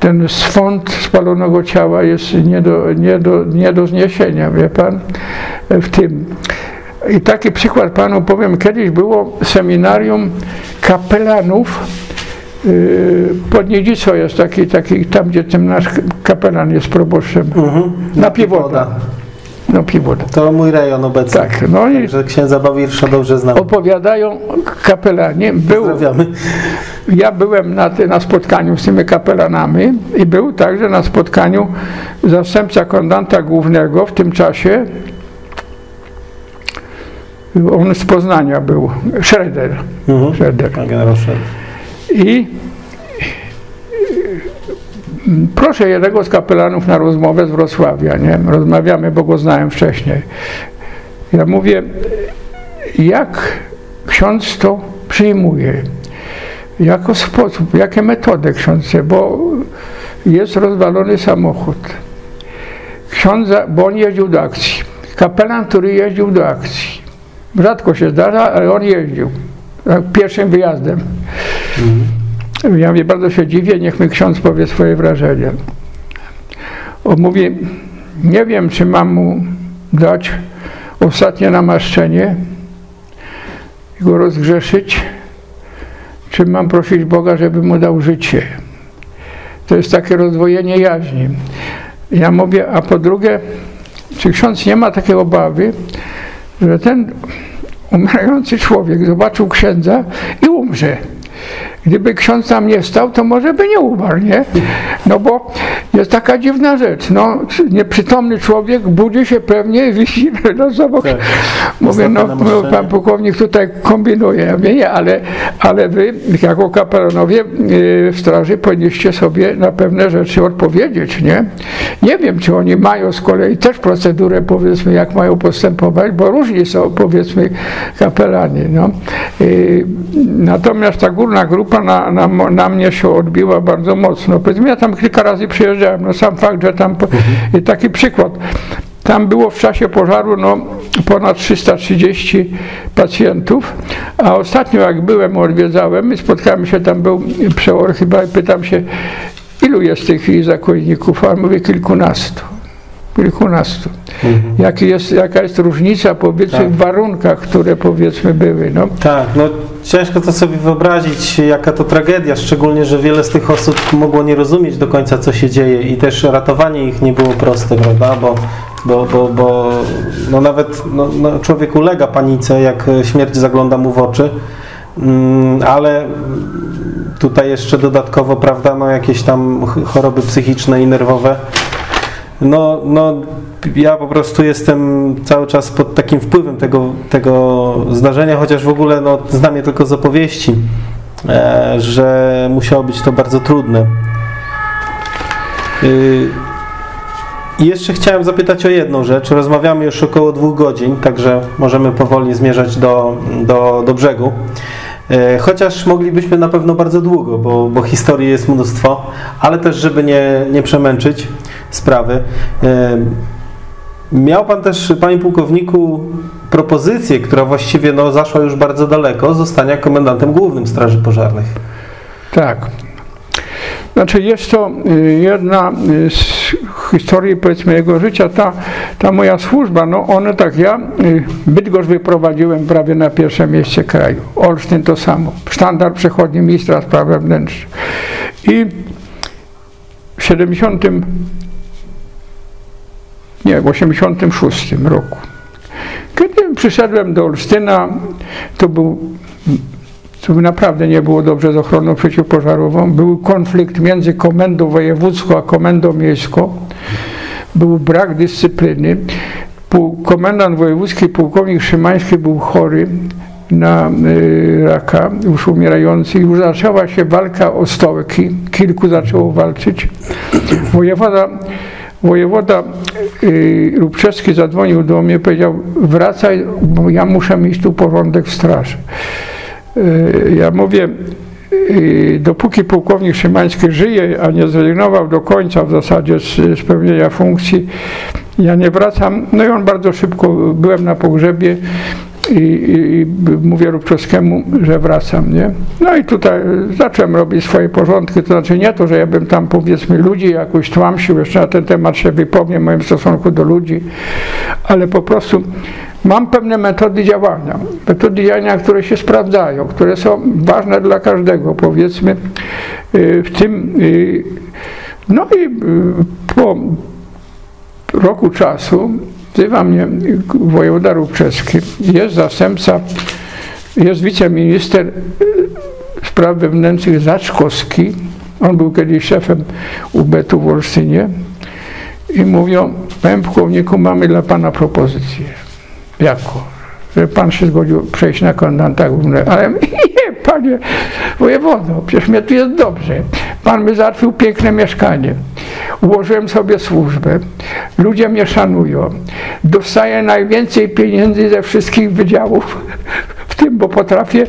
Ten swąd spalonego ciała jest nie do, nie do, nie do zniesienia, wie pan, w tym. I taki przykład panu powiem. Kiedyś było seminarium kapelanów y, pod Niedzicą jest taki, taki, tam gdzie ten nasz kapelan jest proboszczem, uh mhm. -huh. na Piwoda To mój rejon obecny. Tak, no i Także księdza Bawirsza dobrze znam. Opowiadają kapelanie. Był, Pozdrawiamy. Ja byłem na, na spotkaniu z tymi kapelanami i był także na spotkaniu zastępca komendanta głównego w tym czasie on z Poznania był, Schroeder. Mhm. Schroeder. Generał Schroeder. I proszę jednego z kapelanów na rozmowę z Wrocławia, nie? Rozmawiamy, bo go znałem wcześniej. Ja mówię, jak ksiądz to przyjmuje? Jako sposób, jakie metody ksiądz bo jest rozwalony samochód. Ksiądza, bo on jeździł do akcji. Kapelan, który jeździł do akcji. Rzadko się zdarza, ale on jeździł. Tak, pierwszym wyjazdem. Mhm. Ja mnie bardzo się dziwię, niech mi ksiądz powie swoje wrażenie. On mówi, nie wiem, czy mam mu dać ostatnie namaszczenie go rozgrzeszyć, czy mam prosić Boga, żeby mu dał życie. To jest takie rozdwojenie jaźni. Ja mówię, a po drugie, czy ksiądz nie ma takiej obawy, że ten umierający człowiek zobaczył księdza i umrze. Gdyby ksiądz tam nie stał, to może by nie umarł, nie? No bo jest taka dziwna rzecz. No, nieprzytomny człowiek budzi się pewnie i wisi [LAUGHS] na obok. Tak. Mówię, no, no pan pułkownik tutaj kombinuje. Ja mówię, nie, ale, ale wy jako kapelanowie y, w straży powinniście sobie na pewne rzeczy odpowiedzieć, nie? Nie wiem, czy oni mają z kolei też procedurę, powiedzmy, jak mają postępować, bo różni są, powiedzmy, kapelani, no. Y, natomiast ta górna grupa na, na, na mnie się odbiła bardzo mocno. Powiedzmy, ja tam kilka razy przyjeżdżałem, no sam fakt, że tam, mhm. taki przykład, tam było w czasie pożaru no, ponad 330 pacjentów, a ostatnio jak byłem, odwiedzałem, spotkałem się, tam był przeor chyba i pytam się, ilu jest w tej chwili zakładników, a on mówi kilkunastu. Kilkunastu. Mhm. Jaki jest, jaka jest różnica powiedzmy tak. w warunkach, które powiedzmy były. No. Tak, no ciężko to sobie wyobrazić, jaka to tragedia, szczególnie, że wiele z tych osób mogło nie rozumieć do końca, co się dzieje i też ratowanie ich nie było proste, prawda, bo, bo, bo, bo no nawet no, no człowiek ulega panice, jak śmierć zagląda mu w oczy, mm, ale tutaj jeszcze dodatkowo, prawda, no jakieś tam choroby psychiczne i nerwowe, no, no ja po prostu jestem cały czas pod takim wpływem tego, tego zdarzenia, chociaż w ogóle no, znam je tylko z opowieści, e, że musiało być to bardzo trudne. Y, jeszcze chciałem zapytać o jedną rzecz. Rozmawiamy już około dwóch godzin, także możemy powoli zmierzać do, do, do brzegu. E, chociaż moglibyśmy na pewno bardzo długo, bo, bo historii jest mnóstwo, ale też, żeby nie, nie przemęczyć sprawy. Miał Pan też, Panie Pułkowniku, propozycję, która właściwie no, zaszła już bardzo daleko, zostania komendantem głównym Straży Pożarnych. Tak. Znaczy jest to y, jedna y, z historii powiedzmy jego życia, ta, ta moja służba, no one tak ja y, Bydgoszcz wyprowadziłem prawie na pierwsze miejsce kraju. Olsztyn to samo. Sztandar przechodni ministra spraw wewnętrznych. I w 70 nie, w 86 roku. Kiedy przyszedłem do Olsztyna, to był to naprawdę nie było dobrze z ochroną przeciwpożarową. Był konflikt między komendą wojewódzką a komendą miejską. Był brak dyscypliny. Komendant wojewódzki, pułkownik Szymański był chory na y, raka, już umierający. Już zaczęła się walka o stołki. Kilku zaczęło walczyć. Wojewoda wojewoda y, Lubczewski zadzwonił do mnie, powiedział wracaj, bo ja muszę mieć tu porządek w straży. Y, ja mówię, y, dopóki pułkownik Szymański żyje, a nie zrezygnował do końca w zasadzie z spełnienia funkcji, ja nie wracam. No i on bardzo szybko, byłem na pogrzebie, i, i, i mówię Rubczowskiemu, że wracam, nie? No i tutaj zacząłem robić swoje porządki, to znaczy nie to, że ja bym tam powiedzmy ludzi jakoś tłamsił, jeszcze na ten temat się wypowiem w moim stosunku do ludzi, ale po prostu mam pewne metody działania, metody działania, które się sprawdzają, które są ważne dla każdego, powiedzmy, y, w tym, y, no i po roku czasu wzywa mnie wojewoda Rubczewski, jest zastępca, jest wiceminister spraw wewnętrznych Zaczkowski, on był kiedyś szefem UBET-u w Olsztynie i mówią, panie pułkowniku, mamy dla pana propozycję. Jako? Że pan się zgodził przejść na komendanta głównego. Ale nie, panie wojewodo, przecież mnie tu jest dobrze. Pan mi załatwił piękne mieszkanie. Ułożyłem sobie służbę. Ludzie mnie szanują. Dostaję najwięcej pieniędzy ze wszystkich wydziałów w tym, bo potrafię.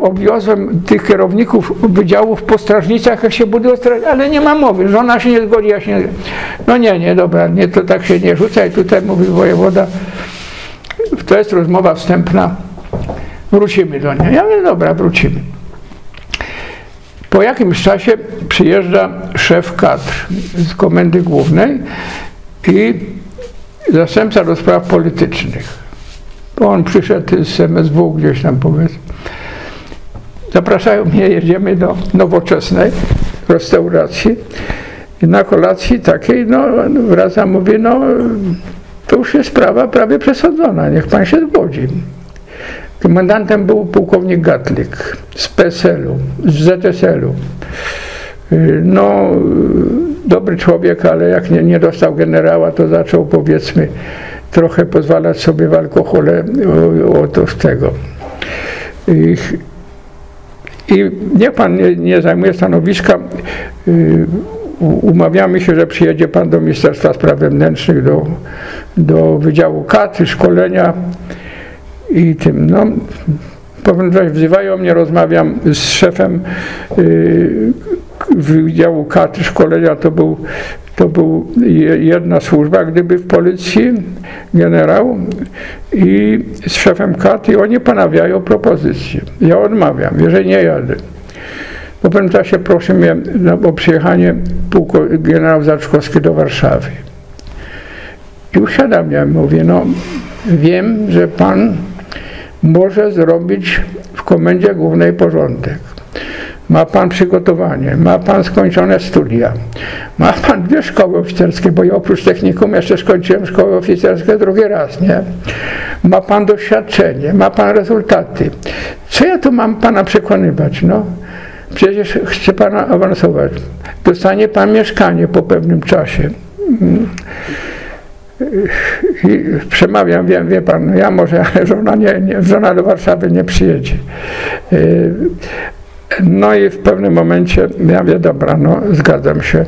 Obwiozłem tych kierowników wydziałów po strażnicach, jak się budują ale nie ma mowy. Żona się nie zgodzi, ja się nie No nie, nie, dobra, nie, to tak się nie rzuca. I tutaj mówi wojewoda, to jest rozmowa wstępna, wrócimy do niej. Ja mówię, dobra, wrócimy. Po jakimś czasie przyjeżdża szef kadr z komendy głównej i zastępca do spraw politycznych. Bo on przyszedł z MSW gdzieś tam powiedzmy. Zapraszają mnie, jedziemy do nowoczesnej restauracji. I na kolacji takiej, no wracam, mówię, no to już jest sprawa prawie przesadzona, niech pan się zgodzi. Komendantem był pułkownik Gatlik z PSL-u, z ZSL-u. No, dobry człowiek, ale jak nie, nie dostał generała, to zaczął powiedzmy trochę pozwalać sobie w alkohole o, to z tego. I, i niech pan nie, nie zajmuje stanowiska. Y, umawiamy się, że przyjedzie pan do Ministerstwa Spraw Wewnętrznych, do, do Wydziału Katy, szkolenia i tym. No, powiem coś, wzywają mnie, rozmawiam z szefem yy, Wydziału Katy, szkolenia, to był, to był jedna służba, gdyby w policji, generał i z szefem Katy, oni ponawiają propozycję. Ja odmawiam, jeżeli nie jadę. Po pewnym czasie proszę mnie o przyjechanie generał Zaczkowski do Warszawy. I uświadamiam, mówię, no wiem, że pan może zrobić w komendzie głównej porządek. Ma pan przygotowanie, ma pan skończone studia, ma pan dwie szkoły oficerskie, bo ja oprócz technikum jeszcze skończyłem szkołę oficerską drugi raz, nie? Ma pan doświadczenie, ma pan rezultaty. Co ja tu mam pana przekonywać, no? Przecież chcę pana awansować. Dostanie pan mieszkanie po pewnym czasie. I przemawiam, wiem, wie pan, ja może, ale żona, nie, nie, żona do Warszawy nie przyjedzie. No i w pewnym momencie ja mówię, dobra, no zgadzam się.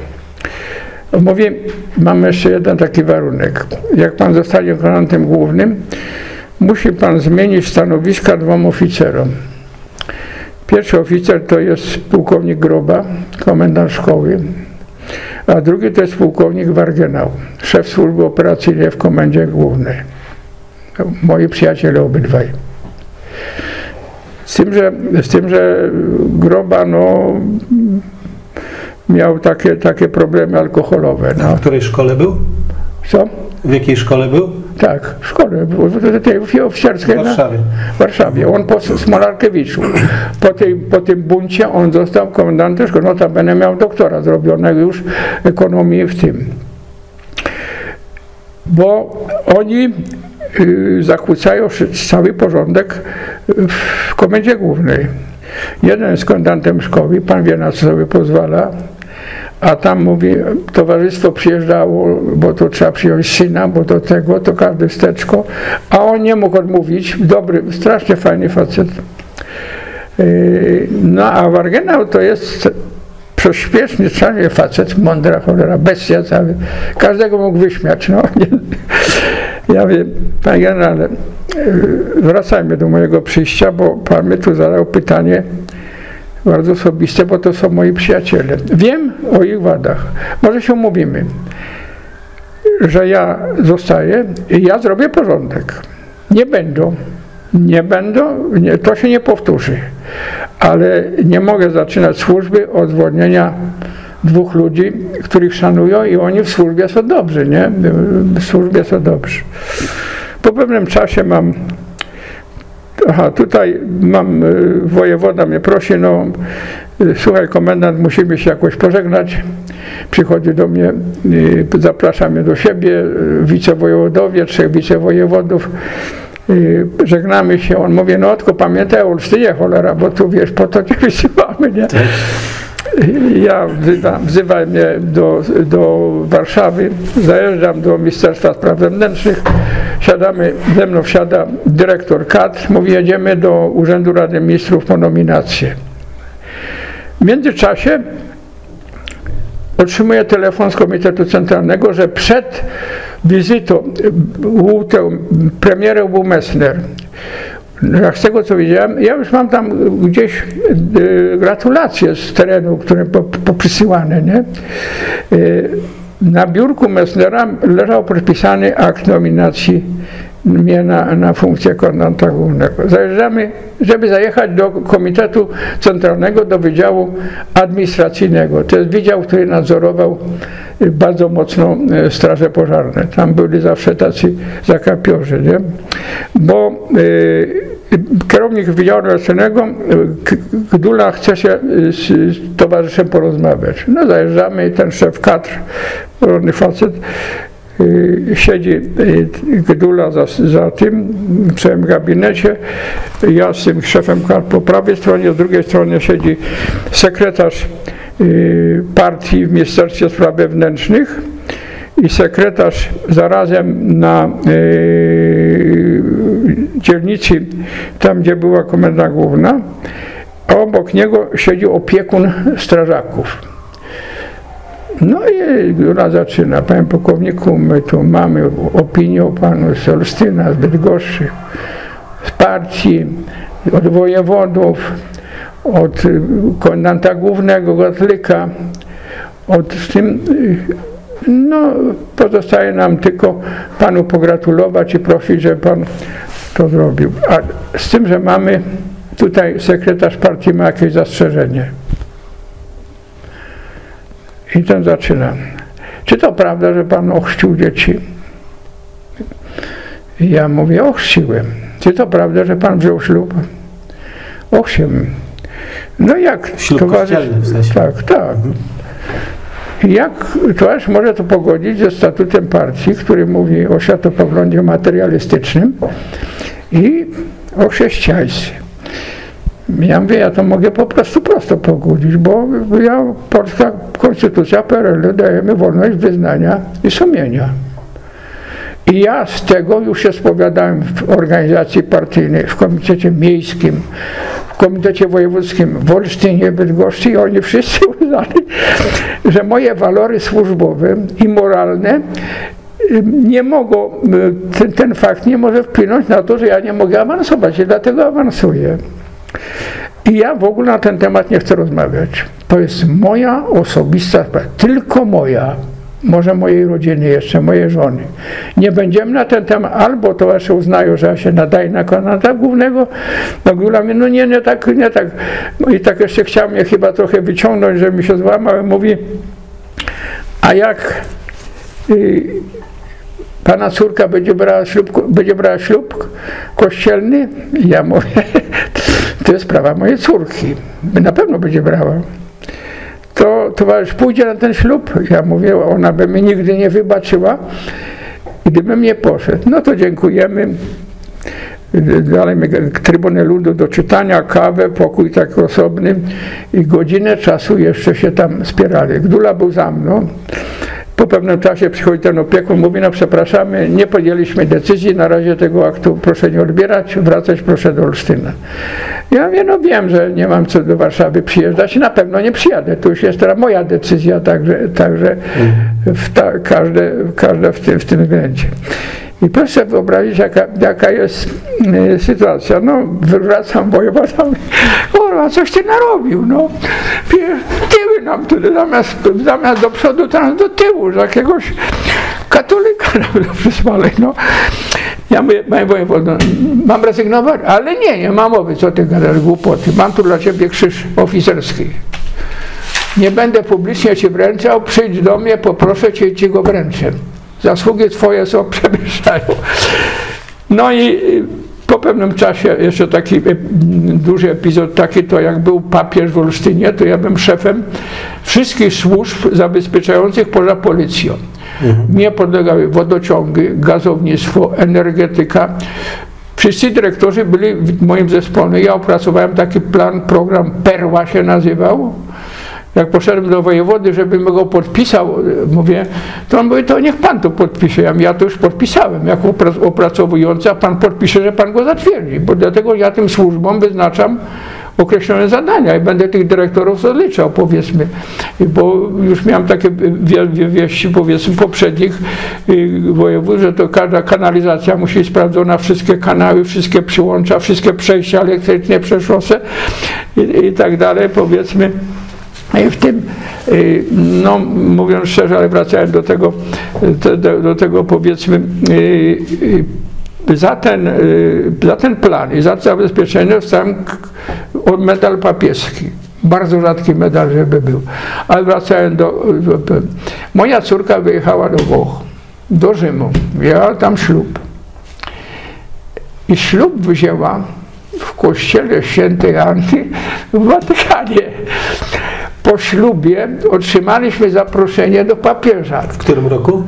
Mówię, mam jeszcze jeden taki warunek. Jak pan zostanie komendantem głównym, musi pan zmienić stanowiska dwom oficerom. Pierwszy oficer to jest pułkownik Groba, komendant szkoły, a drugi to jest pułkownik Wargenał, szef służby operacyjnej w komendzie głównej. Moi przyjaciele obydwaj. Z tym, że, z tym, że Groba no, miał takie, takie problemy alkoholowe. No. A w której szkole był? Co? W jakiej szkole był? Tak, w szkole, w tej oficerskiej W Warszawie. w Warszawie. On po Smolarkiewiczu. Po, tej, po tym buncie on został komendantem szkoły. Notabene miał doktora zrobionego już ekonomii w tym. Bo oni y, zakłócają cały porządek w komendzie głównej. Jeden jest komendantem szkoły, pan wie na co sobie pozwala, a tam mówi, towarzystwo przyjeżdżało, bo to trzeba przyjąć syna, bo do tego, to każdy wsteczko, a on nie mógł odmówić, dobry, strasznie fajny facet. Yy, no a Wargenał to jest prześpieszny, czarny facet, mądra cholera, bestia cały. Każdego mógł wyśmiać. No. [LAUGHS] Ja wiem, panie generale, yy, wracajmy do mojego przyjścia, bo pan mi tu zadał pytanie, bardzo osobiste, bo to są moi przyjaciele. Wiem o ich wadach. Może się umówimy, że ja zostaję i ja zrobię porządek. Nie będą. Nie będą, nie, to się nie powtórzy. Ale nie mogę zaczynać służby od zwolnienia dwóch ludzi, których szanują i oni w służbie są dobrzy, nie? W służbie są dobrzy. Po pewnym czasie mam Aha, tutaj mam, y, wojewoda mnie prosi, no y, słuchaj komendant, musimy się jakoś pożegnać. Przychodzi do mnie, y, zaprasza mnie do siebie, wicewojewodowie, trzech wicewojewodów. Żegnamy się, on mówi, no tylko pamiętaj Olsztynie cholera, bo tu wiesz, po to cię [LAUGHS] wysyłamy, nie? Ja wzywa, wzywa mnie do, do Warszawy, zajeżdżam do Ministerstwa Spraw Wewnętrznych, siadamy, ze mną wsiada dyrektor kadr, mówi jedziemy do Urzędu Rady Ministrów po nominację. W międzyczasie otrzymuję telefon z Komitetu Centralnego, że przed wizytą był premierem był Messner. Jak z tego co widziałem, ja już mam tam gdzieś y, gratulacje z terenu, które poprzysyłane, nie? Y, na biurku Messnera leżał podpisany akt nominacji mnie na, na funkcję komendanta głównego. Zajeżdżamy, żeby zajechać do Komitetu Centralnego, do Wydziału Administracyjnego. To jest wydział, który nadzorował bardzo mocno straże pożarne. Tam byli zawsze tacy zakapiorzy, nie? Bo y, kierownik Wydziału Administracyjnego Gdula chce się z, z towarzyszem porozmawiać. No zajeżdżamy i ten szef kadr, rodny facet, Y, siedzi Gdula za, za tym w całym gabinecie, ja z tym szefem kart po prawej stronie, z drugiej strony siedzi sekretarz partii w Ministerstwie Spraw Wewnętrznych i sekretarz zarazem na dzielnicy, tam gdzie była komenda główna, a obok niego siedzi opiekun strażaków. No i ona zaczyna, panie pułkowniku, my tu mamy opinię o panu z Olsztyna, z Bydgoszczy, z partii, od wojewodów, od komendanta głównego Gotlyka, od tym, no pozostaje nam tylko panu pogratulować i prosić, żeby pan to zrobił. A z tym, że mamy tutaj sekretarz partii ma jakieś zastrzeżenie. I ten zaczyna. Czy to prawda, że Pan ochrzcił dzieci? I ja mówię, ochrzciłem. Czy to prawda, że pan wziął ślub? Owszem. No jak Ślub towarzysz... w sensie. Tak, tak. I Jak towarzysz może to pogodzić ze statutem partii, który mówi o światopoglądzie materialistycznym i o chrześcijaństwie. Ja mówię, ja to mogę po prostu prosto pogodzić, bo ja, polska konstytucja PRL dajemy wolność wyznania i sumienia. I ja z tego już się spowiadałem w organizacji partyjnej, w komitecie miejskim, komitecie wojewódzkim w Olsztynie, Bydgoszczy i oni wszyscy [LAUGHS] uznali, że moje walory służbowe i moralne nie mogą, y, ten, ten fakt nie może wpłynąć na to, że ja nie mogę awansować i dlatego awansuję. I ja w ogóle na ten temat nie chcę rozmawiać. To jest moja osobista sprawa, tylko moja, może mojej rodziny jeszcze, mojej żony. Nie będziemy na ten temat, albo to jeszcze uznają, że ja się nadaję na kandydata głównego, no Gula mówi, no nie, nie tak, nie tak. I tak jeszcze chciał mnie chyba trochę wyciągnąć, że mi się złamał, mówi, a jak y, pana córka będzie brała ślub, będzie brała ślub kościelny? Ja mówię, [LAUGHS] to jest sprawa mojej córki. Na pewno będzie brała. To towarzysz pójdzie na ten ślub? Ja mówię, ona by mi nigdy nie wybaczyła, gdybym nie poszedł. No to dziękujemy. Dalej Trybunę Ludu do czytania, kawę, pokój tak osobny i godzinę czasu jeszcze się tam spierali. Gdula był za mną. Po pewnym czasie przychodzi ten opiekun, mówi, no przepraszamy, nie podjęliśmy decyzji, na razie tego aktu proszę nie odbierać, wracać proszę do Olsztyna. Ja mówię, no wiem, że nie mam co do Warszawy przyjeżdżać, na pewno nie przyjadę, to już jest teraz moja decyzja, także, także w ta, każde, każde w, tym, w tym względzie. I proszę sobie wyobrazić, jaka, jaka jest y, sytuacja. No, wracam wojewoda, kurwa, coś ty narobił, no. Tyły nam tu, zamiast, zamiast do przodu, teraz do tyłu, że jakiegoś katolika [LAUGHS] nam przysłali, no. Ja mówię, panie wojewodo, mam rezygnować? Ale nie, nie mam mowy, co ty gadasz, głupoty. Mam tu dla ciebie krzyż oficerski. Nie będę publicznie ci wręczał, przyjdź do mnie, poproszę cię i ci go wręczę. Zasługi twoje są [LAUGHS] przewyższają. No i po pewnym czasie, jeszcze taki duży epizod taki, to jak był papież w Olsztynie, to ja byłem szefem wszystkich służb zabezpieczających poza policją. Mhm. Mnie podlegały wodociągi, gazownictwo, energetyka. Wszyscy dyrektorzy byli w moim zespole. Ja opracowałem taki plan, program Perła się nazywał. Jak poszedłem do wojewody, żebym go podpisał, mówię, to on mówi, to niech pan to podpisze. Ja, ja to już podpisałem jako opracowujący, a pan podpisze, że pan go zatwierdzi, bo dlatego ja tym służbom wyznaczam określone zadania i będę tych dyrektorów zaliczał, powiedzmy, bo już miałem takie wieści, powiedzmy, poprzednich województw, że to każda kanalizacja musi być sprawdzona, wszystkie kanały, wszystkie przyłącza, wszystkie przejścia elektryczne, przeszłose i, i tak dalej, powiedzmy. W tym, no mówiąc szczerze, ale wracając do tego, do, do tego powiedzmy, za ten, za ten plan i za zabezpieczenie dostałem medal papieski. Bardzo rzadki medal, żeby był. Ale wracając do. Moja córka wyjechała do Włoch, do Rzymu. Miała tam ślub. I ślub wzięła w kościele świętej Anny w Watykanie po ślubie otrzymaliśmy zaproszenie do papieża. W którym roku?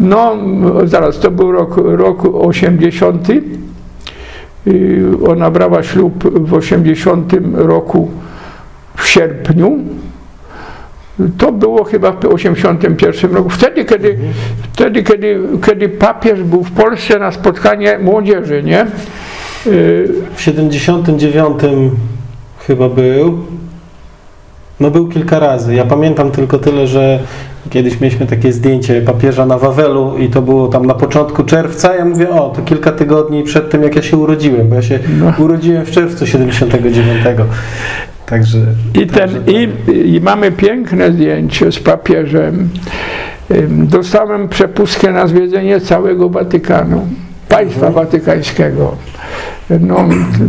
No, zaraz, to był rok, rok 80. Ona brała ślub w 80 roku w sierpniu. To było chyba w 81 roku. Wtedy, kiedy, mhm. wtedy kiedy, kiedy papież był w Polsce na spotkanie młodzieży, nie? W 79 chyba był. No był kilka razy. Ja pamiętam tylko tyle, że kiedyś mieliśmy takie zdjęcie papieża na Wawelu i to było tam na początku czerwca. Ja mówię, o, to kilka tygodni przed tym, jak ja się urodziłem, bo ja się no. urodziłem w czerwcu 79. Także. I, ten, także i, I mamy piękne zdjęcie z papieżem. Dostałem przepustkę na zwiedzenie całego Watykanu, państwa mhm. watykańskiego. No,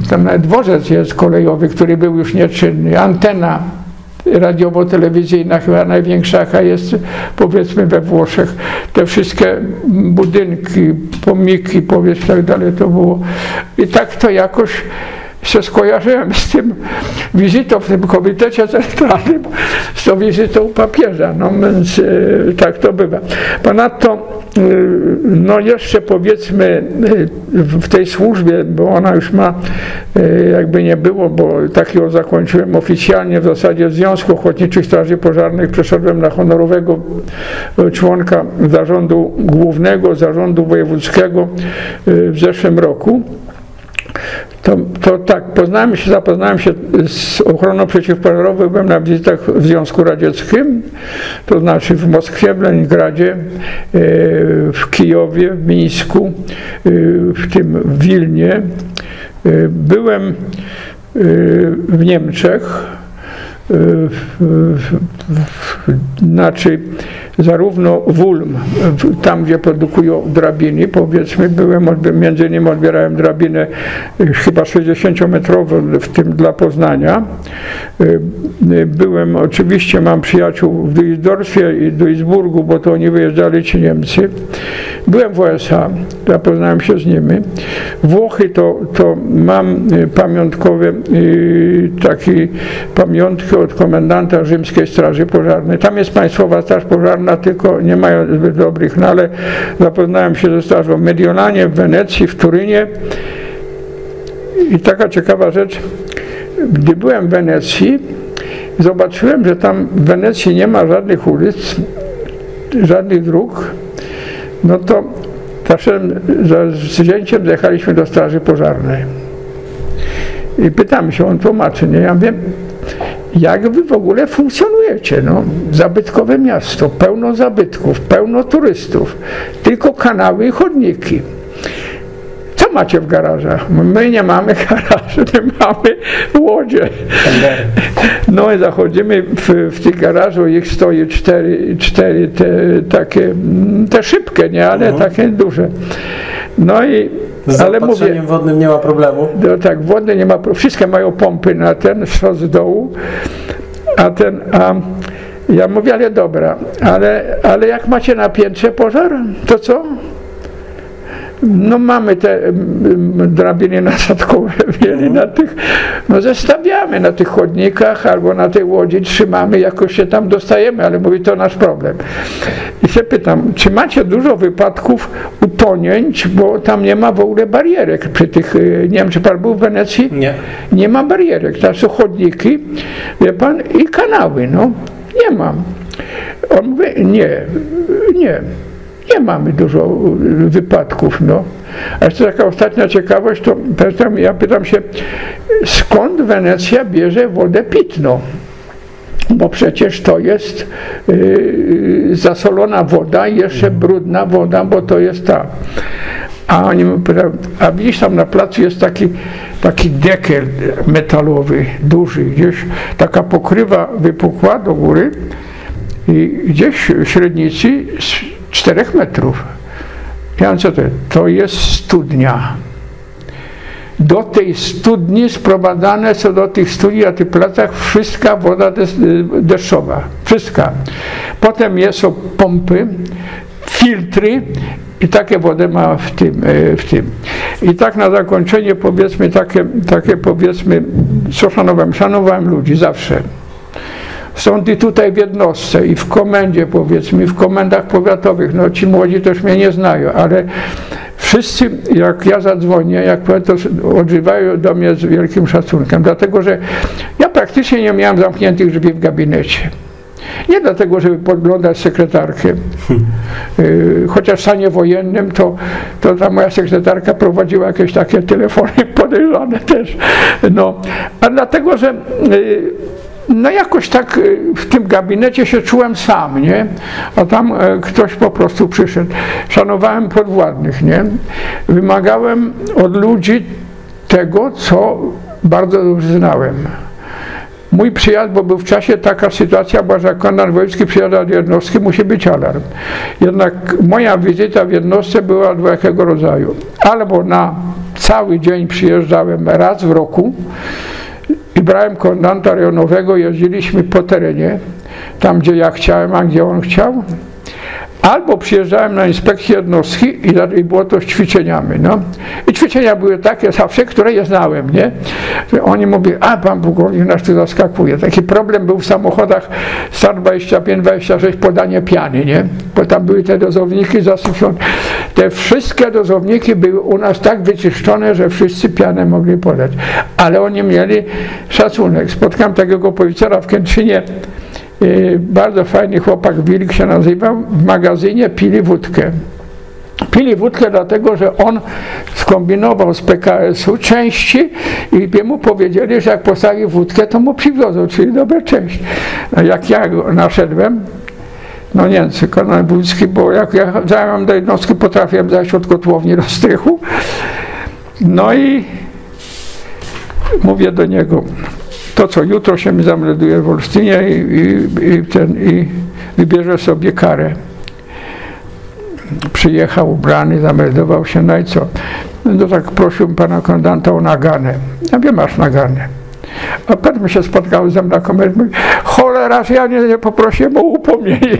tam nawet dworzec jest kolejowy, który był już nieczynny, antena radiowo-telewizyjna, chyba największa, jaka jest powiedzmy we Włoszech. Te wszystkie budynki, pomniki, powiedzmy tak dalej, to było. I tak to jakoś się skojarzyłem z tym wizytą w tym komitecie centralnym, z tą wizytą papieża, no więc e, tak to bywa. Ponadto e, no jeszcze powiedzmy e, w tej służbie, bo ona już ma jakby nie było, bo tak ją zakończyłem oficjalnie w zasadzie w Związku Ochotniczych Straży Pożarnych przeszedłem na honorowego członka zarządu głównego, zarządu wojewódzkiego w zeszłym roku. To, to tak, poznałem się, zapoznałem się z ochroną przeciwpożarową, byłem na wizytach w Związku Radzieckim, to znaczy w Moskwie, w Leningradzie, e, w Kijowie, w Mińsku, e, w tym w Wilnie. E, byłem w Niemczech, znaczy zarówno w Ulm, tam gdzie produkują drabiny, powiedzmy, byłem, między innymi odbierałem drabinę y, chyba 60-metrową, w tym dla Poznania. Y, y, byłem, oczywiście mam przyjaciół w Duisdorfie i Duisburgu, bo to oni wyjeżdżali ci Niemcy. Byłem w USA, zapoznałem się z nimi. Włochy to, to mam pamiątkowe taki pamiątki od komendanta rzymskiej straży pożarnej. Tam jest Państwowa Straż Pożarna, tylko nie mają zbyt dobrych, no ale zapoznałem się ze strażą Mediolanie, w Wenecji, w Turynie. I taka ciekawa rzecz, gdy byłem w Wenecji, zobaczyłem, że tam w Wenecji nie ma żadnych ulic, żadnych dróg, no to z zdjęciem zjechaliśmy do straży pożarnej. I pytam się, on tłumaczy, nie? Ja wiem, jak wy w ogóle funkcjonujecie? No, zabytkowe miasto, pełno zabytków, pełno turystów, tylko kanały i chodniki. Co macie w garażach? My nie mamy [LAUGHS] garaży, my mamy łodzie. No i zachodzimy w, w tych garażu, ich stoi cztery, cztery te, takie, te szybkie, nie, ale uh mhm. -huh. takie duże. No i z ale mówię, wodnym nie ma problemu? No tak, wodne nie ma problemu. Wszystkie mają pompy na ten, z dołu, a ten, a ja mówię, ale dobra, ale, ale jak macie na piętrze pożar, to co? No mamy te drabiny nasadkowe [LAUGHS] mieli na tych, no zestawiamy na tych chodnikach albo na tej łodzi, trzymamy, jakoś się tam dostajemy, ale mówi to nasz problem. I się pytam, czy macie dużo wypadków utonięć, bo tam nie ma w ogóle barierek przy tych, y, nie wiem czy pan był w Wenecji? Nie. Nie ma barierek, to są chodniki, wie pan, i kanały, no. Nie mam. On mówi, nie, nie nie mamy dużo wypadków. No. A jeszcze taka ostatnia ciekawość, to ja pytam się, skąd Wenecja bierze wodę pitną? Bo przecież to jest yy, zasolona woda i jeszcze brudna woda, bo to jest ta. A oni pytają, a widzisz tam na placu jest taki, taki dekel metalowy, duży, gdzieś taka pokrywa wypukła do góry i gdzieś w średnicy 4 metrów. Ja wiem, co to jest? To jest studnia. Do tej studni sprowadzane są do tych studni na tych placach wszystka woda deszczowa. Wszystka. Potem są pompy, filtry i takie wodę ma w tym, e, w tym. I tak na zakończenie powiedzmy takie, takie powiedzmy, co szanowałem? Szanowałem ludzi zawsze. Są i tutaj w jednostce i w komendzie powiedzmy, w komendach powiatowych, no ci młodzi też mnie nie znają, ale wszyscy jak ja zadzwonię, jak powiem, to odżywają do mnie z wielkim szacunkiem, dlatego że ja praktycznie nie miałem zamkniętych drzwi w gabinecie. Nie dlatego, żeby podglądać sekretarkę. [LAUGHS] Y, chociaż w stanie wojennym to, to ta moja sekretarka prowadziła jakieś takie telefony [LAUGHS] podejrzane też. No, a dlatego, że y, no jakoś tak y, w tym gabinecie się czułem sam, nie? A tam e, ktoś po prostu przyszedł. Szanowałem podwładnych, nie? Wymagałem od ludzi tego, co bardzo dobrze znałem. Mój przyjazd, bo był w czasie taka sytuacja, bo że komendant wojewódzki do jednostki, musi być alarm. Jednak moja wizyta w jednostce była dwojakiego rodzaju. Albo na cały dzień przyjeżdżałem raz w roku, i brałem komendanta rejonowego, jeździliśmy po terenie, tam gdzie ja chciałem, a gdzie on chciał. Albo przyjeżdżałem na inspekcję jednostki i, było to z ćwiczeniami. No. I ćwiczenia były takie zawsze, które ja znałem, nie? Oni mówili, a pan pułkownik nas tu zaskakuje. Taki problem był w samochodach STAR 25-26 podanie piany, nie? Bo tam były te dozowniki zasypione. Te wszystkie dozowniki były u nas tak wyczyszczone, że wszyscy pianę mogli podać. Ale oni mieli szacunek. Spotkałem takiego policjera w Kętrzynie, bardzo fajny chłopak, Wilk się nazywał, w magazynie pili wódkę. Pili wódkę dlatego, że on skombinował z PKS-u części i mu powiedzieli, że jak postawi wódkę, to mu przywiozą, czyli dobre część. Jak ja naszedłem, no Niemcy, kanał Wódzki, bo jak ja zająłem do jednostki, potrafiłem zajść od kotłowni do strychu. No i mówię do niego, to co jutro się mi zamelduje w Olsztynie i, i, i, ten, i wybierze sobie karę. Przyjechał ubrany, zameldował się, no i co? No tak prosił pana komendanta o naganę. Ja wiem, masz naganę. A potem się spotkał ze mną na komendzie, mówi, cholera, ja nie, nie poprosiłem o upomnienie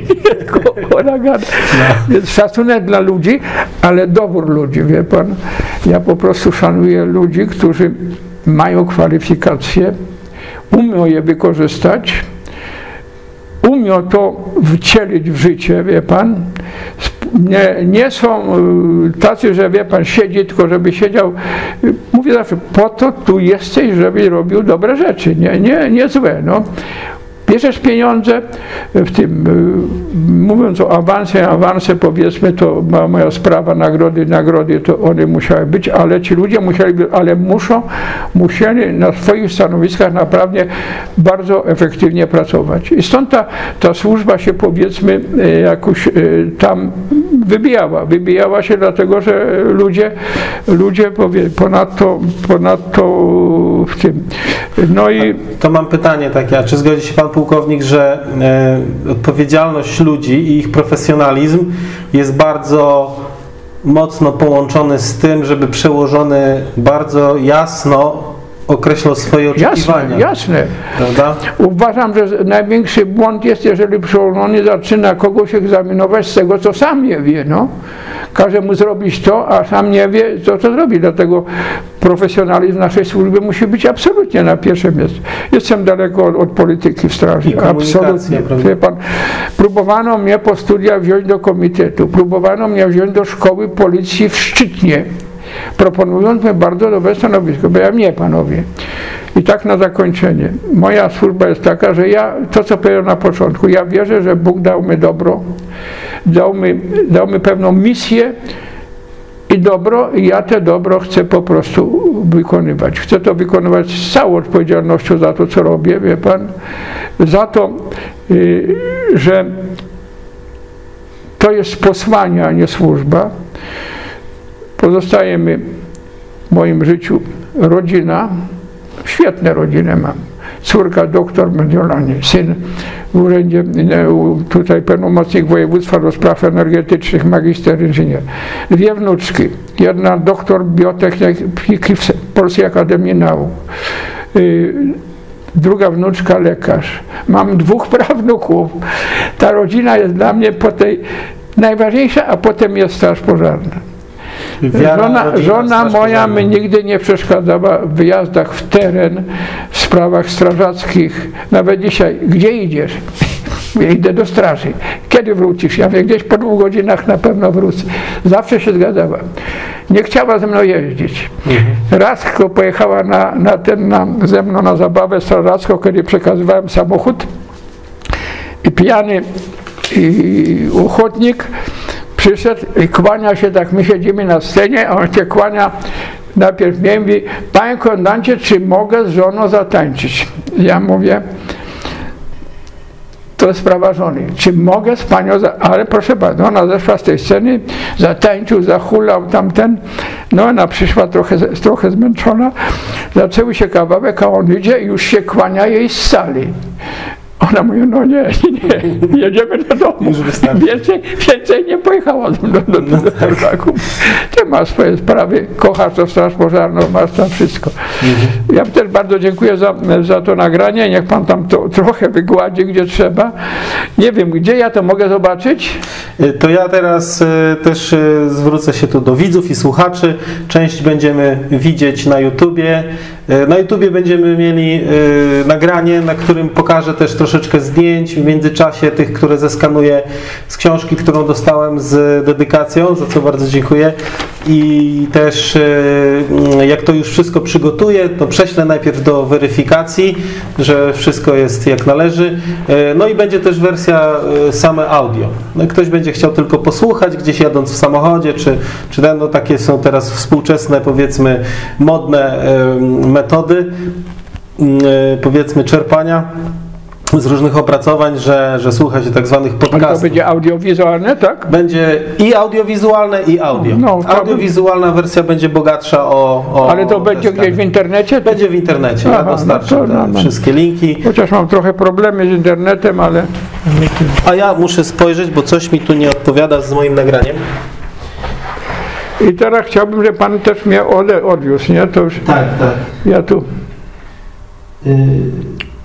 o naganę. No. Więc szacunek dla ludzi, ale dobór ludzi, wie pan. Ja po prostu szanuję ludzi, którzy mają kwalifikacje, umiał je wykorzystać, umiał to wcielić w życie, wie pan. Nie, nie są y, tacy, że wie pan, siedzi tylko, żeby siedział. Mówię zawsze, po to tu jesteś, żeby robił dobre rzeczy, nie, nie, nie złe. No bierzesz pieniądze, w tym, y, mówiąc o awansie, awanse powiedzmy, to moja sprawa, nagrody, nagrody, to one musiały być, ale ci ludzie musieli, ale muszą, musieli na swoich stanowiskach naprawdę bardzo efektywnie pracować. I stąd ta, ta służba się powiedzmy y, jakoś y, tam wybijała. Wybijała się dlatego, że ludzie, ludzie powie, ponadto, ponadto w tym. No i... To mam pytanie takie, a czy zgodzi się Pan pułkownik, że e, odpowiedzialność ludzi i ich profesjonalizm jest bardzo mocno połączony z tym, żeby przełożony bardzo jasno określał swoje oczekiwania. Jasne, jasne. Uważam, że największy błąd jest, jeżeli przełożony zaczyna kogoś egzaminować z tego, co sam nie wie. No. Każe mu zrobić to, a sam nie wie, co to zrobi. Dlatego profesjonalizm naszej służby musi być absolutnie na pierwszym miejscu. Jestem daleko od, od polityki w straży. Absolutnie. Pan, próbowano mnie po studiach wziąć do komitetu, próbowano mnie wziąć do szkoły policji w Szczytnie proponując mi bardzo dobre stanowisko, bo ja nie, panowie. I tak na zakończenie. Moja służba jest taka, że ja, to co powiedziałem na początku, ja wierzę, że Bóg dał mi dobro, dał mi, dał mi pewną misję i dobro i ja te dobro chcę po prostu wykonywać. Chcę to wykonywać z całą odpowiedzialnością za to, co robię, wie pan, za to, yy, że to jest posłanie, a nie służba. Pozostaje mi w moim życiu rodzina, świetne rodziny mam. Córka doktor Mediolani, syn w urzędzie, tutaj pełnomocnik województwa do spraw energetycznych, magister inżynier. Dwie wnuczki, jedna doktor biotechniki w Polskiej Akademii Nauk y, druga wnuczka lekarz. Mam dwóch [LAUGHS] prawnuków. Ta rodzina jest dla mnie po tej najważniejsza, a potem jest straż pożarna. Żona, żona moja mi nigdy nie przeszkadzała w wyjazdach w teren, w sprawach strażackich. Nawet dzisiaj, gdzie idziesz? Ja idę do straży. Kiedy wrócisz? Ja mówię, gdzieś po dwóch godzinach na pewno wrócę. Zawsze się zgadzała. Nie chciała ze mną jeździć. Mhm. Raz tylko pojechała na, na ten, na, ze mną na zabawę strażacką, kiedy przekazywałem samochód i pijany i ochotnik przyszedł i kłania się, tak my siedzimy na scenie, a on się kłania, najpierw mnie mówi, panie komendancie, czy mogę z żoną zatańczyć? Ja mówię, to jest sprawa żony. Czy mogę z panią, za... ale proszę bardzo, ona zeszła z tej sceny, zatańczył, zahulał tamten, no ona przyszła trochę, trochę zmęczona, zaczęły się kawałek, a on idzie i już się kłania jej z sali. Ona mówi, no nie, nie, [LAUGHS] jedziemy do domu. Więcej, więcej nie pojechała do, do, do, do, do targaku. Ty masz swoje sprawy, kochasz to straż pożarną, masz tam wszystko. Ja też bardzo dziękuję za, za to nagranie. Niech pan tam to trochę wygładzi, gdzie trzeba. Nie wiem, gdzie ja to mogę zobaczyć? Y, To ja teraz y, też y, zwrócę się tu do widzów i słuchaczy. Część będziemy widzieć na YouTubie. Y, Na YouTubie będziemy mieli y, nagranie, na którym pokażę też troszeczkę zdjęć w międzyczasie tych, które zeskanuję z książki, którą dostałem z dedykacją, za co bardzo dziękuję. I też y, jak to już wszystko przygotuję, to prześlę najpierw do weryfikacji, że wszystko jest jak należy. No i będzie też wersja same audio. No ktoś będzie chciał tylko posłuchać gdzieś jadąc w samochodzie, czy, czy ten, no takie są teraz współczesne, powiedzmy, modne metody, y, powiedzmy, czerpania z różnych opracowań, że, że słucha się tak zwanych Ale to podcastów. będzie audiowizualne, tak? Będzie i audiowizualne, i audio. No, to- Audiowizualna wersja będzie bogatsza o. o Ale to będzie gdzieś w internecie? Będzie w internecie. Aha, ja no dostarczę to no, no. wszystkie linki. Chociaż mam trochę problemy z internetem, ale A ja muszę spojrzeć, bo coś mi tu nie odpowiada z moim nagraniem. I teraz chciałbym, żeby pan też mnie ode, odwiózł, nie? To już Tak, tak. ja tu.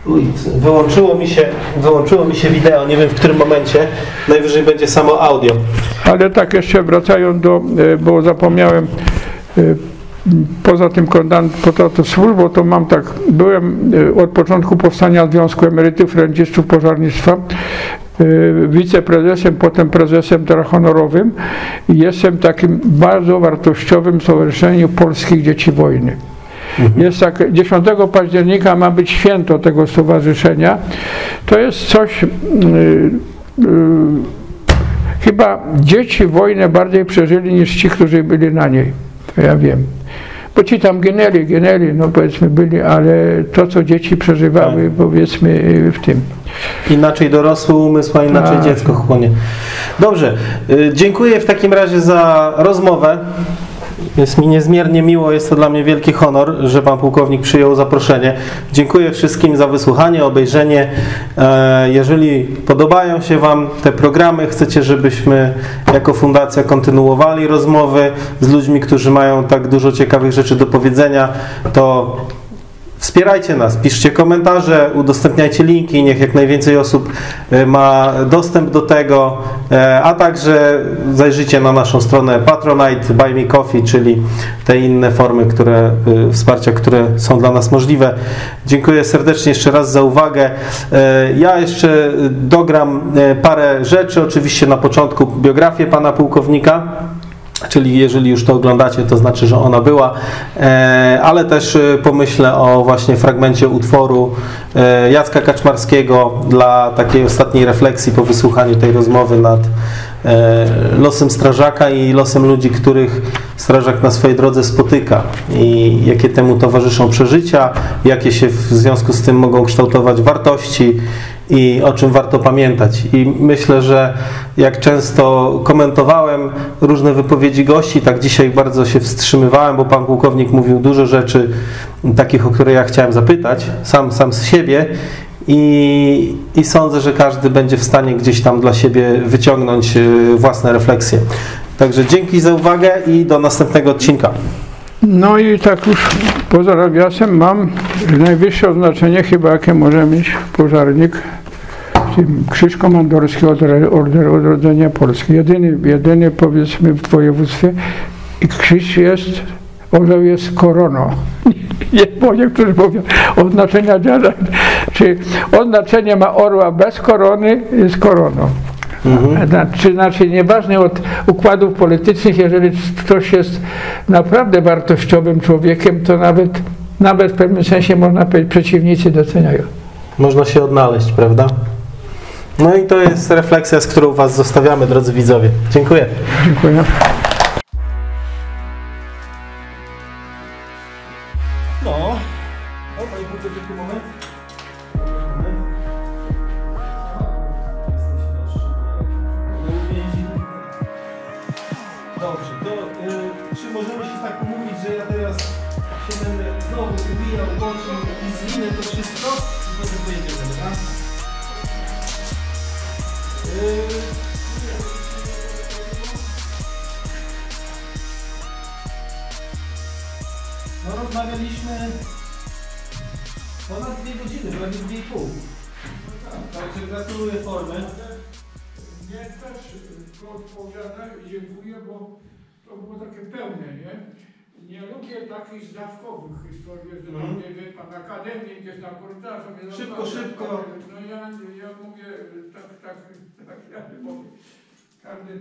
Uj, wyłączyło mi się, wyłączyło mi się wideo, nie wiem w którym momencie. Najwyżej będzie samo audio. Ale tak jeszcze wracając do, e, bo zapomniałem, e, poza tym tą służbą, to mam tak, byłem e, od początku powstania Związku Emerytów Rencistów Pożarnictwa, e, wiceprezesem, potem prezesem honorowym i jestem takim bardzo wartościowym stowarzyszeniu polskich dzieci wojny. Jest tak, 10 października ma być święto tego stowarzyszenia. To jest coś, y, y, chyba dzieci wojnę bardziej przeżyli niż ci, którzy byli na niej. To ja wiem. Bo ci tam ginęli, ginęli, no powiedzmy byli, ale to, co dzieci przeżywały, powiedzmy y, w tym. Inaczej dorosły umysł, a inaczej Tak. dziecko chłonie. Dobrze, y, dziękuję w takim razie za rozmowę. Jest mi niezmiernie miło, jest to dla mnie wielki honor, że Pan Pułkownik przyjął zaproszenie. Dziękuję wszystkim za wysłuchanie, obejrzenie. E, Jeżeli podobają się Wam te programy, chcecie, żebyśmy jako fundacja kontynuowali rozmowy z ludźmi, którzy mają tak dużo ciekawych rzeczy do powiedzenia, to Wspierajcie nas, piszcie komentarze, udostępniajcie linki, niech jak najwięcej osób e, ma dostęp do tego, e, a także zajrzyjcie na naszą stronę Patronite, Buy Me Coffee, czyli te inne formy które, e, wsparcia, które są dla nas możliwe. Dziękuję serdecznie jeszcze raz za uwagę. Ja jeszcze dogram parę rzeczy, oczywiście na początku biografię pana pułkownika. Czyli jeżeli już to oglądacie, to znaczy, że ona była, e, ale też e, pomyślę o właśnie fragmencie utworu e, Jacka Kaczmarskiego dla takiej ostatniej refleksji po wysłuchaniu tej rozmowy nad losem strażaka i losem ludzi, których strażak na swojej drodze spotyka i jakie temu towarzyszą przeżycia, jakie się w związku z tym mogą kształtować wartości i o czym warto pamiętać. I myślę, że jak często komentowałem różne wypowiedzi gości, tak dzisiaj bardzo się wstrzymywałem, bo pan pułkownik mówił dużo rzeczy takich, o które ja chciałem zapytać, sam, sam z siebie. I, I sądzę, że każdy będzie w stanie gdzieś tam dla siebie wyciągnąć y, własne refleksje. Także dzięki za uwagę i do następnego odcinka. No i tak już poza nawiasem mam najwyższe oznaczenie chyba jakie może mieć pożarnik. Krzyż Komandorski Order, Order Odrodzenia Polski. Jedyny, jedyny powiedzmy w województwie i krzyż jest, orzeł jest koroną. [LAUGHS] Nie, bo niektórzy mówią oznaczenia dziada, czy oznaczenie ma orła bez korony jest koroną. Znaczy, znaczy nieważne od układów politycznych, jeżeli ktoś jest naprawdę wartościowym człowiekiem, to nawet, nawet w pewnym sensie można powiedzieć przeciwnicy doceniają. Można się odnaleźć, prawda? No i to jest refleksja, z którą Was zostawiamy, drodzy widzowie. Dziękuję. Dziękuję. No. O, panie Pułkowniku, moment. Dobrze, to y, czy możemy się tak umówić, że ja teraz się będę znowu wywijał, łączył i zwinę to wszystko i potem pojedziemy, tak? No rozmawialiśmy ponad dwie godziny, prawie dwie i pół. Także gratuluję formy. Mnie też to odpowiada i dziękuję, bo to było takie pełne, nie? Nie lubię takich zdawkowych historii, że tam nie wie pan akademii, gdzieś na korytarzu. Szybko, szybko. No ja, ja mówię tak, tak, nie mówię. Każdy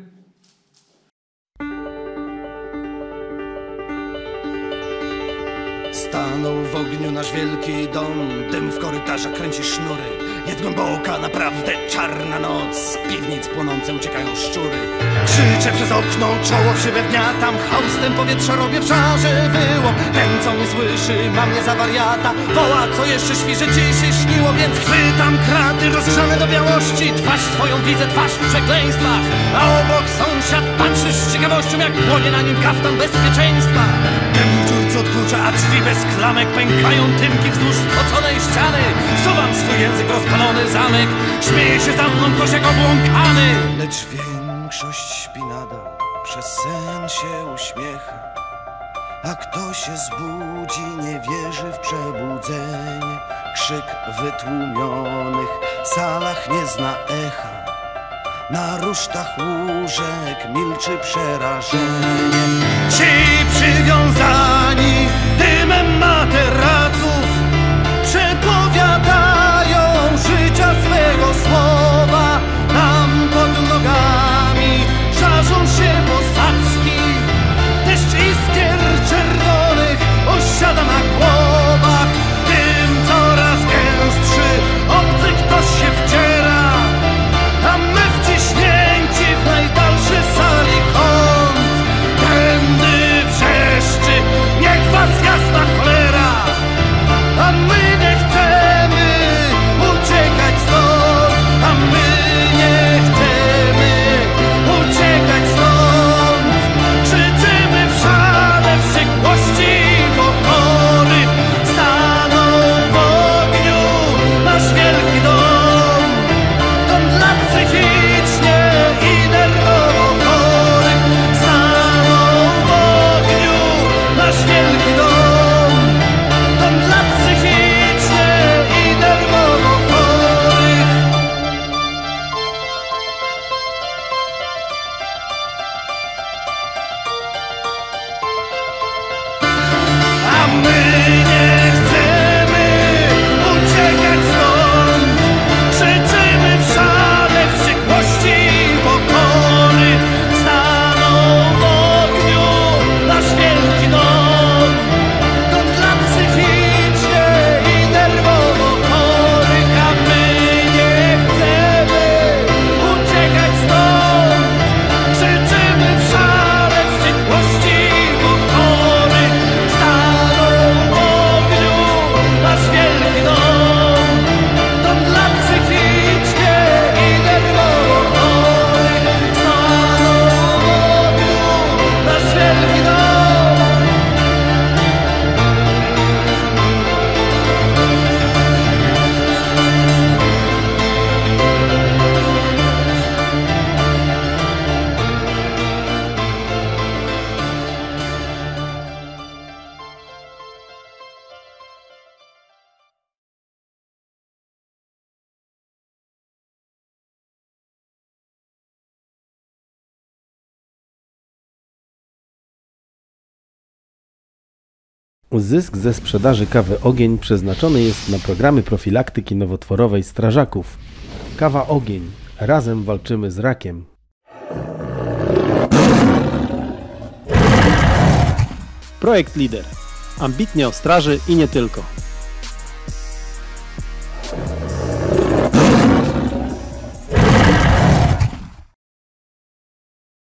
Stanął w ogniu nasz wielki dom Dym w korytarzach kręci sznury Jest głęboka, naprawdę czarna noc. Z piwnic płonące uciekają szczury. Krzyczę przez okno, czoło w siebie wgniatam Haustem powietrza robię w żarze wyłom. Ten co mnie słyszy, ma mnie za wariata. Woła, co jeszcze śpi, że ci się śniło Więc chwytam kraty rozgrzane do białości. Twarz swoją widzę, twarz w przekleństwach. A obok sąsiad patrzy z ciekawością Jak płonie na nim kaftan bezpieczeństwa. Dziurce odkurcza, a drzwi bez klamek Pękają tynki wzdłuż spoconej ściany. Wsuwam swój język rozpalony zamek. Śmieje się za mną ktoś jak obłąkany. Lecz większość śpi nadal Przez sen się uśmiecha. A kto się zbudzi, nie wierzy w przebudzenie. Krzyk wytłumionych salach nie zna echa. Na rusztach łóżek milczy przerażenie Ci przywiązani dymem materaców Zysk ze sprzedaży kawy Ogień przeznaczony jest na programy profilaktyki nowotworowej strażaków. Kawa Ogień. Razem walczymy z rakiem. Projekt Lider. Ambitnie o straży i nie tylko.